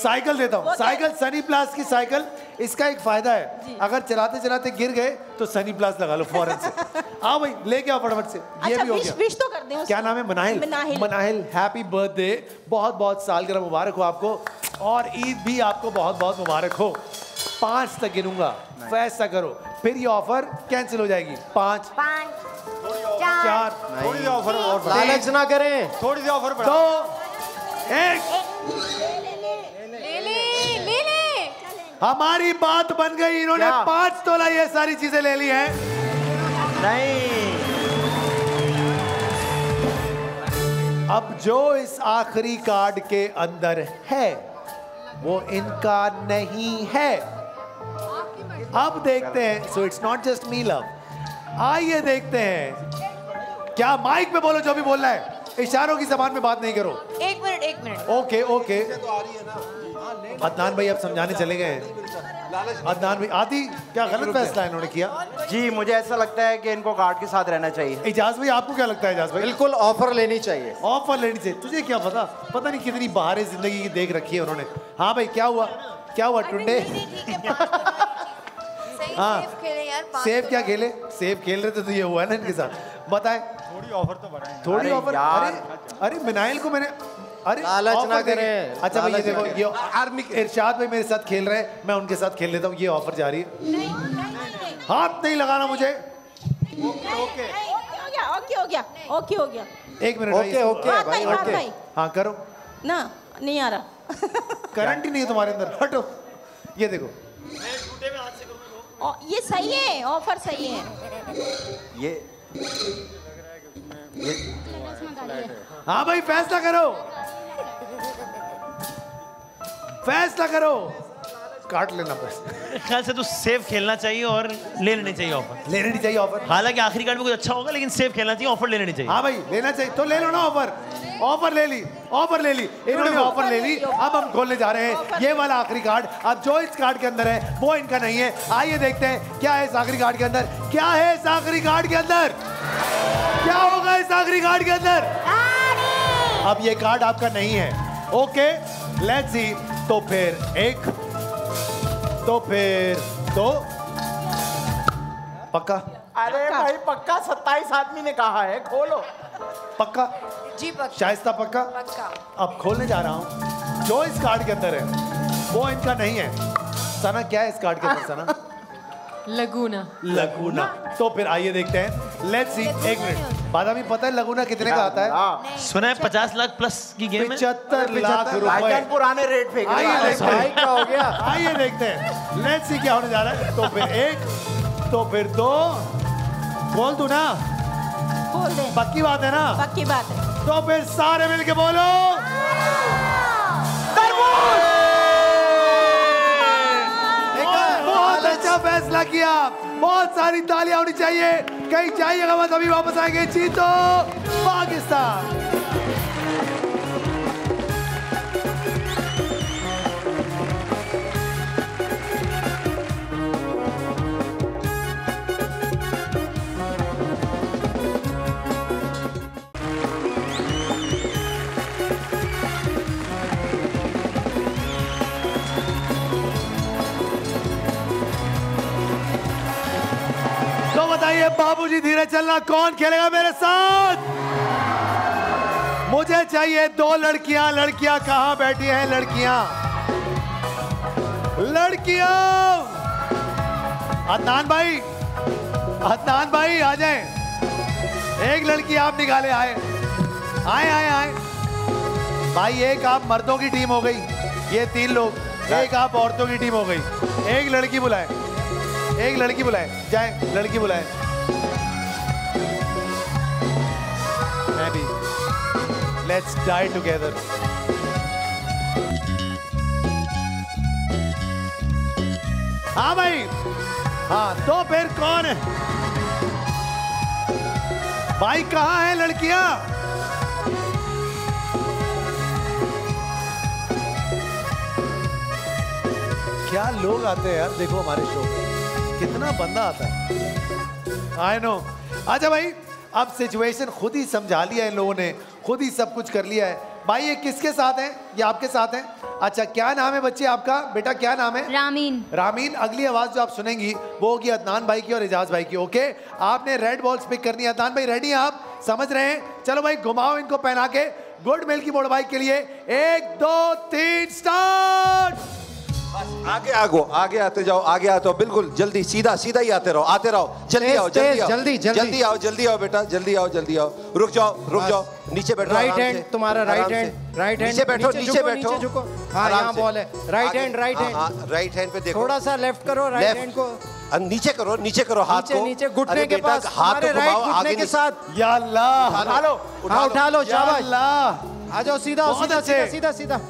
साइकिल देता हूँ। साइकिल सनी प्लास की साइकिल इसका एक फ़ायदा है। अगर चलाते चलाते गिर गए तो सनी प्लास लगा लो फ़ौरन से। आओ भाई लेके आओ फटाफट से। ये अच्छा भी हो विश गया। विश तो कर दें क्या नाम है? मनाहिल। मनाहिल। मनाहिल हैप्पी बर्थडे बहुत बहुत सालगिरह मुबारक हो आपको। और ईद भी आपको बहुत बहुत मुबारक हो। पाँच तक गिनूँगा। फैसला करो। फिर ये ऑफ़र कैंसिल हो जाएगी। पाँच। चार चार। थोड़ी सी ऑफ़र और लालच ना करें। थोड़ी सी ऑफ़र दो एक। ले ले ले ले हमारी बात बन गई इन्होंने पाँच तोला ये सारी चीज़ें ले ली हैं। नहीं। अब जो इस आखिरी कार्ड के अंदर है वो इनका नहीं है। अब देखते हैं so it's not just me love आइए देखते हैं। क्या माइक पे बोलो जो भी बोलना है। इशारों की जबान में बात नहीं करो। एक मिनट एक मिनट। ओके ओके अदनान भाई अब समझाने चले गए हैं। अदनान भाई आदि क्या गलत फैसला इन्होंने किया? जी मुझे ऐसा लगता है कि इनको कार्ड के साथ रहना चाहिए। इजाज भाई आपको क्या लगता है इजाज भाई? बिल्कुल ऑफ़र लेनी चाहिए। ऑफ़र लेनी चाहिए। तुझे क्या पता? पता नहीं कितनी बहारें ज़िंदगी की देख रखी है उन्होंने। हाँ भाई क्या हुआ? क्या हुआ टुंडे? हाँ। सेफ़ खेले यार पाँच सेब क्या खेले। सेब खेल रहे थे तो ये हुआ ना इनके साथ। बताए। थोड़ी ऑफ़र तो बढ़ाएँ थोड़ी ऑफ़र? अरे अरे मिनाइल को मैंने अरे लालच ऑफ़र ना दे रहे करें, अच्छा भाई देखो ये आर्मी इरशाद भाई मेरे साथ खेल रहे हैं मैं उनके साथ खेल लेता हूँ ये ऑफ़र जा रही है। हाथ नहीं लगाना मुझे। ओके हो ओके हो गया ओके हो गया। एक मिनट ओके ओके। भाई हाँ करो। ना नहीं आ रहा। करंट ही नहीं है तुम्हारे अंदर हटो। ये देखो। ये सही है ऑफ़र सही है। ये हाँ भाई फैसला करो। फैसला करो। काट लेना बस। ख्याल से तो सेफ़ खेलना चाहिए और ले लेनी चाहिए ऑफ़र ले लेनी चाहिए ऑफ़र हालाँकि आखिरी कार्ड में कुछ अच्छा होगा लेकिन सेफ़ खेलना चाहिए ऑफ़र ले लेनी चाहिए। हाँ भाई लेना चाहिए। तो ले लो ना ऑफ़र ऑफ़र ले ली ऑफ़र ले ली। इन्होंने ऑफ़र ले ली अब हम खोलने जा रहे हैं। ये वाला आखिरी कार्ड अब जो इस कार्ड के अंदर है वो इनका नहीं है। आइए देखते हैं क्या है इस आखिरी कार्ड के अंदर? क्या है इस आखिरी कार्ड के अंदर? क्या होगा इस आखिरी कार्ड के अंदर? अब ये कार्ड आपका नहीं है। ओके लेट्स सी तो फिर एक तो फिर दो। पक्का? अरे भाई पक्का? सत्ताईस आदमी ने कहा है खोलो। पक्का? जी पक्का। शाइस्ता पक्का? पक्का। अब खोलने जा रहा हूँ। जो इस कार्ड के अंदर है वो इनका नहीं है। सना क्या है इस कार्ड के अंदर सना? लगूना लगूना तो फिर आइए देखते हैं. लेट्स सी एक मिनट बादामी पता है लगूना कितने का आता है? हाँ। सुना है पचास लाख प्लस की गेम है? पिछहत्तर लाख रुपए. पुराने रेट पे आइए देखते हैं. क्या हो गया? आइए देखते हैं. लेट्स सी क्या होने जा रहा है. तो फिर एक तो फिर दो. बोल दू ना. खोल दे पक्की बात है ना? पक्की बात है। तो फिर सारे मिलके बोलो. अच्छा फैसला किया। बहुत सारी तालियाँ होनी चाहिए। कहीं चाहिए अभी वापस आएँगे। जीतो पाकिस्तान। बाबूजी धीरे चलना। कौन खेलेगा मेरे साथ? मुझे चाहिए दो लड़कियाँ। लड़कियाँ कहाँ बैठी हैं? लड़कियाँ। लड़कियाँ! अदनान भाई अदनान भाई, आ जाए। एक लड़की आप निकाले, आए। आए आए आए। भाई, एक आप मर्दों की टीम हो गई। ये तीन लोग। एक आप औरतों की टीम हो गई। एक लड़की बुलाए। एक लड़की बुलाए। जाए, लड़की बुलाए। लेट्स डाई टुगेदर हाँ भाई। हाँ तो फिर कौन है? भाई कहाँ है लड़कियाँ? क्या लोग आते हैं यार? देखो हमारे शो में कितना बंदा आता है। आई नो अच्छा भाई अब सिचुएशन खुद ही समझा लिया इन लोगों ने। खुद ही सब कुछ कर लिया है। भाई ये किसके साथ है? ये आपके साथ है? अच्छा क्या नाम है बच्चे आपका? बेटा क्या नाम है? रामीन। रामीन अगली आवाज़ जो आप सुनेंगी वो होगी अदनान भाई की और एजाज भाई की ओके? आपने रेड बॉल्स पिक करनी है। अदनान भाई रेडी आप? समझ रहे हैं? चलो भाई घुमाओ इनको पहना के। गुड मिल की बोर्ड बाइक के लिए एक दो तीन स्टार्ट आगे आगो आगे आते जाओ आगे आते हो बिल्कुल जल्दी सीधा सीधा ही आते रहो आते रहो जल्दी आओ जल्दी आओ जल्दी, जल्दी। जल्दी आओ जल्दी आओ बेटा जल्दी आओ जल्दी आओ रुक जाओ रुक जाओ नीचे बैठो राइट हैंड तुम्हारा राइट हैंड राइट हैंड नीचे बैठो नीचे बैठो। नीचे झुको। हाँ आराम बॉल है। राइट हैंड राइट हैंड हाँ, राइट हैंड पे देखो। थोड़ा सा लेफ़्ट करो राइट हैंड को। नीचे करो नीचे करो हाथ नीचे को। नीचे घुटने के पास हाथ को घुमाओ आगे के नीचे। साथ। या अल्लाह उठा लो हाँ उठा लो या शाबाश। अल्लाह। आ जाओ सीधा सीधा सीधा सीधा।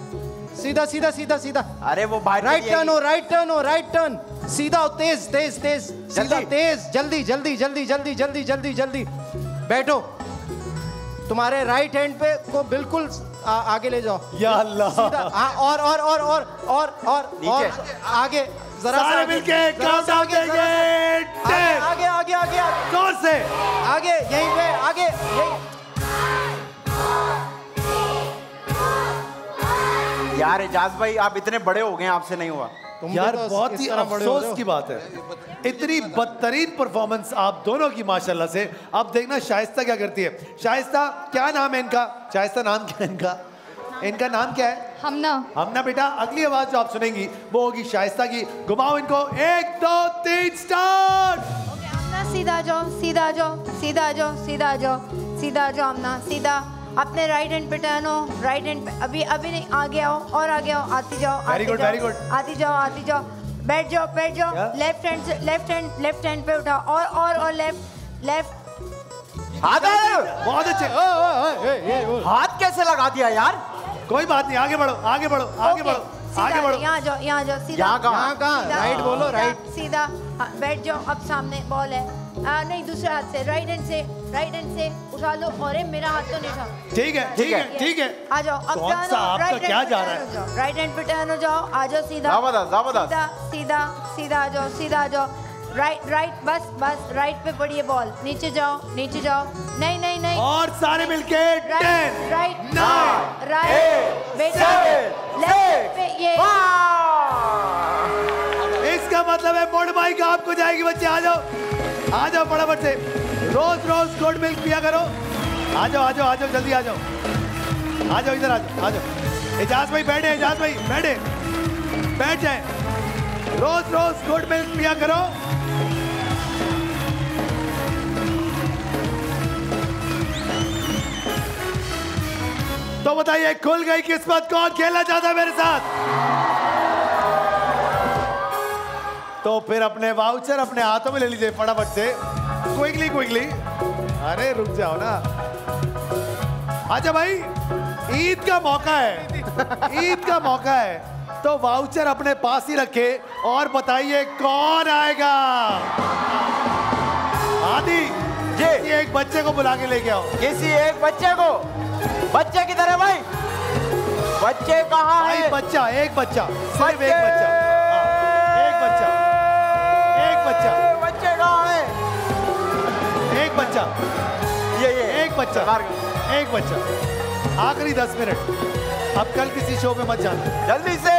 सीधा सीधा सीधा सीधा। अरे वो भाई राइट टर्न हो राइट टर्न हो राइट टर्न सीधा हो तेज तेज तेज। सीधा तेज जल्दी जल्दी जल्दी जल्दी जल्दी जल्दी जल्दी। बैठो। तुम्हारे राइट हैंड पे को बिल्कुल आ, आगे ले जाओ। या अल्लाह। हाँ और और और और और और और आगे। जरा सा सारे आगे, मिलके आगे, आगे आगे आगे आगे। ज़ोर से। आगे यहीं पे आगे यहीं। यार एजाज भाई आप इतने बड़े हो गए आपसे नहीं हुआ। तुम यार तो बहुत ही अफसोस की बात है। इतनी बदतरीन परफॉर्मेंस आप दोनों की माशाल्लाह से। अब देखना शाइस्ता क्या करती है? शाइस्ता क्या नाम है इनका? शाइस्ता नाम क्या है इनका? इनका नाम क्या है? हमना। हमना बेटा अगली आवाज़ जो आप सुनेंगी वो होगी शाइस्ता की। घुमाओ इनको। एक दो तीन स्टार्ट सीधा जाओ सीधा जाओ सीधा जाओ सीधा जाओ सीधा जाओ आमना सीधा। अपने राइट हैंड पे टर्न हो राइट हैंड पे अभी अभी नहीं आगे आओ और आगे आओ आती जाओ आती good, जाओ, very good. आती जाओ आती जाओ। बैठ जाओ बैठ जाओ। लेफ़्ट हैंड से लेफ़्ट हैंड लेफ़्ट हैंड पे उठाओ और और और लेफ़्ट लेफ़्ट हाथ बहुत अच्छे। ओ, ओ, ओ। हाथ कैसे लगा दिया यार? कोई बात नहीं आगे बढ़ो आगे बढ़ो आगे बढ़ो आगे बढ़ो। यहाँ जाओ यहाँ जाओ सीधा। यहाँ कहाँ? सीधा, बोलो, right. सीधा। बैठ जाओ अब सामने बॉल है। आ, नहीं दूसरे हाथ से राइट हैंड से राइट हैंड से उठा लो और मेरा हाथ तो नहीं उठाओ ठीक है ठीक है ठीक है। आ जाओ अब सा हो, आपका क्या जा रहा है? राइट हैंड पे टर्न हो जाओ आ जाओ सीधा। सीधा सीधा सीधा आ जाओ सीधा आ जाओ। राइट राइट बस बस राइट पे पड़िए बॉल नीचे जाओ नीचे जाओ। नहीं नहीं नहीं। और सारे मिलके राइट राइट राइट बेटा लेफ़्ट पे ये। इसका मतलब है मोड़ बाई का आपको जाएगी, बच्चे, आ जाओ। आ जाओ फटाफट से। रोज रोज गुड मिल्क पिया करो। आ जाओ आ जाओ आ जाओ, जल्दी आ जाओ। आ जाओ, इधर आ जाओ आ जाओ। एजाज भाई, बैठे एजाज भाई, बैठे। बैठ जाए। रोज रोज गुड मिल्क पिया करो। तो बताइए, खुल गई किस्मत, कौन खेलना चाहता है मेरे साथ? तो फिर अपने वाउचर अपने हाथों में ले लीजिए फटाफट से। क्विकली क्विकली अरे रुक जाओ ना। अच्छा भाई ईद का मौका है। ईद का मौका है। तो वाउचर अपने पास ही रखे और बताइए कौन आएगा? आदि जी। किसी एक बच्चे को बुला के लेके आओ। किसी एक बच्चे को? बच्चे किधर है भाई? बच्चे कहाँ भाई है? बच्चा एक बच्चा सिर्फ़ एक बच्चा। बच्चा। बच्चे कहाँ है? एक बच्चा। ये ये। एक बच्चा। एक बच्चा। आखिरी दस मिनट। अब कल किसी शो में मत जाना। जल्दी से।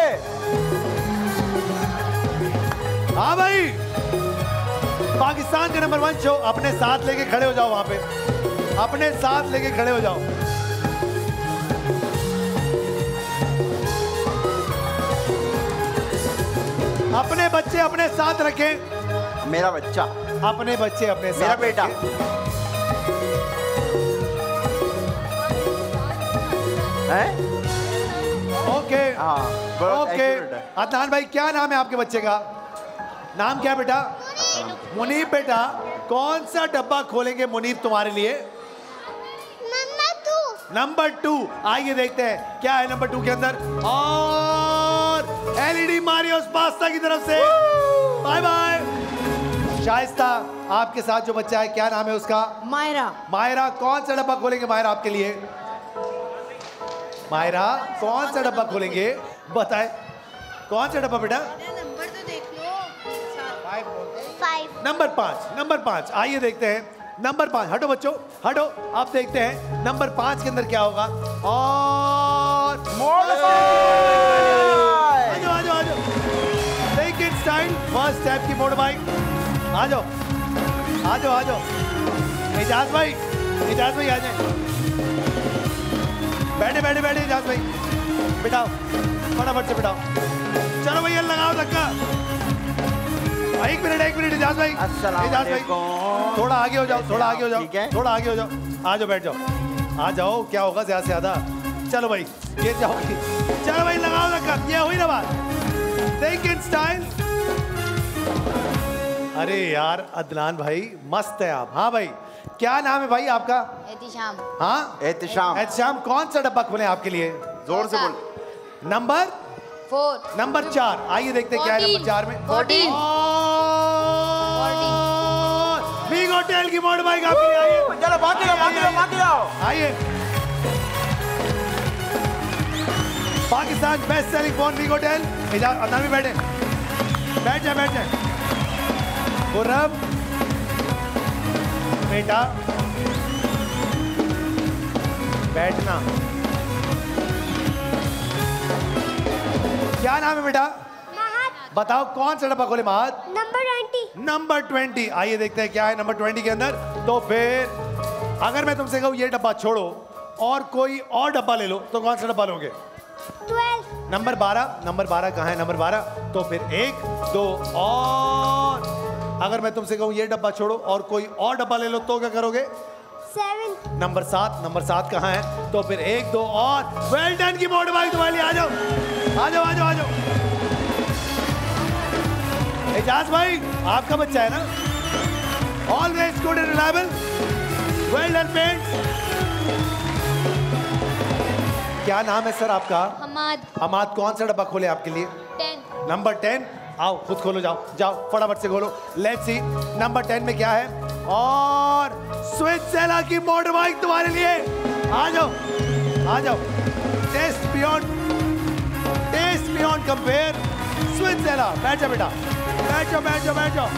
हाँ भाई। पाकिस्तान का नंबर वन शो अपने साथ लेके खड़े हो जाओ वहाँ पे। अपने साथ लेके खड़े हो जाओ। अपने बच्चे अपने साथ रखें। मेरा बच्चा। अपने बच्चे अपने साथ मेरा बेटा। है? ओके हाँ ओके। accurate अदनान भाई क्या नाम है आपके बच्चे का? नाम क्या बेटा? मुनीब बेटा। कौन सा डब्बा खोलेंगे मुनीब तुम्हारे लिए? Number two. आइए देखते हैं क्या है नंबर टू के अंदर? और एलईडी मारियोस पास्ता की तरफ़ से। Bye bye. शाइस्ता आपके साथ जो बच्चा है क्या नाम है उसका? मायरा। मायरा कौन सा डब्बा खोलेंगे मायरा आपके लिए? मायरा कौन सा डब्बा खोलेंगे? बताए। कौन सा डब्बा बेटा? नंबर पाँच नंबर पाँच। आइए देखते हैं। नंबर पाँच हटो बच्चों हटो। आप देखते हैं नंबर पाँच के अंदर क्या होगा? और आ जाओ आ जाओ आ जाओ स्टाइल फ़र्स्ट स्टेप की मोड़ बाइक आ जाओ आ जाओ आ जाओ एजाज भाई एजाज भाई आ जाए। बैठे बैठे बैठे एजाज भाई। बिठाओ फटाफट से बिठाओ। चलो भैया लगाओ धक्का। एक मिनट एक मिनट एजाज भाई। एजाज भाई थोड़ा आगे हो जाओ थोड़ा आगे हो जाओ थोड़ा आगे हो जाओ। आ जाओ बैठ जाओ। आ जाओ क्या होगा ज़्यादा से ज़्यादा। चलो भाई ये जाओगी चलो भाई लगाओ धक्का। ये हुई ना बात। टेक इट स्टाइल अरे यार अदनान भाई मस्त है आप। हाँ भाई क्या नाम है भाई आपका? एहतिशाम। हाँ? एहतिशाम। एहतिशाम कौन सा डब्बा खोले आपके लिए? ज़ोर से बोल। नंबर? फोर। नंबर चार। आइए देखते क्या है नंबर चार में। फोर्टीन। बिग होटल की बाइक आपके लिए आइए। चलो बाकी जाओ बाकी जाओ बाकी जाओ। आइए। Pakistan best selling phone big hotel Ijaz अंदर भी बैठे। बैठ जाए बैठ जाए। खुर्रम बेटा बैठना। क्या नाम है बेटा? बताओ कौन सा डब्बा खोले महात नंबर ट्वेंटी। Number twenty. आइए देखते हैं क्या है नंबर ट्वेंटी के अंदर। तो फिर अगर मैं तुमसे कहूँ ये डब्बा छोड़ो और कोई और डब्बा ले लो तो कौन सा डब्बा लोगे? नंबर बारह। नंबर बारह कहाँ है? नंबर बारह। तो फिर एक दो और। अगर मैं तुमसे कहूँ ये डब्बा छोड़ो और कोई और डब्बा ले लो तो क्या करोगे? सेवन नंबर सात नंबर सात कहाँ है? तो फिर एक दो और। वेल डन की मोटर बाइक तुम्हारे लिए। आ जाओ। आ जाओ आ जाओ आ जाओ। एजाज भाई आपका बच्चा है ना? Always good and reliable well done paint क्या नाम है सर आपका? हमाद। हमाद कौन सा डब्बा खोले आपके लिए? टेन नंबर टेन आओ, खुद खोलो, जाओ जाओ, फटाफट से खोलो। लेट्स सी नंबर टेन में क्या है? और सेला की मोटर बाइक तुम्हारे लिए। आ जाओ आ जाओ। Taste beyond taste beyond compare सेला बैठ जाओ बेटा, बैठ जाओ बैठ जाओ बैठ। जाओ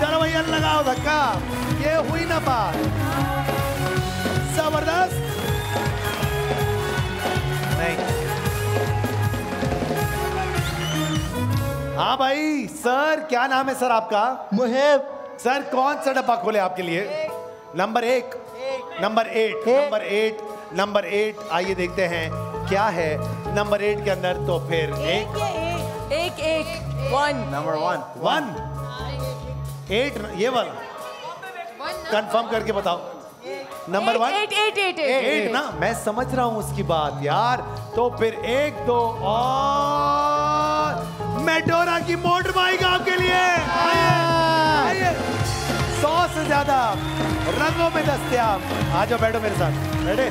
चलो भैया, लगाओ धक्का। ये हुई ना बात। ज़बरदस्त। हाँ भाई सर क्या नाम है सर आपका? मुहेब। सर कौन सा डब्बा खोले आपके लिए? नंबर एक। Number eight. Number eight. Number eight. आइए देखते हैं क्या है? नंबर एट के अंदर तो फिर एक एक। एक। One. Number one. One. Eight ये वाला। कंफर्म करके बताओ। Number one. Eight eight eight eight. Eight ना? मैं समझ रहा हूँ उसकी बात यार। तो फिर एक दो और। मेडोरा की मोटर बाइक आपके लिए। आइए आइए। सौ से ज़्यादा रंगों में दस्तियाब। आ जाओ बैठो मेरे साथ। बैठे।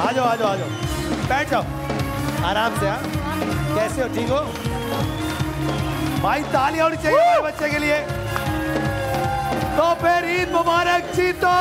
आ जाओ आ जाओ आ जाओ। बैठ जाओ। आराम से हाँ। कैसे हो? ठीक हो? भाई ताली होनी चाहिए हमारे बच्चे के लिए। तो फिर ईद मुबारक जीतो